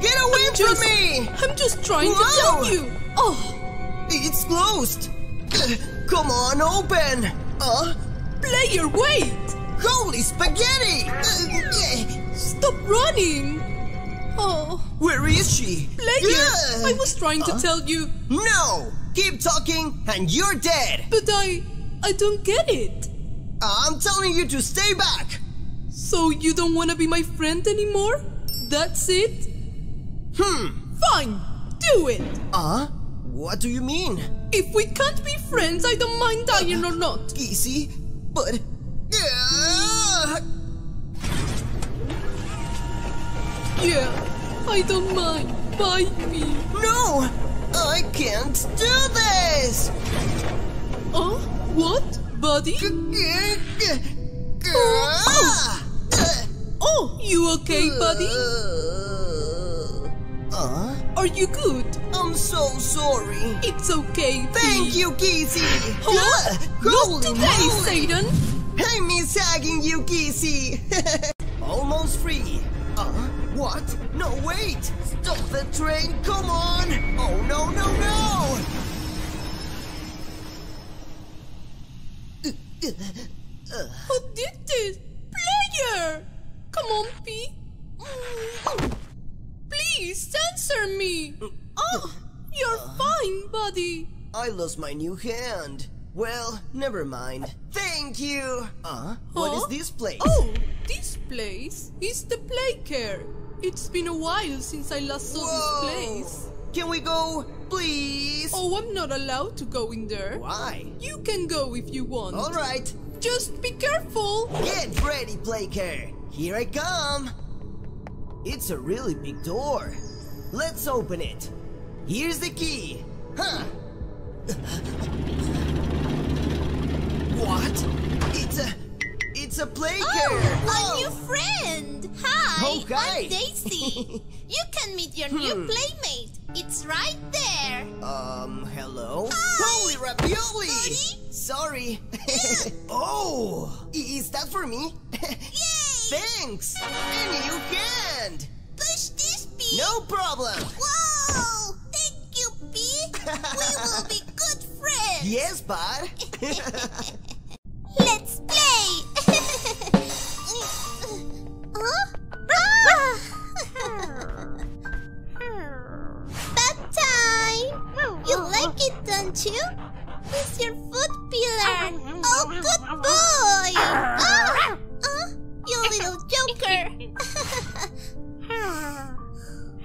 Get away from just- me! I'm just trying to Whoa. tell you. Oh, It's closed! [clears throat] Come on, open! Uh, player, wait! holy spaghetti! Stop running! Oh, Where is she? player, Yeah. I was trying to Huh? tell you, No! Keep talking and you're dead! but I, I don't get it. I'm telling you to stay back! So you don't want to be my friend anymore? That's it? Hmm. Fine, do it. Uh? What do you mean? If we can't be friends, I don't mind dying or not. Easy, but. Uh, Yeah, I don't mind. Bite me. no! I can't do this! Huh? What, buddy? Ah! Oh, you okay, buddy? Uh, Are you good? I'm so sorry. It's okay. Thank you, Kissy! Huh? Not today, moly. Satan. I miss hugging you, Kissy! [laughs] Almost free. Uh, what? No, wait! Stop the train, come on! Oh, no, no, no! Who did this? Player! Come on, P. Please answer me. Oh, you're fine, buddy. I lost my new hand. Well, never mind. Thank you! Uh, what is Huh? this place? Oh, this place is the Playcare. It's been a while since I last saw Whoa. this place. Can we go, please? Oh, I'm not allowed to go in there. Why? You can go if you want. Alright, Just be careful. get ready, Playcare. Here I come. It's a really big door. Let's open it. Here's the key. Huh. [laughs] what? It's a... It's a Playcare. Oh, a new friend! Hi, Oh, hi. I'm Daisy. [laughs] you can meet your new Hmm. playmate. It's right there. Um, hello? Holy ravioli! Sorry. [laughs] oh, is that for me? [laughs] Yay! Thanks! A new hand! Push this, P. No problem! Whoa! Thank you, P. we will be good friends. Yes, bud. Let's play. Huh? Ah! Bath time. You like it, don't you? It's your foot pillar. Oh, good boy. Ah! Ah, you little joker. [laughs]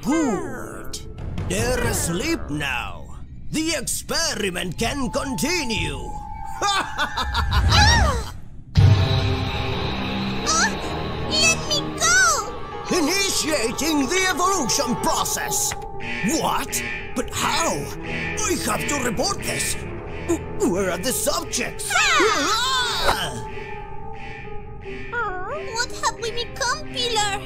Good. They're asleep now. The experiment can continue. [laughs] Let me go. Initiating the evolution process. What? But how? I have to report this. Where are the subjects? Ah! What have we become, Pillar?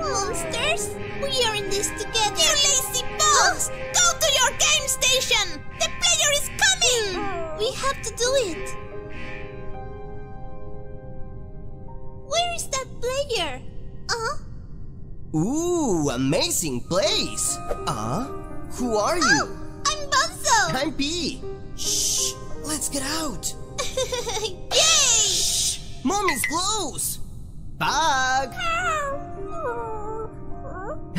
Monsters? We are in this together. You lazy bugs! Go to your game station! The player is coming! We have to do it. Where is that player? Uh? Ooh, amazing place. Uh, who are you? Oh, I'm Bunzo! I'm P. Shh, let's get out. [laughs] Yay! Shh! Mommy's close. Bug.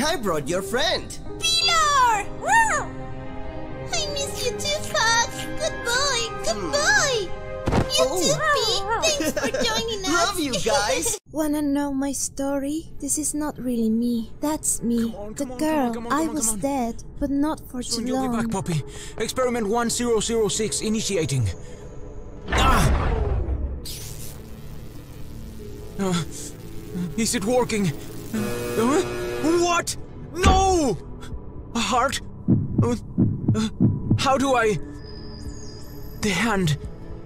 I brought your friend. Pillar! I miss you too, Fox. Good boy, good boy. You too, P. Thanks for [laughs] joining us. Oh. Love you guys. [laughs] Wanna know my story? This is not really me. That's me. the girl. I was dead, but not for too long. you'll be back. Poppy. Experiment 1006 initiating. Ah! Uh, is it working? Uh, what? No! A heart? Uh, uh, how do I... The hand.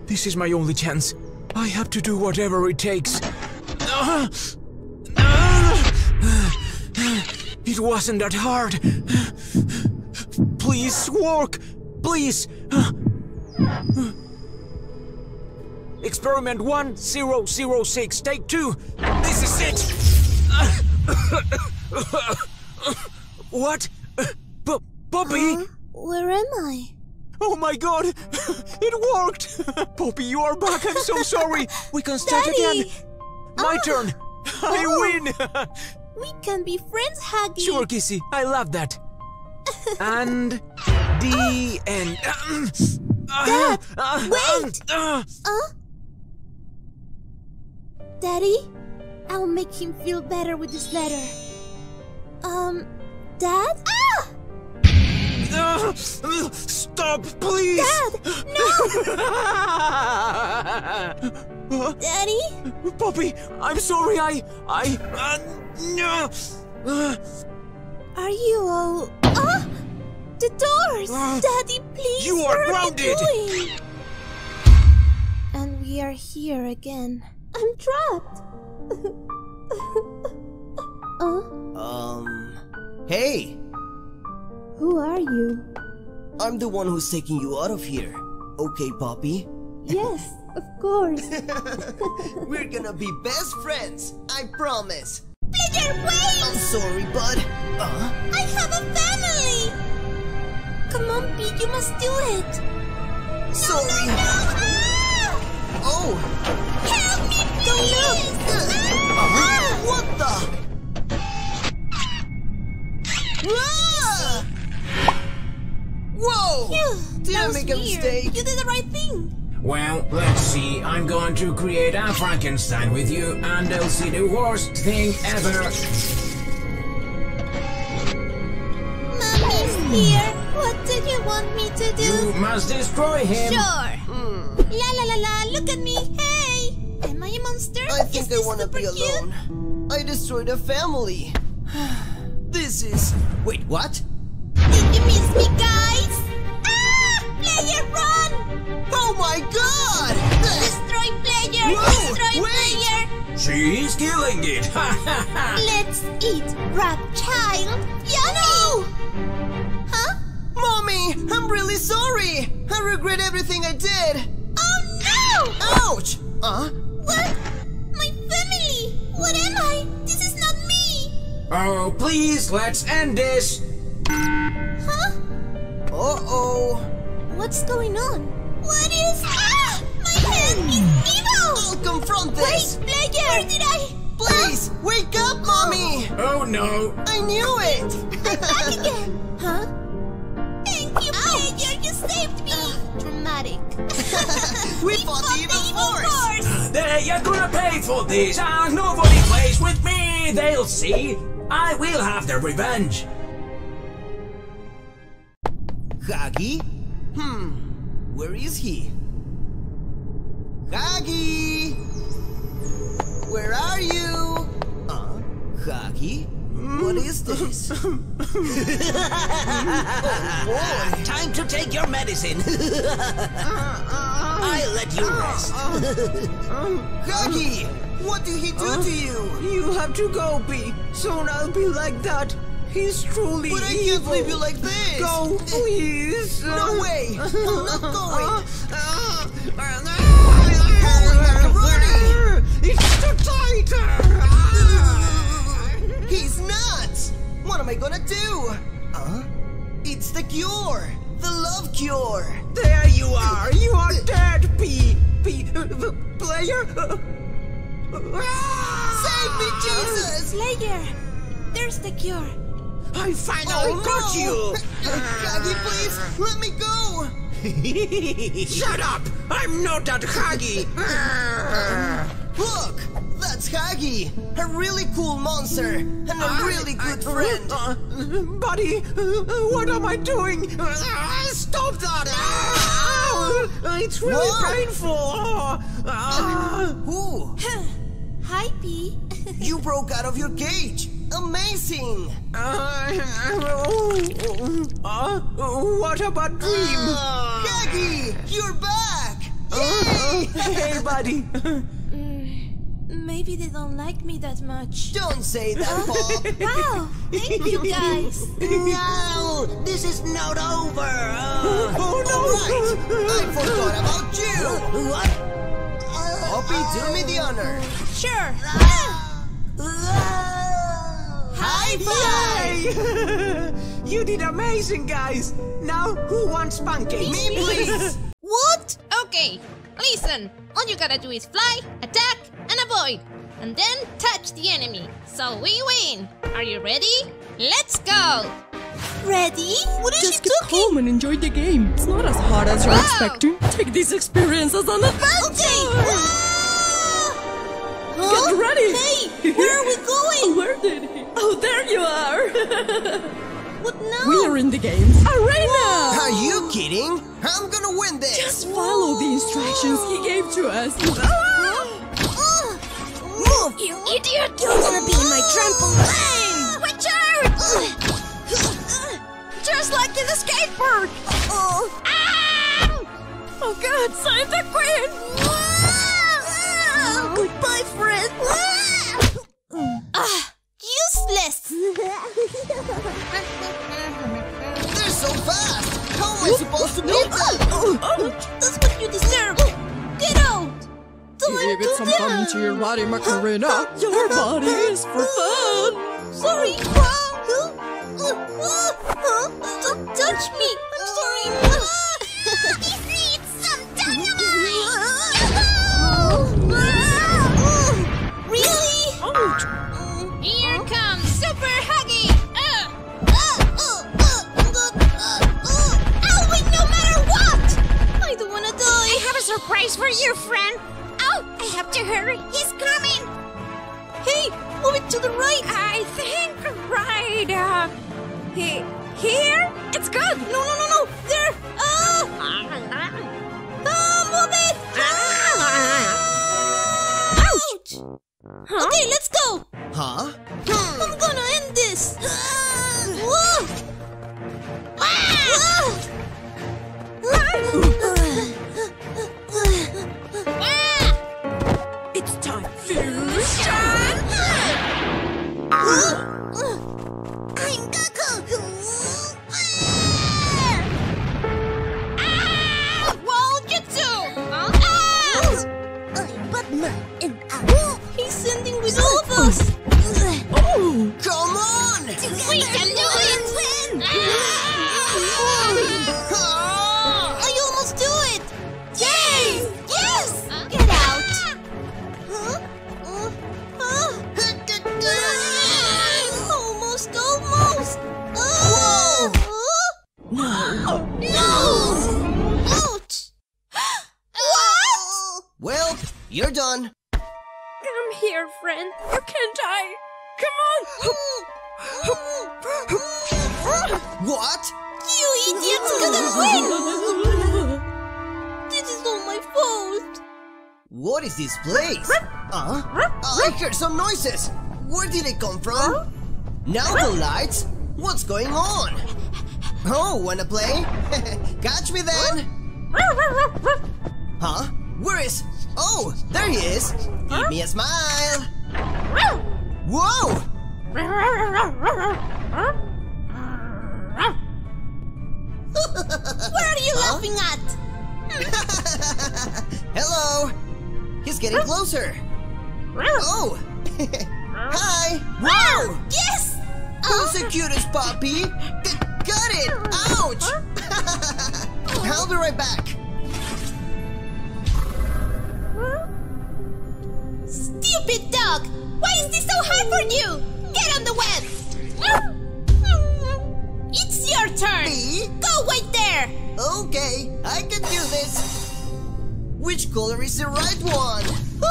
This is my only chance. I have to do whatever it takes. It wasn't that hard. Please work. Please. Experiment 1006, take two. This is it. what? B Poppy? Where am I? Oh my god! [laughs] It worked! [laughs] Poppy, you are back! I'm so [laughs] sorry! We can start Daddy! again! My turn! I Oh. win! We can be friends, Huggy. Sure, Kissy, I love that. and the end. [gasps] Dad, Uh, wait! uh, Uh? Daddy? I'll make him feel better with this letter. Um, Dad? Uh, stop, please! Dad, no! [laughs] Daddy? Poppy, I'm sorry, I. I. Uh, no! Uh, Are you all. Ah! The doors! Ah. Daddy, please! You are grounded! Are? And we are here again. I'm trapped. [laughs] uh? Um, hey, Who are you? I'm the one who's taking you out of here. Okay, Poppy? Yes, of course. [laughs] We're gonna be best friends, I promise. Player, wait! I'm sorry, bud. Uh, I have a family! Come on, Pete, you must do it! sorry. No, no! Ah! Oh, Help me, please! don't look. Uh, what the? Ah! Whoa! Phew, Did that I was make a mistake? You did the right thing. Well, let's see. I'm going to create a Frankenstein with you, and they'll see the worst thing ever. Mommy's here. What do you want me to do? You must destroy him. Sure. La la la la, look at me. Hey! Am I a monster? I think Is I wanna super be cute? alone. I destroyed a family. [sighs] This is. Wait, what? Did you miss me, guys? Ah! Player, run! Oh my god! Destroy player! Whoa, Destroy wait! player! She's killing it. Ha ha ha. Let's eat rat child. Yummy! Huh? Mommy, I'm really sorry. I regret everything I did. Oh no! Ouch! Uh? What? My family! What am I? This is not me! Oh, please, let's end this. Huh? Uh-oh. What's going on? What is... Ah! My head is evil! I'll confront this. Wait, player! Where did I... Please, wake up, Mommy! Oh no. I knew it! I'm back [laughs] again! Huh? Thank you, player! You saved me! Dramatic. [laughs] we fought the evil force! They're gonna pay for this, and nobody plays with me. They'll see. I will have their revenge. Huggy? Hmm, where is he? Huggy! Where are you? Uh, Huggy? What is this? oh [laughs] boy! [laughs] Time to take your medicine. Uh, uh, [laughs] I'll let you uh, rest. Um, um, Huggy! Um, what did he do to you? You have to go, P. Soon I'll be like that. He's truly But I evil. can't leave you like this! Go, please. No way! I'm not going! It's too tight. [laughs] He's not! gonna do? Huh? It's the cure! The love cure! There you are! You are dead, P. P. Uh, player? Uh, Save me, Jesus! Slayer, there's the cure. I finally Oh, got no. you! [laughs] Huggy, please, let me go! [laughs] Shut up! I'm not that Huggy! [laughs] Look! That's Huggy! A really cool monster! And a really good friend! Uh, buddy, uh, what am I doing? Uh, stop that! Ow! It's really Whoa. painful! Ah. Ooh! Hi, P. You broke out of your cage! Amazing! Uh, uh, what about Dream? Huggy! You're back! Uh, hey, buddy. [laughs] [laughs] Maybe they don't like me that much. Don't say that, [laughs] Pop! Wow, thank you guys. No, this is not over. Uh, oh Right! I forgot about you! what? Poppy, do me the honor! Sure. High five! Yay! [laughs] you did amazing, guys. Now, who wants pancakes? Me, [laughs] please! What? Okay, listen. All you gotta do is fly, attack, and avoid. And then touch the enemy. So we win. Are you ready? Let's go! Ready? What is Just she get calm and enjoy the game. It's not as hard as you're Wow. expecting. Take this experience as an adventure. Get ready. Hey, [laughs] where are we going? Where did he? Oh, there you are. [laughs] What now? we are in the game's arena. Are you kidding? I'm gonna win this! Just follow the instructions he gave to us. [gasps] Uh, uh, move, you idiot! You're gonna be in my trampoline! Ah, Richard! [gasps] Just like in the skateboard! Oh, ah! Oh God, save the queen! Ah, goodbye, friend. Ah, useless! They're so fast! How am I supposed to beat them? Oh, oh, oh. That's what you deserve. Get out! Don't Give it some fun to your body, Macarena. Your body is for fun. Sorry. Don't touch me. I'm sorry. [laughs] Ah. [laughs] surprise for you, friend. Oh, I have to hurry. He's coming. Hey, move it to the right. I think right uh, he, here. It's good. No, no, no, no. There. Ah! Ah, move it. Ah. Ouch. Okay, let's go. Huh? I'm gonna end this. Whoa. Ah. It's Fusion. I'm Goku. ah! Wall Jutsu! Huh? I'm Batman and I. He's sending with all of us. Oh, Come on! Do Whoa! [gasps] No! [gasps] Ouch! [gasps] what? Well, you're done. come here, friend. You can die. Come on! What? You idiots couldn't win! This is all my fault! What is this place? Uh, I heard some noises. Where did it come from? Now the lights? What's going on? Oh, wanna play? [laughs] Catch me then! Huh? Where is... Oh, there he is! Give me a smile! Whoa! [laughs] What are you laughing at? [laughs] Hello! He's getting closer! Oh! Hi! Ah, wow! Yes! Who's the ah. cutest puppy? Got it! Ouch! [laughs] I'll be right back. Stupid dog! Why is this so hard for you? Get on the web! It's your turn! Me? Go wait there! Okay, I can do this. Which color is the right one? [laughs] [laughs]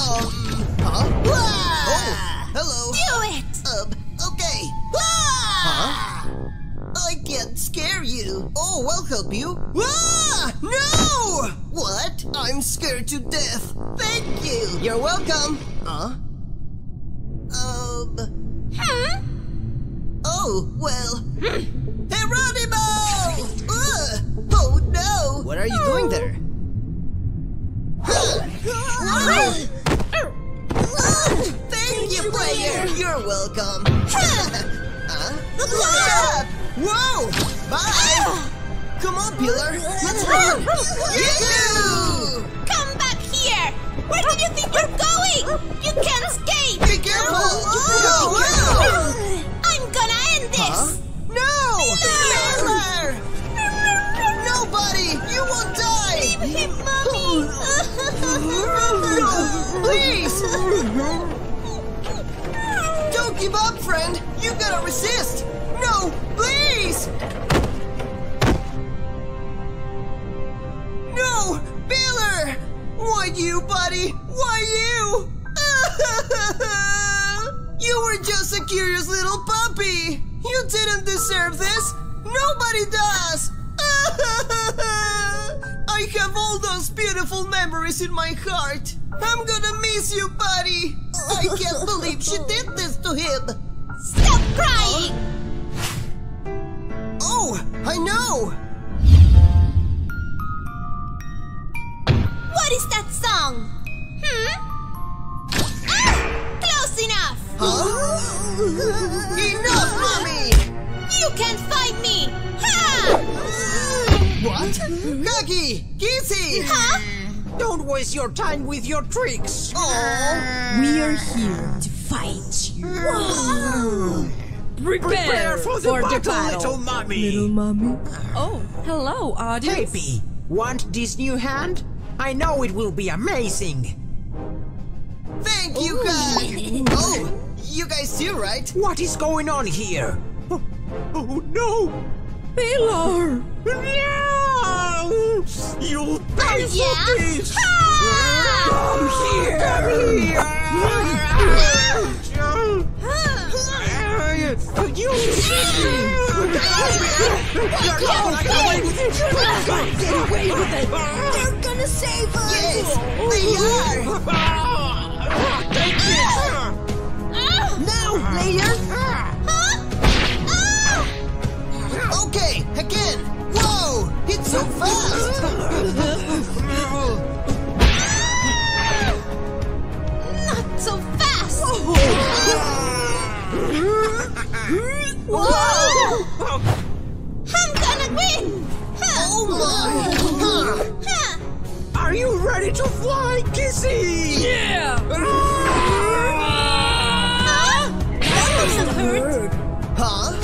um, huh? Oh, hello. Do it! Um, okay. Huh? I can't scare you. Oh, I'll help you. Ah! No! What? I'm scared to death. Thank you. You're welcome. Huh? Um. Huh? Oh, well. Geronimo! Ugh! Oh no! What are you doing there? Thank you, player! You're welcome. huh? Stop! Whoa! Bye! Come on, Pillar! Let's run! Yoo-hoo! Come back here! Where do you think you're going? You can't escape! Be careful! Whoa! Whoa! I'm gonna end this! Huh? No! Pillar! Nobody! You won't die! Please! Don't give up, friend! You gotta resist! No! Please! No! Baylor! Why you, buddy? Why you? [laughs] you were just a curious little puppy! You didn't deserve this! Nobody does! [laughs] I have all those beautiful memories in my heart! I'm gonna miss you, buddy! I can't [laughs] believe she did this to him! Stop crying! Oh, I know! What is that song? Hmm? Ah! Close enough! Huh? [laughs] Enough, mommy! You can't fight me! Ha! What? Huggy! Kissy! Huh? Don't waste your time with your tricks. Oh! We are here to fight you. Prepare, Prepare for the battle, battle, little mommy. Little mommy. Oh, hello, audience. Hey, P, want this new hand? I know it will be amazing. Thank you, guys. Oh, you guys too, right? What is going on here? Oh, oh no! Pillar. No! You'll pay Oh, for yeah? this! Ha! Come here! You Get away with it! Get away with it! They're gonna save us! Yes, they are! Take Ah! Now, player! Okay, again! Whoa! It's so fast! Not so fast! Whoa! I'm gonna win! Oh my! Are you ready to fly, Kissy? Yeah. Ah! Huh?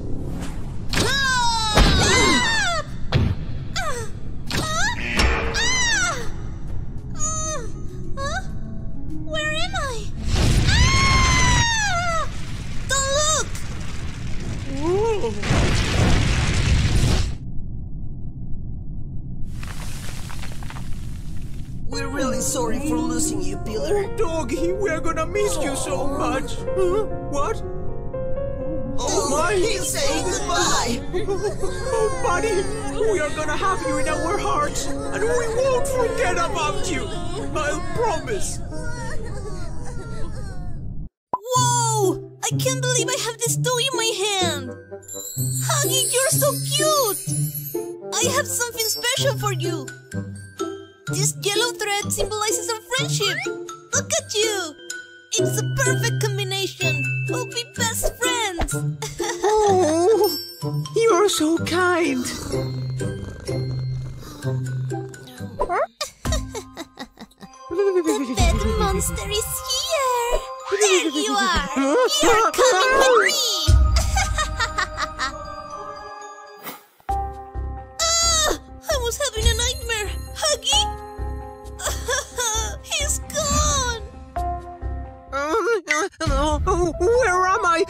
We're really sorry for losing you, Pillar. Doggy, we're gonna miss you so much. Huh? [gasps] What? Oh, oh my. He's saying goodbye! [laughs] Oh, buddy, we are gonna have you in our hearts, and we won't forget about you. I'll promise. Whoa! I can't believe I have this toy in my hand! Huggy, you're so cute! I have something special for you! This yellow thread symbolizes our friendship. Look at you. It's a perfect combination. We'll be best friends. [laughs] Oh, you are so kind. [laughs] the bed monster is here. There you are. [laughs] You're coming with me. [laughs] Ah, I was having a nightmare. Huggy? [laughs] He's gone. Where am I?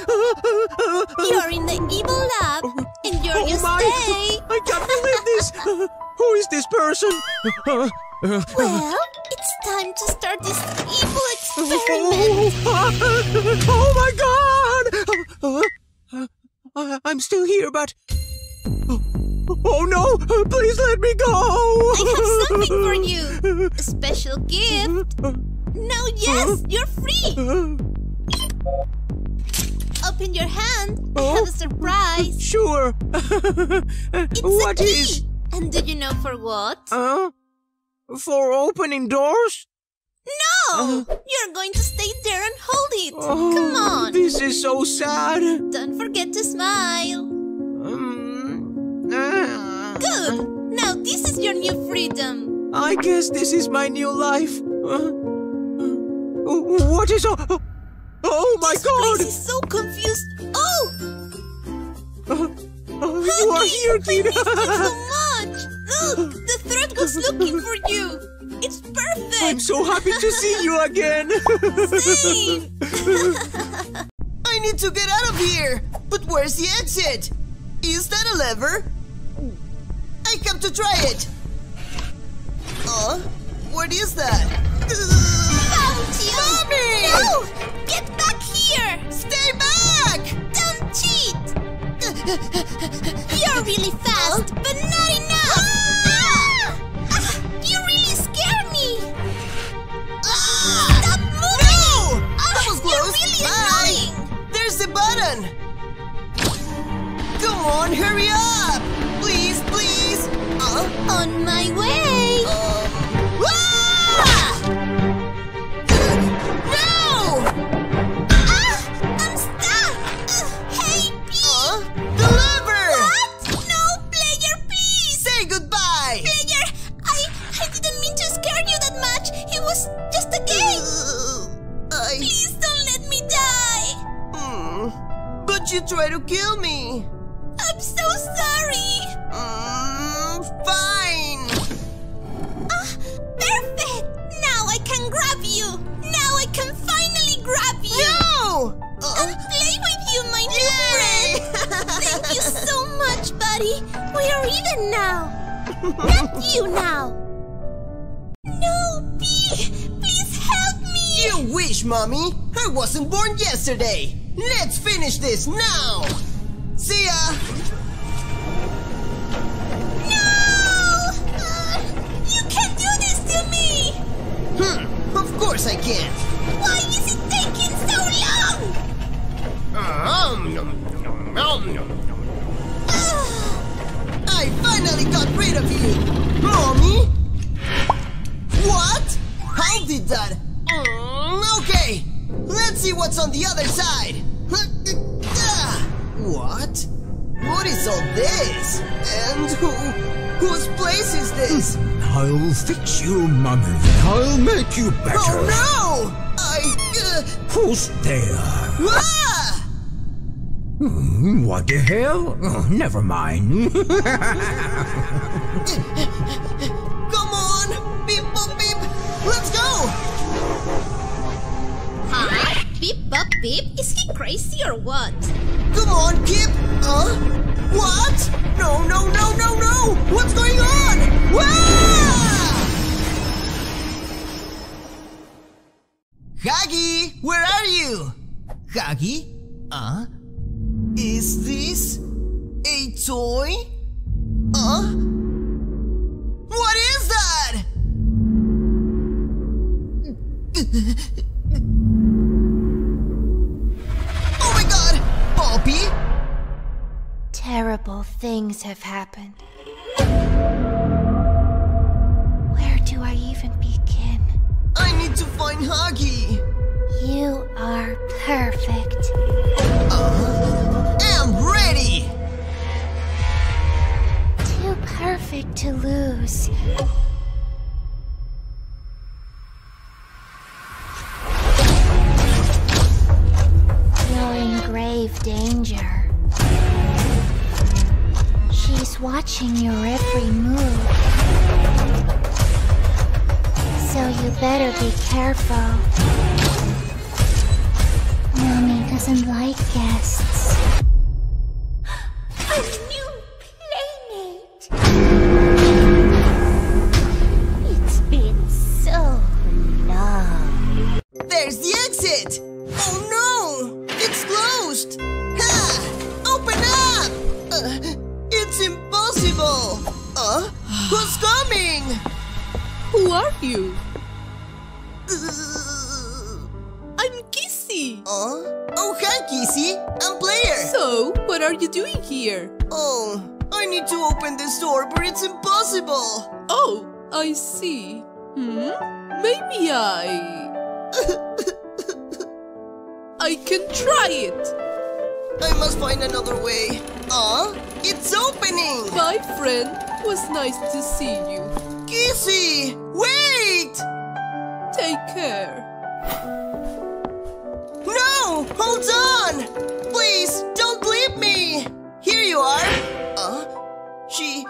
You're in the evil lab, and you're Oh your my! stay. I can't believe this. Who is this person? Well, it's time to start this experiment. oh my god! Uh, uh, I'm still here, but. Oh no! Please let me go! I have something for you. A special gift. Now, yes, you're free. Open your hand. I have a surprise. Sure. It's What a key. is? And do you know for what? Huh? For opening doors? No! You're going to stay there and hold it. Oh, Come on. This is so sad. Don't forget to smile. Ah. Good. Now this is your new freedom. I guess this is my new life. Uh, uh, what is? Oh, oh my this god! place is so confused. Oh! You are here, kid. Thank you so much. Look, the thread was looking for you. [laughs] It's perfect. I'm so happy to see you again. Same. [laughs] I need to get out of here! But where's the exit? Is that a lever? I have to try it! Uh, what is that? Found you. Mommy! No! Get back here. Stay back! Don't cheat. [laughs] You're really fast, but not enough. Close! really annoying. There's the button! Come on, hurry up! Please, please! Uh, On my way. [gasps] um... Ah! [gasps] No! Ah! I'm stuck. Uh, hey, P. Uh, the lever! What? No, player, please. Say goodbye! Player, I I didn't mean to scare you that much. It was just a game. Uh, I... Please don't let me die. Hmm. But you try to kill me! I'm so sorry. Mm, fine! Ah, perfect. Now I can grab you. Now I can finally grab you. No! Uh, And play with you, my new friend. Thank you [laughs] so much, buddy. We are even now. Not you now. No, wish, Mommy! I wasn't born yesterday! Let's finish this now! See ya! No! Uh, you can't do this to me. Hmm, of course I can! Why is it taking so long? Um, nom, nom. Ah, I finally got rid of you! Mommy? What? How did that? Mm, okay, let's see what's on the other side! [laughs] What? What is all this? And who? Whose place is this? I'll fix you, Mummy. I'll make you better. Oh no! I. Uh, Who's there? ah! Hmm, What the hell? Oh, never mind. [laughs] [laughs] Beep bop beep? Is he crazy or what? Come on, Kip! Huh? What? No, no, no, no, no! What's going on? Wah! Huggy, where are you? Huggy? Uh? Is this a toy? Uh? What is that? Terrible things have happened. Where do I even begin? I need to find Hagi! You are perfect. Uh, I'm ready! Too perfect to lose. You're in grave danger. She's watching your every move. So you better be careful. Mommy doesn't like guests. I see. Hmm? Maybe I. [laughs] I can try it. I must find another way. Uh, it's opening! Bye, friend. Was nice to see you. Kissy! Wait! Take care. No! Hold on! Please, don't leave me! Here you are! Uh, she...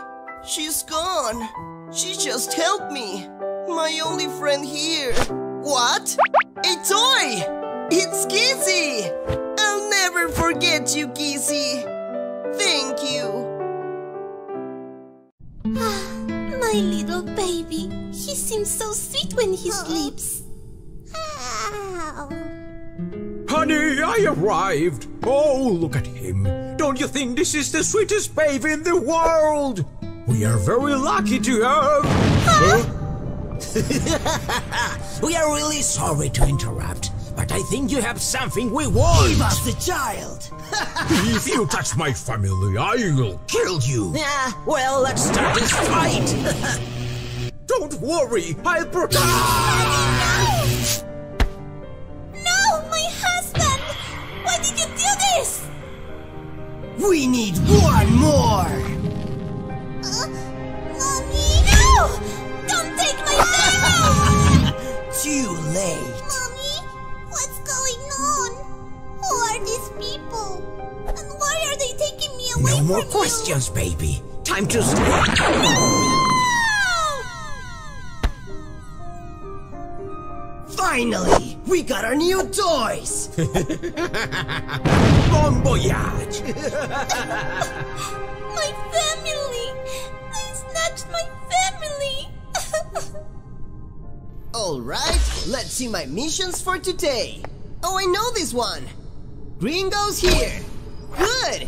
she's gone. She just helped me. My only friend here. What? A toy! It's Kissy! I'll never forget you, Kissy. Thank you. Ah, my little baby. He seems so sweet when he sleeps. Honey, I arrived. Oh, look at him. Don't you think this is the sweetest baby in the world? We are very lucky to have. Huh? [laughs] we are really sorry to interrupt, but I think you have something we want. Give us the child. [laughs] if you touch my family, I will kill you. Yeah, well, let's start this fight. [laughs] Don't worry, I'll protect. No, my husband! Why did you do this? We need one more. Uh, Mommy, no! Don't take my baby! Too late. Mommy, what's going on? Who are these people? And why are they taking me away No more questions, baby. Time to start. Finally, we got our new toys. [laughs] bon voyage. [laughs] my family! They snatched my family! [laughs] Alright, let's see my missions for today. Oh, I know this one. Green goes here. Good.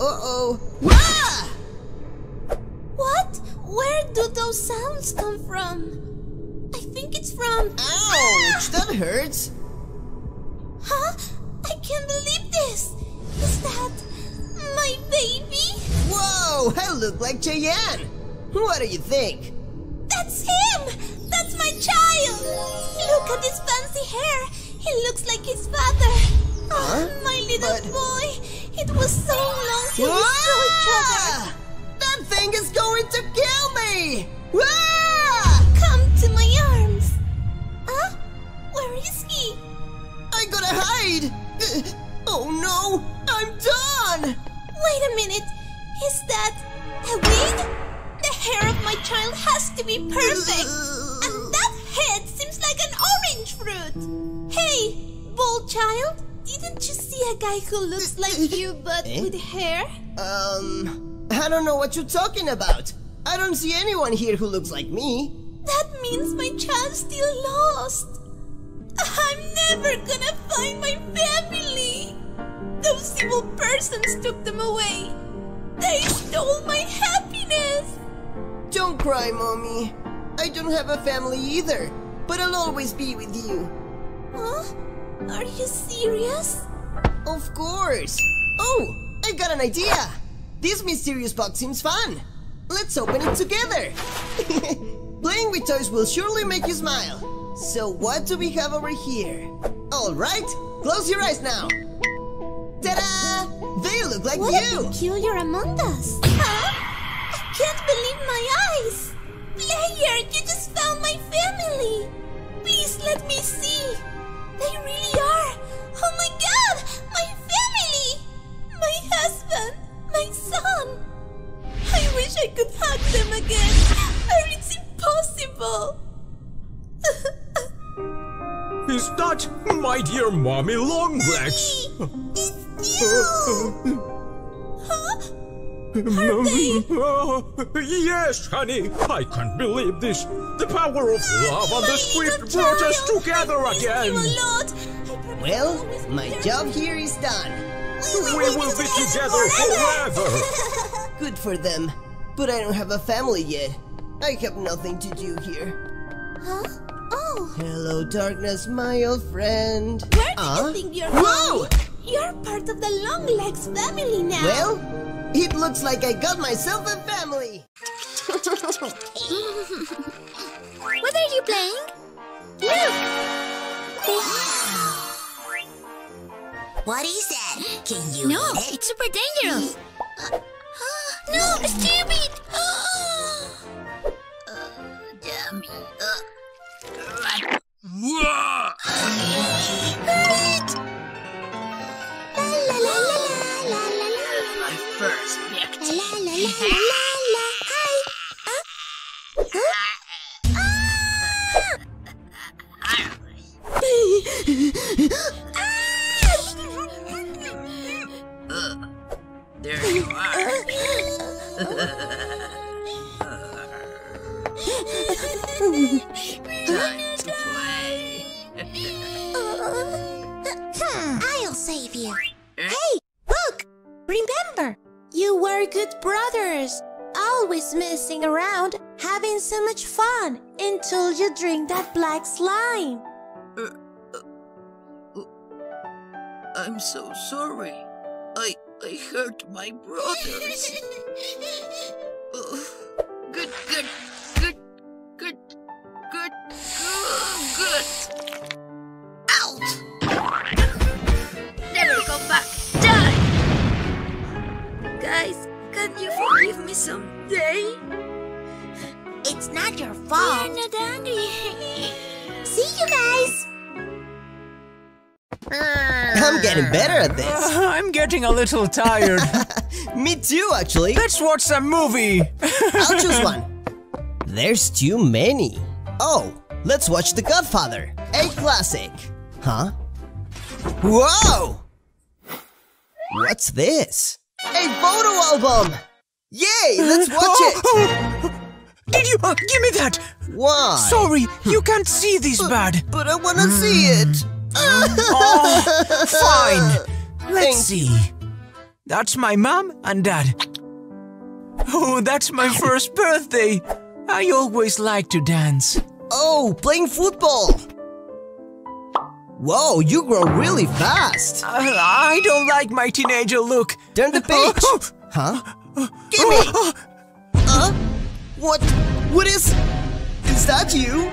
Uh-oh. Ah! What? Where do those sounds come from? I think it's from... Ouch! That hurts. Huh? I can't believe this! Is that... my baby? Whoa! I look like Cheyenne. What do you think? That's him! That's my child! Look at his fancy hair! He looks like his father! Huh? Oh, my little But- boy! It was so long till we saw each Ah! other! That thing is going to kill me! Ah! Come to my arms! Huh? Where is he? I gotta hide! Uh, Oh no! I'm done! Wait a minute! Is that a wig? The hair of my child has to be perfect! And that head seems like an orange fruit! Hey, bold child, didn't you see a guy who looks like [laughs] you but Eh? with hair? Um, I don't know what you're talking about. I don't see anyone here who looks like me. That means my child's still lost! I'm never gonna find my family! Those evil persons took them away! They stole my happiness! Don't cry, Mommy. I don't have a family either, but I'll always be with you. Huh? Are you serious? Of course. Oh, I got an idea. This mysterious box seems fun. Let's open it together. [laughs] Playing with toys will surely make you smile. So what do we have over here? All right, Close your eyes now. Ta-da! They look like what you. a peculiar among us. Huh? I can't believe my eyes. Player, you just found my family. Please let me see. They really are. Oh my god, my family. My husband, my son. I wish I could hug them again. But it's impossible. [laughs] Is that my dear mommy Longlegs? yes, honey. I can't believe this. The power of love and the script brought us together again. Well, my job here is done. We will be together forever. [laughs] Good for them. But I don't have a family yet. I have nothing to do here. Huh? Oh. Hello, darkness, my old friend. Where do Huh? Ah? you think you're Whoa! going? You're part of the Long Legs family now. Well, it looks like I got myself a family. [laughs] What are you playing? Look! What is that? Can you No, eat it? it's super dangerous. [gasps] no, stupid! Sorry. I I hurt my brothers. [laughs] getting a little tired. [laughs] Me too, actually. Let's watch some movie. [laughs] I'll choose one. There's too many. Oh, let's watch The Godfather, a classic. Huh? Whoa! What's this? A photo album! Yay, let's watch it! [laughs] Did you uh, give me that? Why? Sorry, you can't see this bad. But I wanna see it. oh, fine. Let's Thank see. That's my mom and dad. Oh, that's my [laughs] first birthday. I always like to dance. Oh, playing football! Whoa, you grow really fast! Uh, I don't like my teenager look. Turn the page! [laughs] huh? Gimme! Huh? What? What is... Is that you?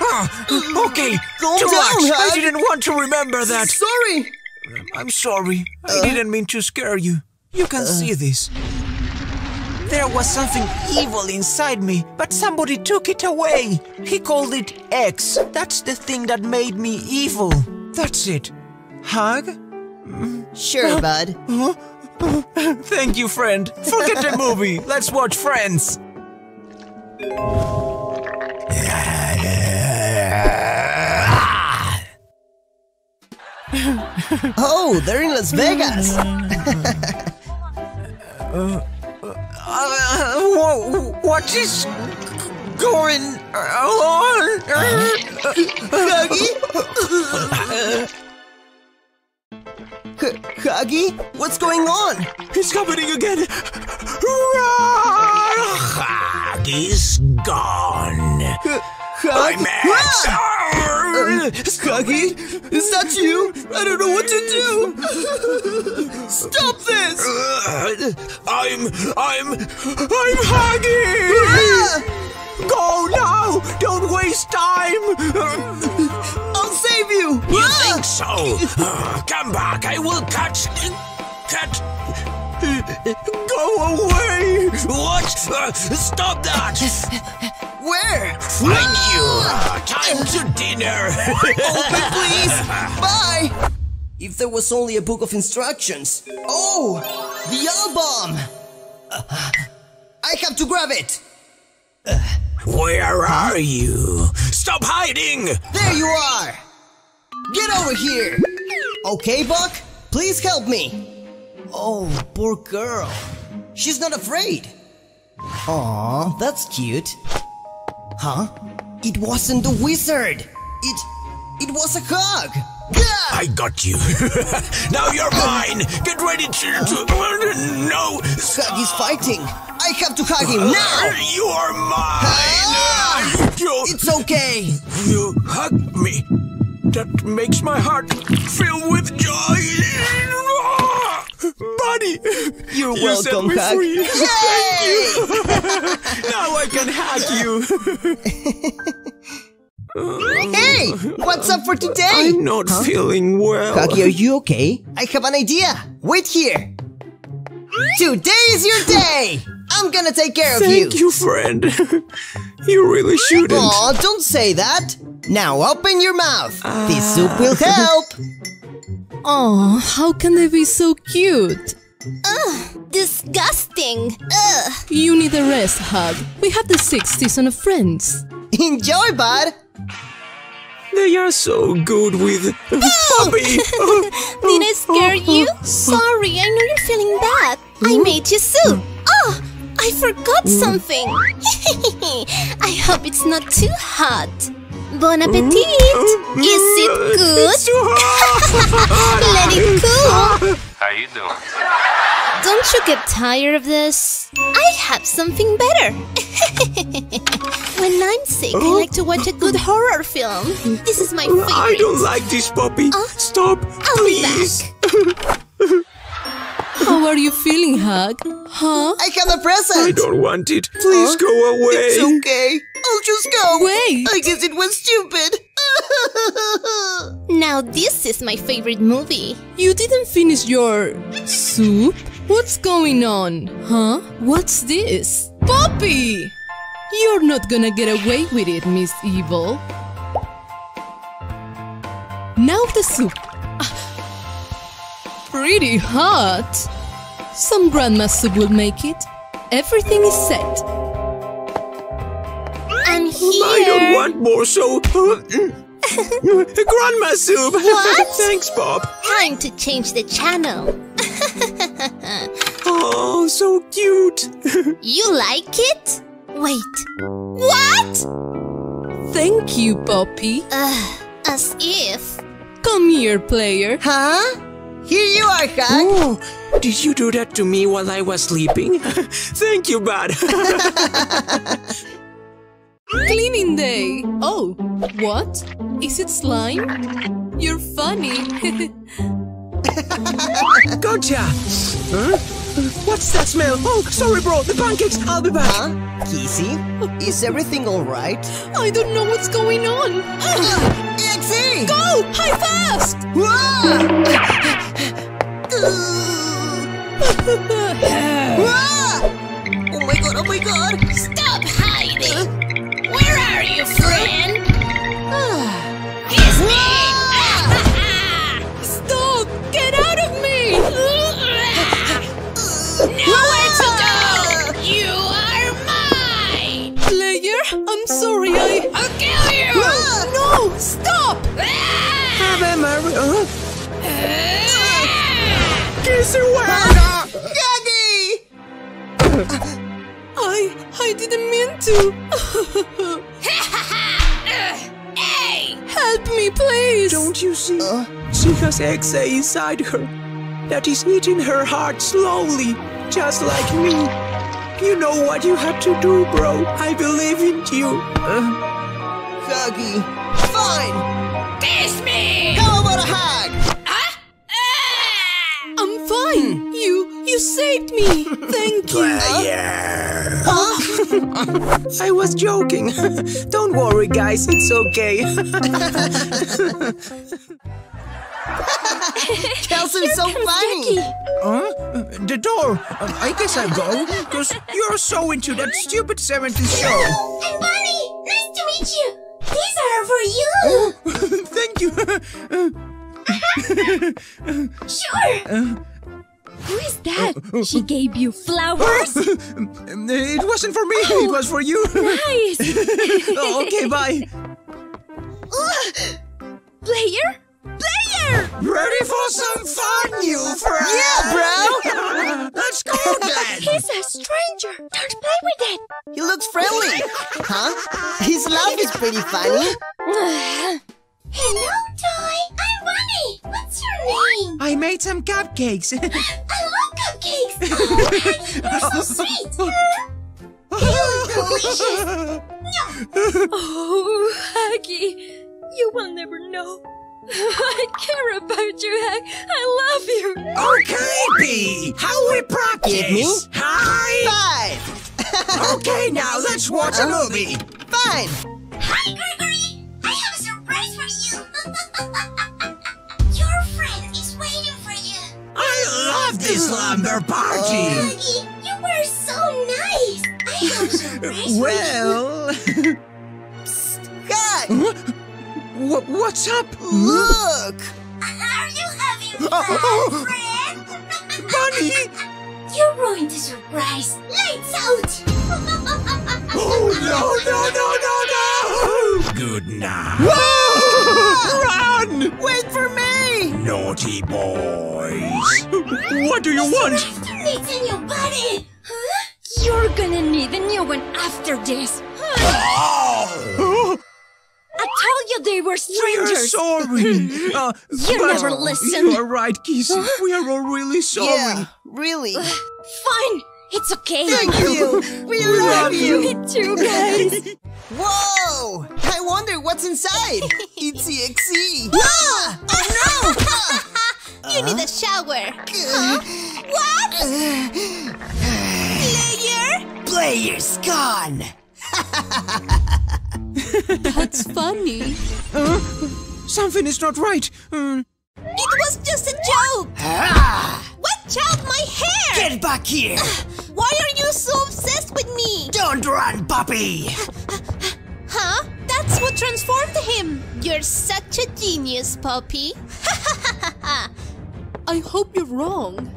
Ah, okay, too down, much. I didn't want to remember that. Sorry! I'm sorry. Uh. I didn't mean to scare you. You can see this. There was something evil inside me, but somebody took it away. He called it X. That's the thing that made me evil. That's it. Hug? Sure, bud. Thank you, friend. Forget the movie. Let's watch Friends. Oh, they're in Las Vegas! Uh, [laughs] wha- what is going on? Huggy? H- Huggy? What's going on? It's happening again. Huggy's gone. I'm X. Uh, Is that you? I don't know what to do! Stop this! I'm, I'm, I'm Huggy! Go now! Don't waste time! I'll save you! You think so. Uh, come back, I will catch. Catch. Go away! What? Uh, stop that! Where? Find you! Time to dinner! [laughs] Open, please! [laughs] Bye! If there was only a book of instructions. Oh! The album! Uh, I have to grab it! Where are you? Stop hiding! There you are! Get over here! Okay, Buck? Please help me! Oh, poor girl. She's not afraid. Aw, that's cute. Huh? It wasn't the wizard! It... it was a hug! I got you. [laughs] now you're [laughs] mine. Get ready to. to uh, no. Hug is fighting. I have to hug him now. You are mine. it's okay. You hug me. That makes my heart fill with joy. Buddy, you're you welcome, set me hug. free. Thank you. [laughs] now I can hug you. [laughs] Hey! What's up for today? I'm not huh? feeling well. Huggy, are you okay? I have an idea. Wait here. Today is your day! I'm gonna take care Thank of you. Thank you, friend. you really shouldn't. Aw, don't say that. Now open your mouth. Uh... This soup will help. [laughs] Oh, how can they be so cute? Ugh, disgusting. Ugh. You need a rest, Hug. We have the sixth season of Friends. Enjoy, bud. They are so good with Bobby. [laughs] Did I scare you? Sorry, I know you're feeling bad. I hmm? made you soup. Oh, I forgot something. [laughs] I hope it's not too hot. Bon appetit! Is it good? It's too hot. Let it cool. How you doing? Don't you get tired of this? I have something better. [laughs] when I'm sick, I like to watch a good horror film. This is my favorite. I don't like this puppy. Uh, Stop, I'll please. Be back. [laughs] How are you feeling, Hug? Huh? I have a present. I don't want it. Please huh? go away. It's okay. I'll just go. Wait. I guess it was stupid. [laughs] now this is my favorite movie. You didn't finish your soup? What's going on? Huh? What's this? Poppy! You're not gonna get away with it, Miss Evil. Now the soup. Pretty hot. Some grandma soup will make it. Everything is set. And here... I don't want more so... [laughs] Grandma soup! [laughs] What? Thanks, Bob. Time to change the channel. [laughs] oh, so cute. you like it? Wait. What? Thank you, Poppy. Uh, as if. Come here, player. Huh? Here you are, Hug. Oh, did you do that to me while I was sleeping? [laughs] Thank you, bud. [laughs] Cleaning day. Oh, what? Is it slime? You're funny. [laughs] gotcha! Huh? What's that smell? Oh, sorry, bro. The pancakes. I'll be back. Huh? Kissy? Is everything all right? I don't know what's going on. [gasps] EXE! Go! High fast! Oh my god! Oh my god! Stop hiding! Where are you, friend? Kiss me! [laughs] Stop! Get out of me! Nowhere to go! [laughs] You are mine! Player, I'm sorry, I... I'll kill you! No! Stop! Have a Mary... Uh? Kiss away! Daddy! I... I didn't mean to. hey! Help me, please! Don't you see? Uh? She has Exe inside her. That is eating her heart slowly, just like me. You know what you have to do, bro. I believe in you. Uh? Huggy. Fine! Kiss me! How about a hug? Huh? I'm fine. You you saved me. Thank you. Player. [laughs] Huh? I was joking. [laughs] Don't worry, guys. It's okay. [laughs] Kelso is so funny. Huh? Uh, The door. Um, I guess I'll go, because you're so into that stupid 70s show. And Bonnie! nice to meet you. These are for you. Thank you. Sure. Who is that? She gave you flowers? [laughs] it wasn't for me, it oh. was for you. Nice. [laughs] Oh, okay, bye. [laughs] Player? Player! Ready for some fun, you friend? Yeah, bro. Let's go then. He's a stranger. Don't play with it. He looks friendly. Huh? His laugh is pretty funny. Hello, Toy. I'm Bunny. What's your name? I made some cupcakes. [laughs] I love cupcakes. [laughs] Oh, Maggie, you're so sweet. [laughs] Ew, delicious. Oh, Haggy, you will never know. I care about you, Hag. I love you. Okay, B. How we practice? Give me Hi. five. Okay, now let's watch a movie. Fine. Hi, surprise for you. [laughs] Your friend is waiting for you. I love this lumber party. Maggie, you were so nice. I have a surprise well, [laughs] Hag, wh- what's up? look. Are you having fun, uh, oh. friend? Bunny! [laughs] You ruined the surprise. Lights out. Oh no no no no no! Good night. Run! Wait for me. Naughty boys. What do you want? It's in your body. Huh? You're gonna need a new one after this. Oh, I told you they were strangers. we are strangers. sorry. [laughs] Uh, You never listened. You are right, Kissy. We are all really sorry. Yeah, really. Fine. It's okay. Thank [laughs] you. We love you. Me too, guys. [laughs] Whoa! I wonder what's inside. [laughs] It's EXE. Ah! Oh no! You need a shower. Huh? What? Player? Player's gone. That's funny. Uh, something is not right. Uh, It was just a joke. Ah! Watch out, my hair! Get back here! [sighs] Why are you so obsessed with me? Don't run, puppy! [sighs] Huh? That's what transformed him. You're such a genius, Poppy. [laughs] I hope you're wrong.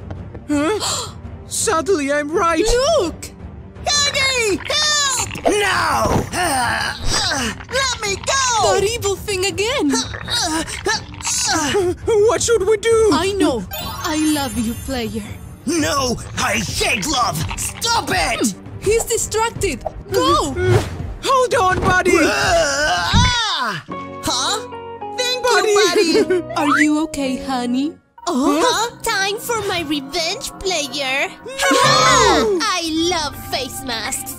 huh? [gasps] Sadly, I'm right. Look! Haggy! Help! No! Uh, [sighs] uh, let me go! That evil thing again! Uh, what should we do? I know. [laughs] I love you, player. No! I hate love! Stop it! Hmm, he's distracted. Go! Hold on, buddy! ah! Huh? Thank you, buddy! [laughs] Are you okay, honey? Uh-huh. Huh? Time for my revenge, player. [laughs] I love face masks.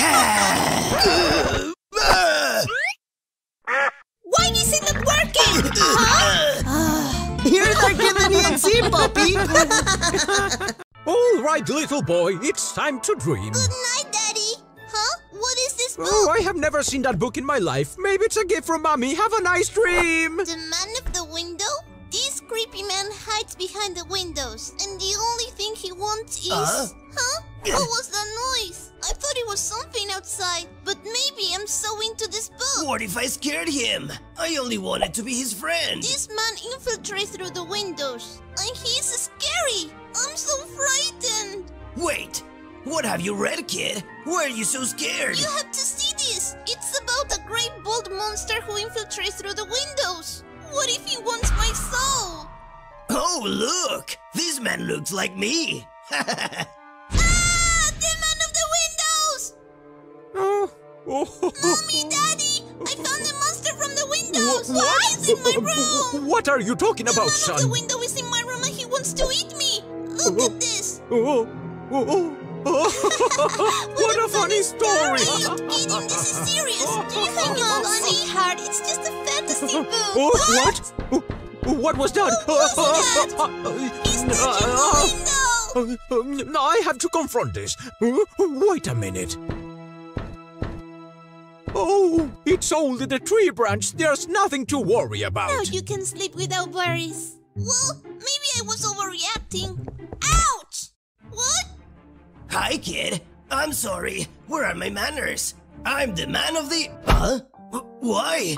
Ah! [laughs] Why is it not working? Ah! Huh? Ah! You're darker than EXE, puppy! [laughs] All right, little boy, it's time to dream. Good night, Daddy. Huh? What is this book? Oh, I have never seen that book in my life. Maybe it's a gift from mommy. Have a nice dream. The man of the window? This creepy man hides behind the windows, and the only thing he wants is. Uh? Huh? What was that noise? I thought it was something outside, but maybe I'm so into this book. What if I scared him? I only wanted to be his friend. This man infiltrates through the windows, and he's scary. I'm so frightened. Wait, what have you read, kid? Why are you so scared? You have to see this. It's about a great bold monster who infiltrates through the windows. What if he wants my soul? Oh, look! This man looks like me! [laughs] Oh, Mommy, Daddy, I found the monster from the windows. Wha- Why is in my room? What are you talking The about, of the window is in my room and he wants to eat me. Look at this. Oh, oh, oh. what a funny story. Are you kidding? This is serious. Do you hang [laughs] on, sweetheart? It's just a fantasy [laughs] book. Oh, what? Oh, What was that? Uh, [laughs] I have to confront this. Wait a minute. Oh, it's only the tree branch. There's nothing to worry about. Now you can sleep without worries. Well, maybe I was overreacting. Ouch! What? Hi, kid. I'm sorry. Where are my manners? I'm the man of the. Huh? Wh- Why?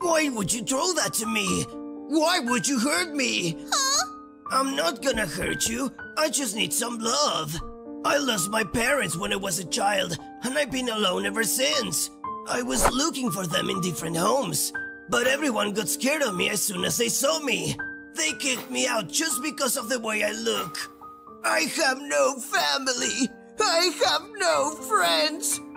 Why would you throw that to me? Why would you hurt me? Huh? I'm not gonna hurt you. I just need some love. I lost my parents when I was a child, and I've been alone ever since. I was looking for them in different homes, but everyone got scared of me as soon as they saw me. They kicked me out just because of the way I look. I have no family. I have no friends. [laughs]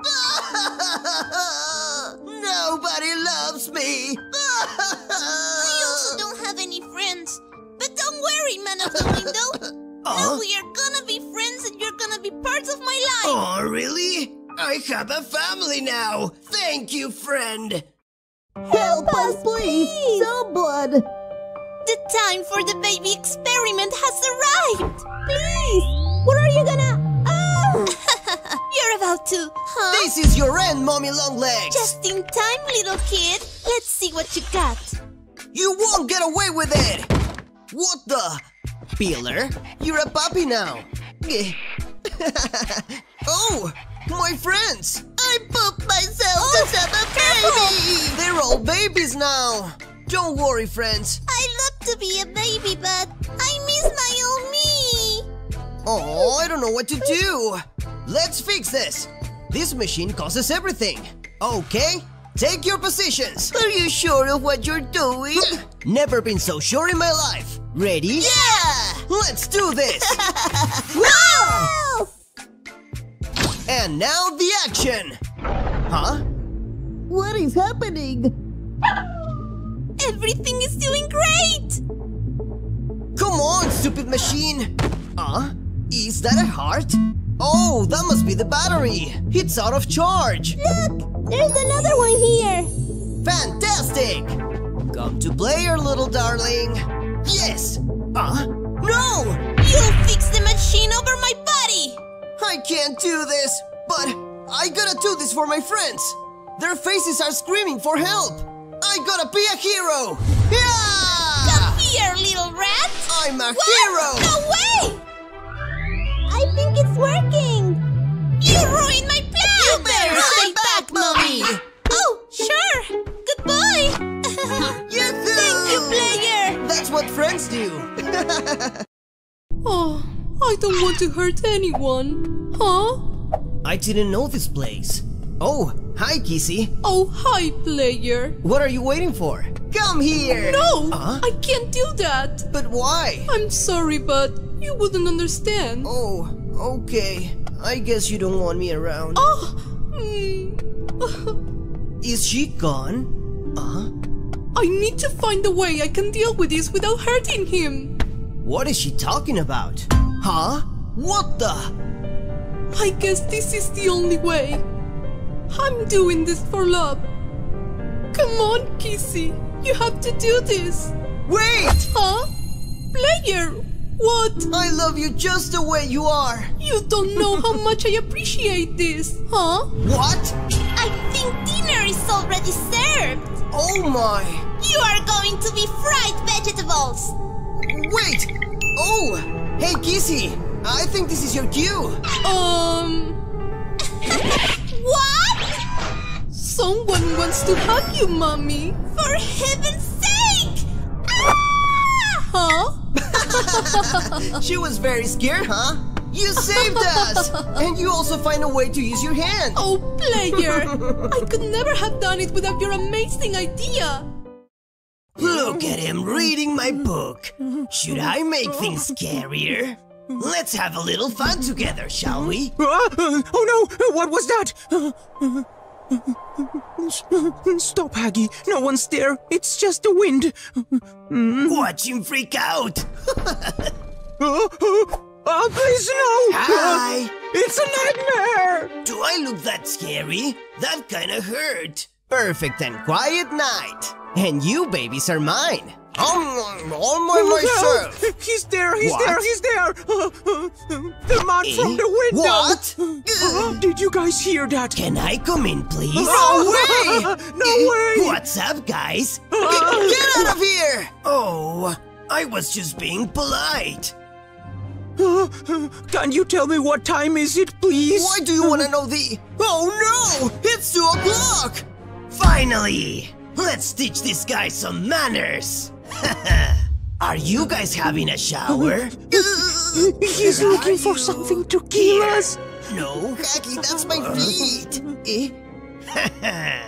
Nobody loves me. I also don't have any friends. But don't worry, man of the window. [laughs] Uh-huh. Now we are gonna be friends and you're gonna be part of my life. Oh, really? I have a family now. Thank you, friend. Help us, please! Someone! The time for the baby experiment has arrived! Please! What are you gonna... Oh! [laughs] You're about to, huh? This is your end, Mommy Longlegs. Just in time, little kid. Let's see what you got. You won't get away with it. What the? Player, you're a puppy now. [laughs] Oh, my friends. I pooped myself to oh, have a baby! They're all babies now. Don't worry, friends. I love to be a baby, but I miss my old me. Oh, I don't know what to do. Let's fix this. This machine causes everything. Okay, take your positions. Are you sure of what you're doing? [gasps] Never been so sure in my life. Ready? Yeah! Let's do this. [laughs] Wow! And now the action. Huh? What is happening? Everything is doing great! Come on, stupid machine. Uh, is that a heart? Oh, that must be the battery. It's out of charge. Look! There's another one here! Fantastic! Come to play, your little darling. Yes. Uh, no! You fix the machine over my body! I can't do this, but I gotta do this for my friends. Their faces are screaming for help. I gotta be a hero. Yeah! Come here, little rat! I'm a Whoa, hero. No way! I think it's working! You ruined my plan! You better stay back, mommy! Oh, sure! Goodbye! [laughs] Thank you, player! That's what friends do. [laughs] Oh, I don't want to hurt anyone. Huh? I didn't know this place. Oh, hi, Kissy. Oh, hi, player. What are you waiting for? Come here! No! Huh? I can't do that! But why? I'm sorry, but you wouldn't understand. Oh, okay. I guess you don't want me around. Oh! mm. [laughs] Is she gone? Uh? I need to find a way I can deal with this without hurting him. What is she talking about? Huh? What the? I guess this is the only way. I'm doing this for love. Come on, Kissy. You have to do this. Wait! Huh? Player! What? I love you just the way you are. You don't know how [laughs] much I appreciate this, huh? What? I think dinner is already served. Oh my! You are going to be fried vegetables. Wait! Oh! Hey, Kissy! I think this is your cue. Um. what? Someone wants to hug you, mommy. For heaven's sake! Ah! Huh? [laughs] she was very scared, huh? You saved us! [laughs] and you also find a way to use your hand! Oh, player! [laughs] I could never have done it without your amazing idea! Look at him reading my book. Should I make things scarier? Let's have a little fun together, shall we? Uh, uh, oh no! What was that? Stop, Haggy. No one's there. It's just the wind. Watch him freak out. oh, oh, please no! Hi. It's a nightmare! Do I look that scary? That kinda hurt. Perfect and quiet night. And you babies are mine. I'm all by myself. He's there, he's What? there, he's there! the man from eh? the window! What? Uh, did you guys hear that? Can I come in, please? No way! No eh, way! What's up, guys? Get get out of here! Oh, I was just being polite. Uh, Can you tell me what time is it, please? Why do you want to uh, know the... Oh no! It's two o'clock! Finally! Let's teach this guy some manners! [laughs] Are you guys having a shower? [laughs] He's looking for something to kill us! No, Haki, that's my feet! [laughs] Eh?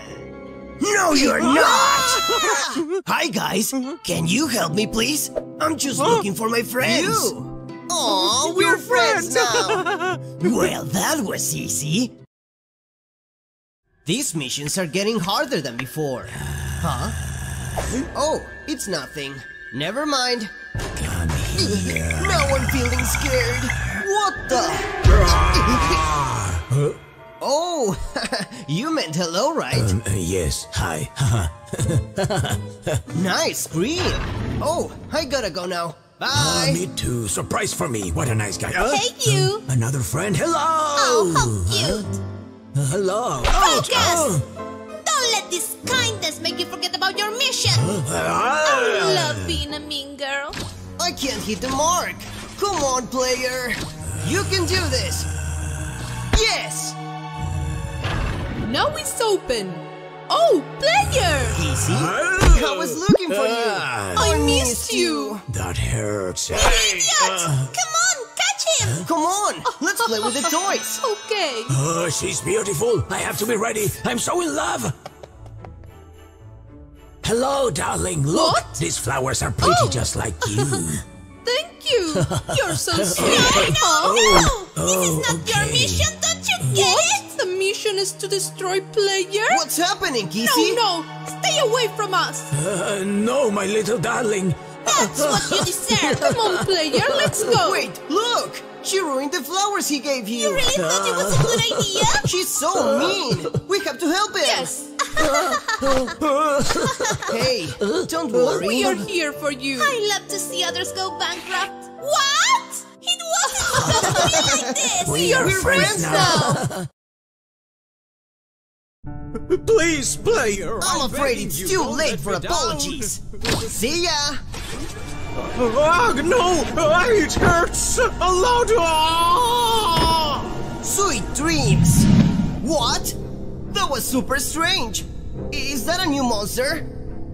no, you're not! Hi, guys. Can you help me, please? I'm just looking for my friends. You? Aw, we're friends now! well, that was easy. These missions are getting harder than before. Huh? Oh, it's nothing. Never mind. Come here. Now I'm feeling scared. What the? [laughs] oh, [laughs] you meant hello, right? Um, uh, yes, hi. [laughs] nice scream. Oh, I gotta go now. Bye. Ah, me too. Surprise for me. What a nice guy. Uh, Hey, you! Another friend. Hello. Oh, how cute! Uh, hello. Focus! Oh, Don't let this kindness make you forget about your mission! I love being a mean girl. I can't hit the mark. Come on, player. You can do this. Yes. Now it's open. Oh, player! Easy. I was looking for you. Ah. I missed you. that hurts. Idiot! Come on, catch him! Come on, let's play with the [laughs] toys. Okay. Oh, she's beautiful. I have to be ready. I'm so in love. Hello, darling. Look, What? these flowers are pretty Oh. just like you. [laughs] Thank you. You're so [laughs] sweet. No, no! Oh, this is not your mission, don't you get What? it? The mission is to destroy player? What's happening, Kissy? No, no. Stay away from us. Uh, no, my little darling. That's [laughs] what you deserve! Come on, player. Let's go. Wait, look! She ruined the flowers he gave you. You really thought it was a good idea? [laughs] She's so mean. We have to help him. Yes. [laughs] Hey, don't worry. We are here for you. I love to see others go bankrupt. What? It wasn't supposed to be like this! [laughs] We are We're friends friends now. [laughs] Please, player. I'm afraid it's too late for apologies. See ya. Ah, no! It hurts a lot! Ah! Sweet dreams. What? That was super strange. Is that a new monster?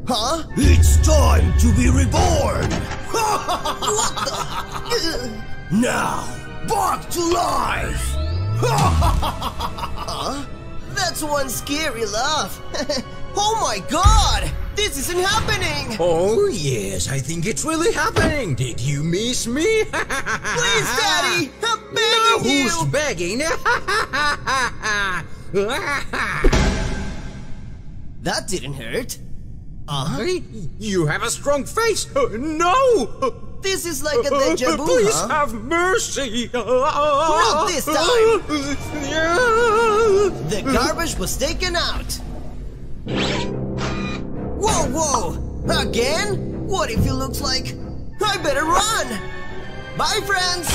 Huh? It's time to be reborn. [laughs] what the? Now, back to life. huh? [laughs] That's one scary laugh. [laughs] oh my god! This isn't happening! Oh, yes, I think it's really happening. Did you miss me? [laughs] Please, Daddy! I'm Now begging who's you! begging? That didn't hurt. Uh-huh. Hey, you have a strong face. Uh, no! This is like a deja uh, uh, vu, Please huh? have mercy. Not this time. The garbage was taken out. Whoa, whoa! Again? What if he looks like... I better run! Bye, friends!